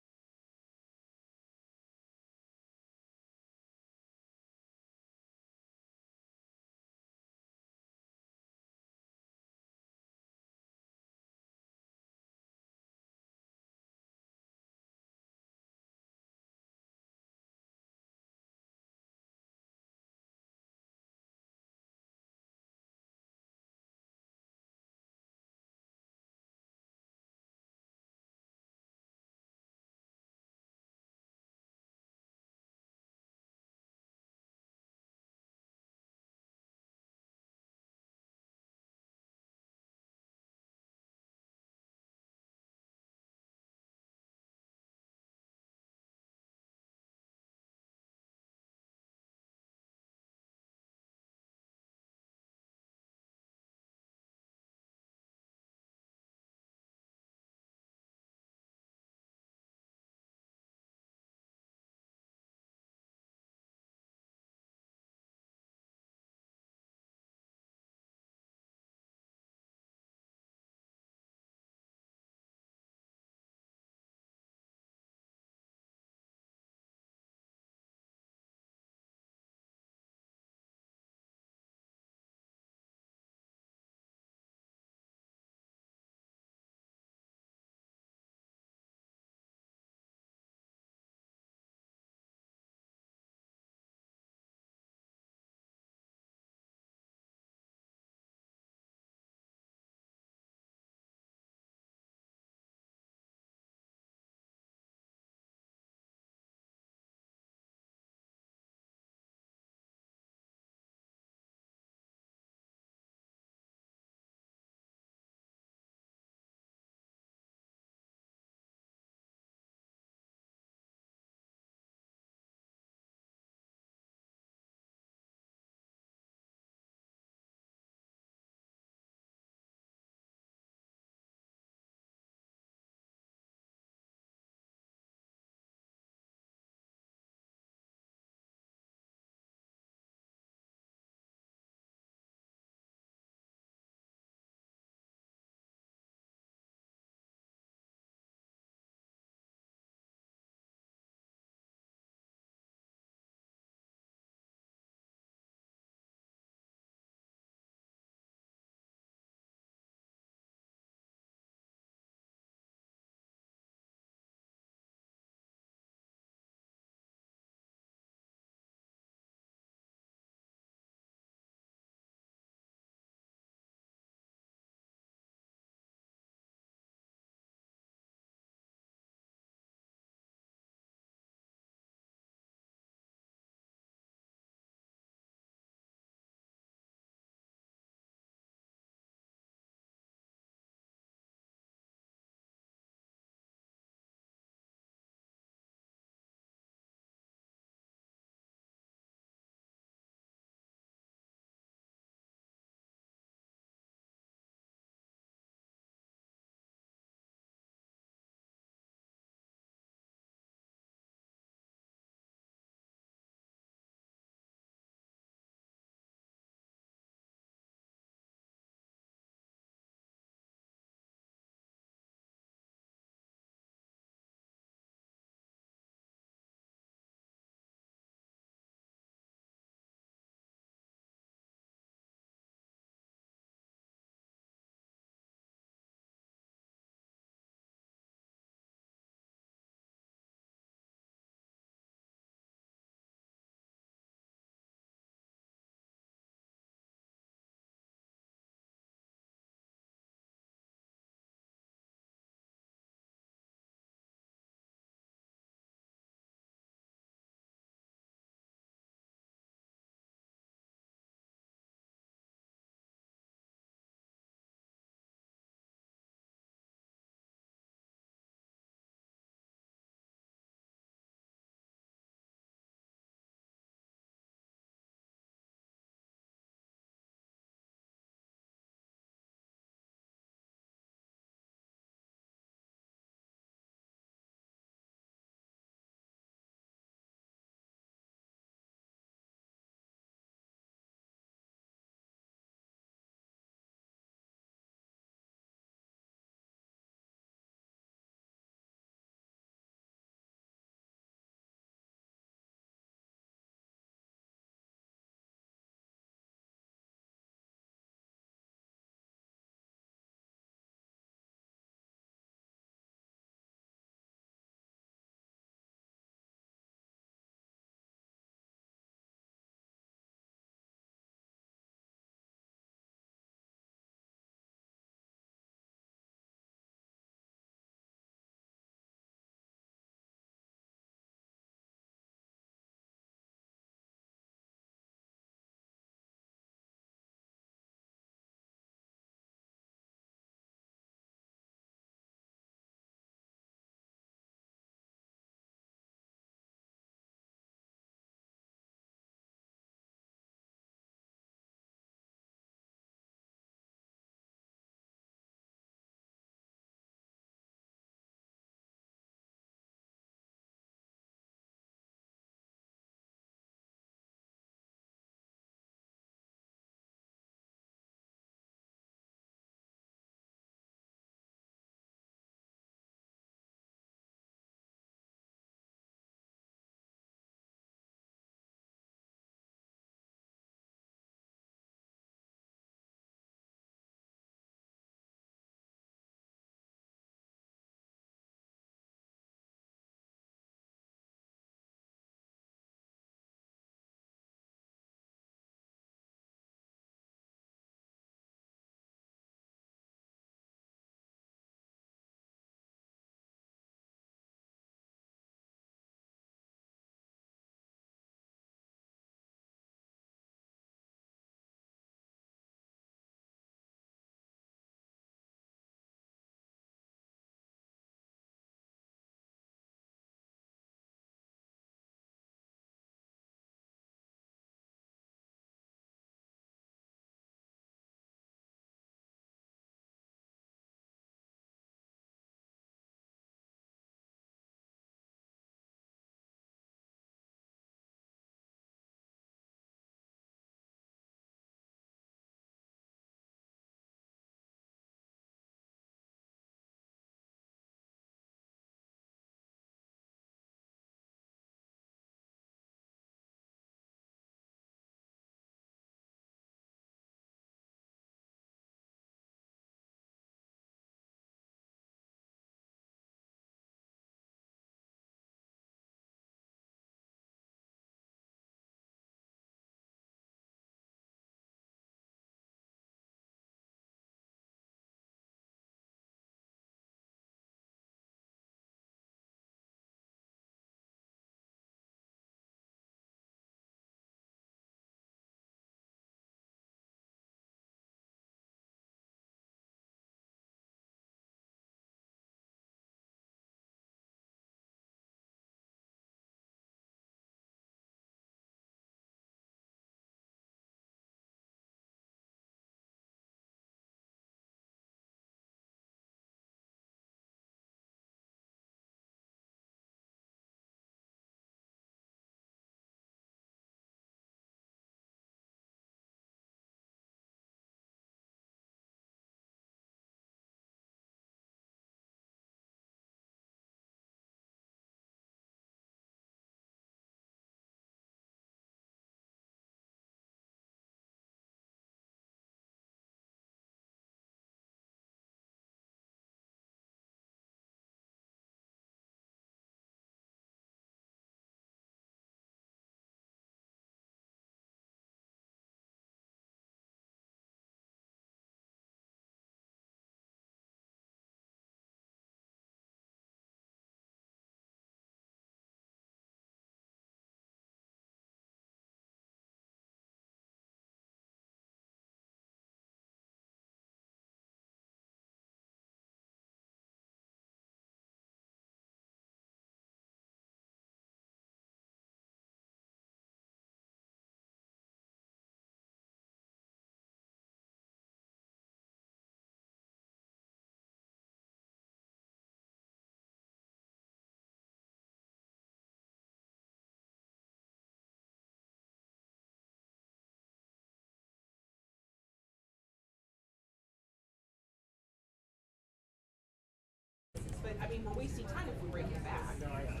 I mean, we're wasting time if we bring it back.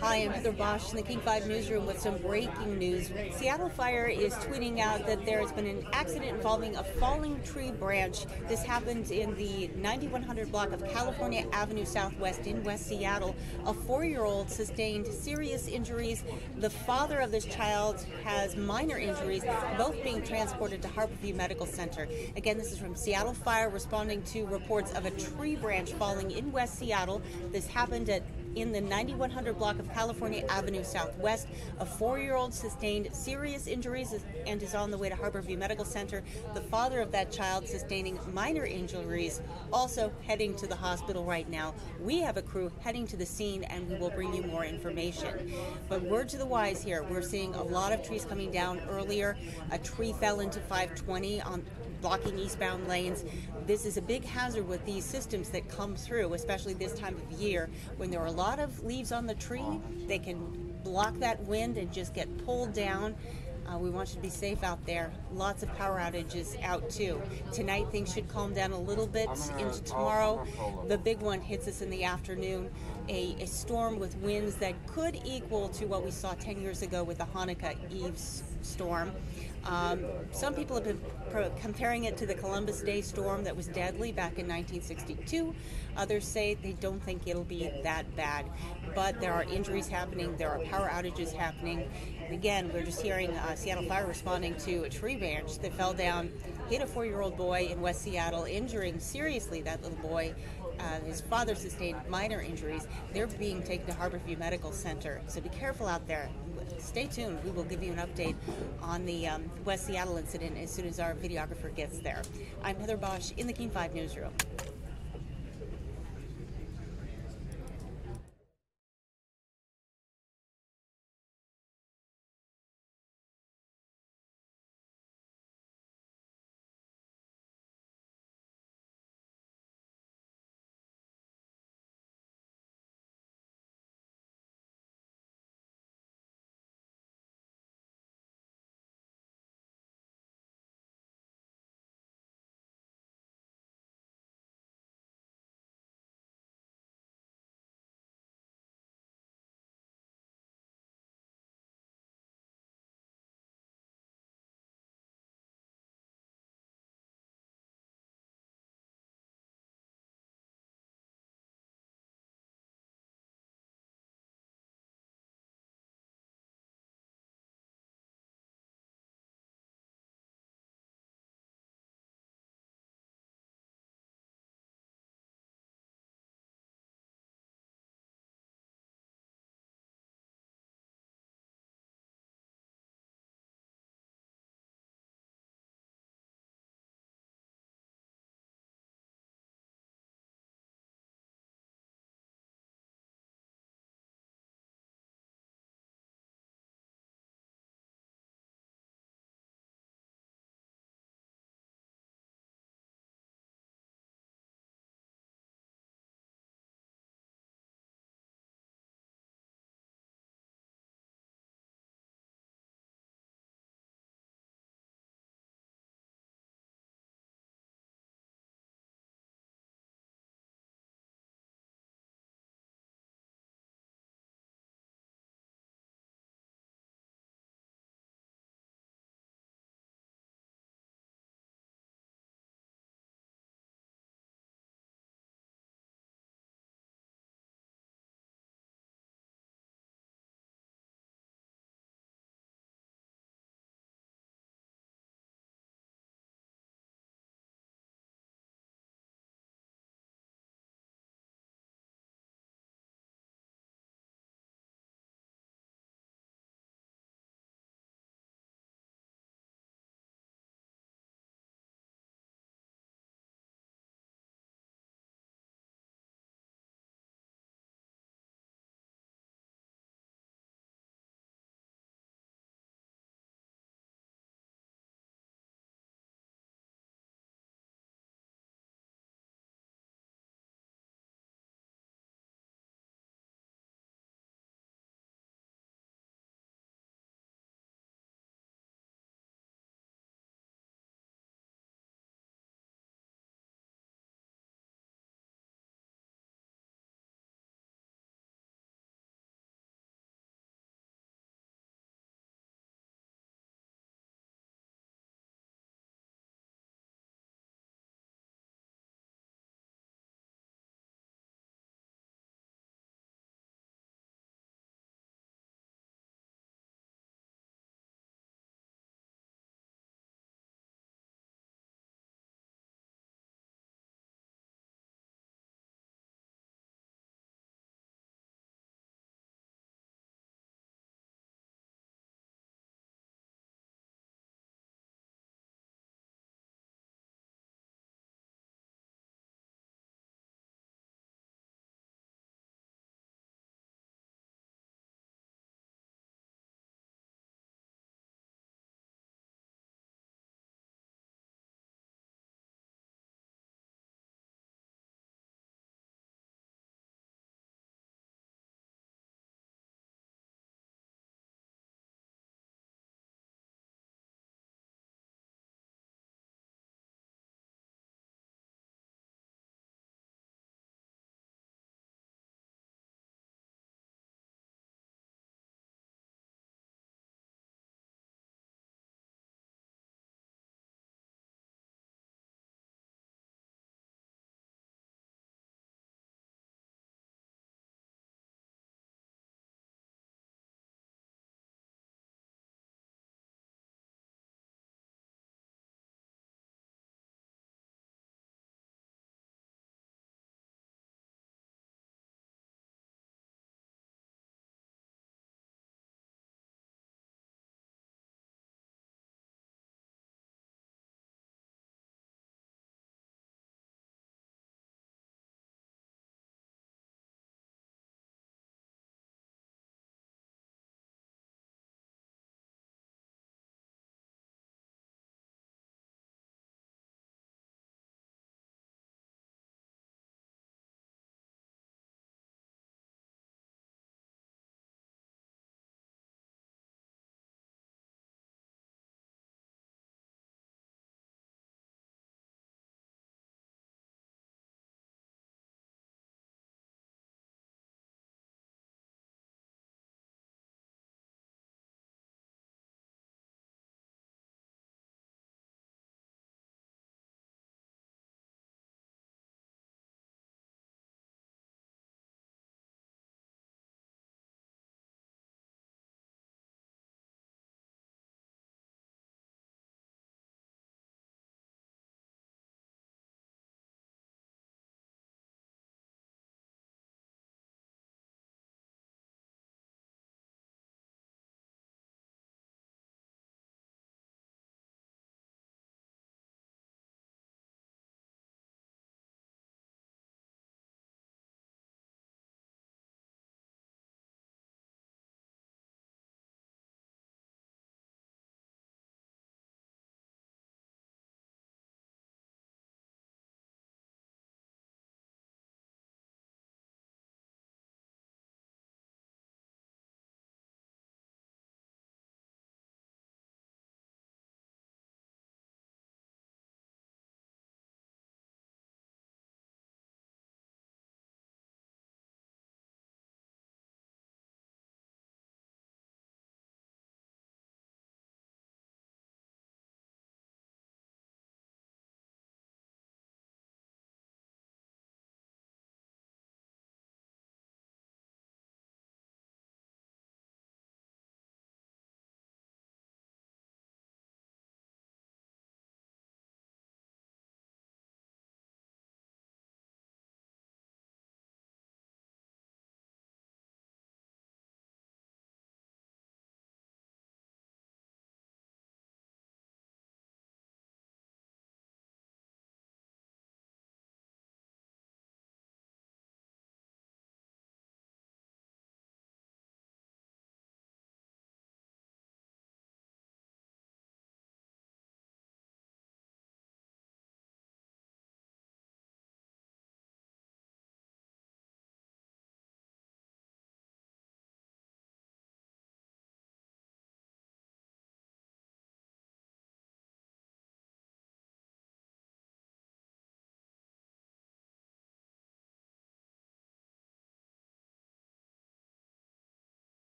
Hi, I'm Heather Bosch in the King 5 newsroom with some breaking news. Seattle Fire is tweeting out that there has been an accident involving a falling tree branch. This happened in the 9100 block of California Avenue Southwest in West Seattle. A four year old sustained serious injuries. The father of this child has minor injuries, both being transported to Harborview Medical Center. Again, this is from Seattle Fire responding to reports of a tree branch falling in West Seattle. This happened at in the 9100 block of California Avenue Southwest. A four year old sustained serious injuries and is on the way to Harborview Medical Center. The father of that child sustaining minor injuries, also heading to the hospital right now. We have a crew heading to the scene and we will bring you more information. But word to the wise here, we're seeing a lot of trees coming down earlier. A tree fell into 520 on blocking eastbound lanes. This is a big hazard with these systems that come through, especially this time of year when there are a lot of leaves on the tree. They can block that wind and just get pulled down. Uh, we want you to be safe out there. Lots of power outages out too. Tonight things should calm down a little bit into tomorrow. The big one hits us in the afternoon. A, a storm with winds that could equal to what we saw 10 years ago with the Hanukkah Eve storm. Um, some people have been pro- comparing it to the Columbus Day storm that was deadly back in 1962. Others say they don't think it'll be that bad. But there are injuries happening, there are power outages happening. Again, we're just hearing uh, Seattle Fire responding to a tree branch that fell down, hit a four year old boy in West Seattle, injuring seriously that little boy. Uh, his father sustained minor injuries. They're being taken to Harborview Medical Center. So be careful out there. Stay tuned. We will give you an update on the um, West Seattle incident as soon as our videographer gets there. I'm Heather Bosch in the King 5 newsroom.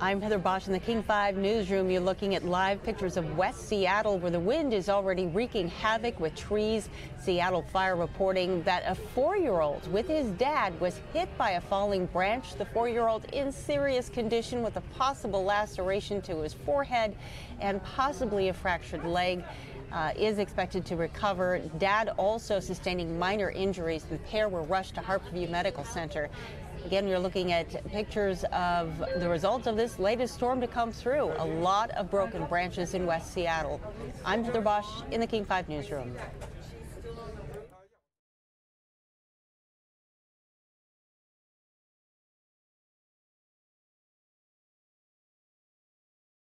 I'm Heather Bosch in the King 5 newsroom. You're looking at live pictures of West Seattle where the wind is already wreaking havoc with trees. Seattle Fire reporting that a four-year-old with his dad was hit by a falling branch. The four-year-old in serious condition with a possible laceration to his forehead and possibly a fractured leg. Uh, is expected to recover. Dad also sustaining minor injuries. The pair were rushed to Harborview Medical Center. Again, we're looking at pictures of the results of this latest storm to come through. A lot of broken branches in West Seattle. I'm Heather Bosch in the King 5 newsroom.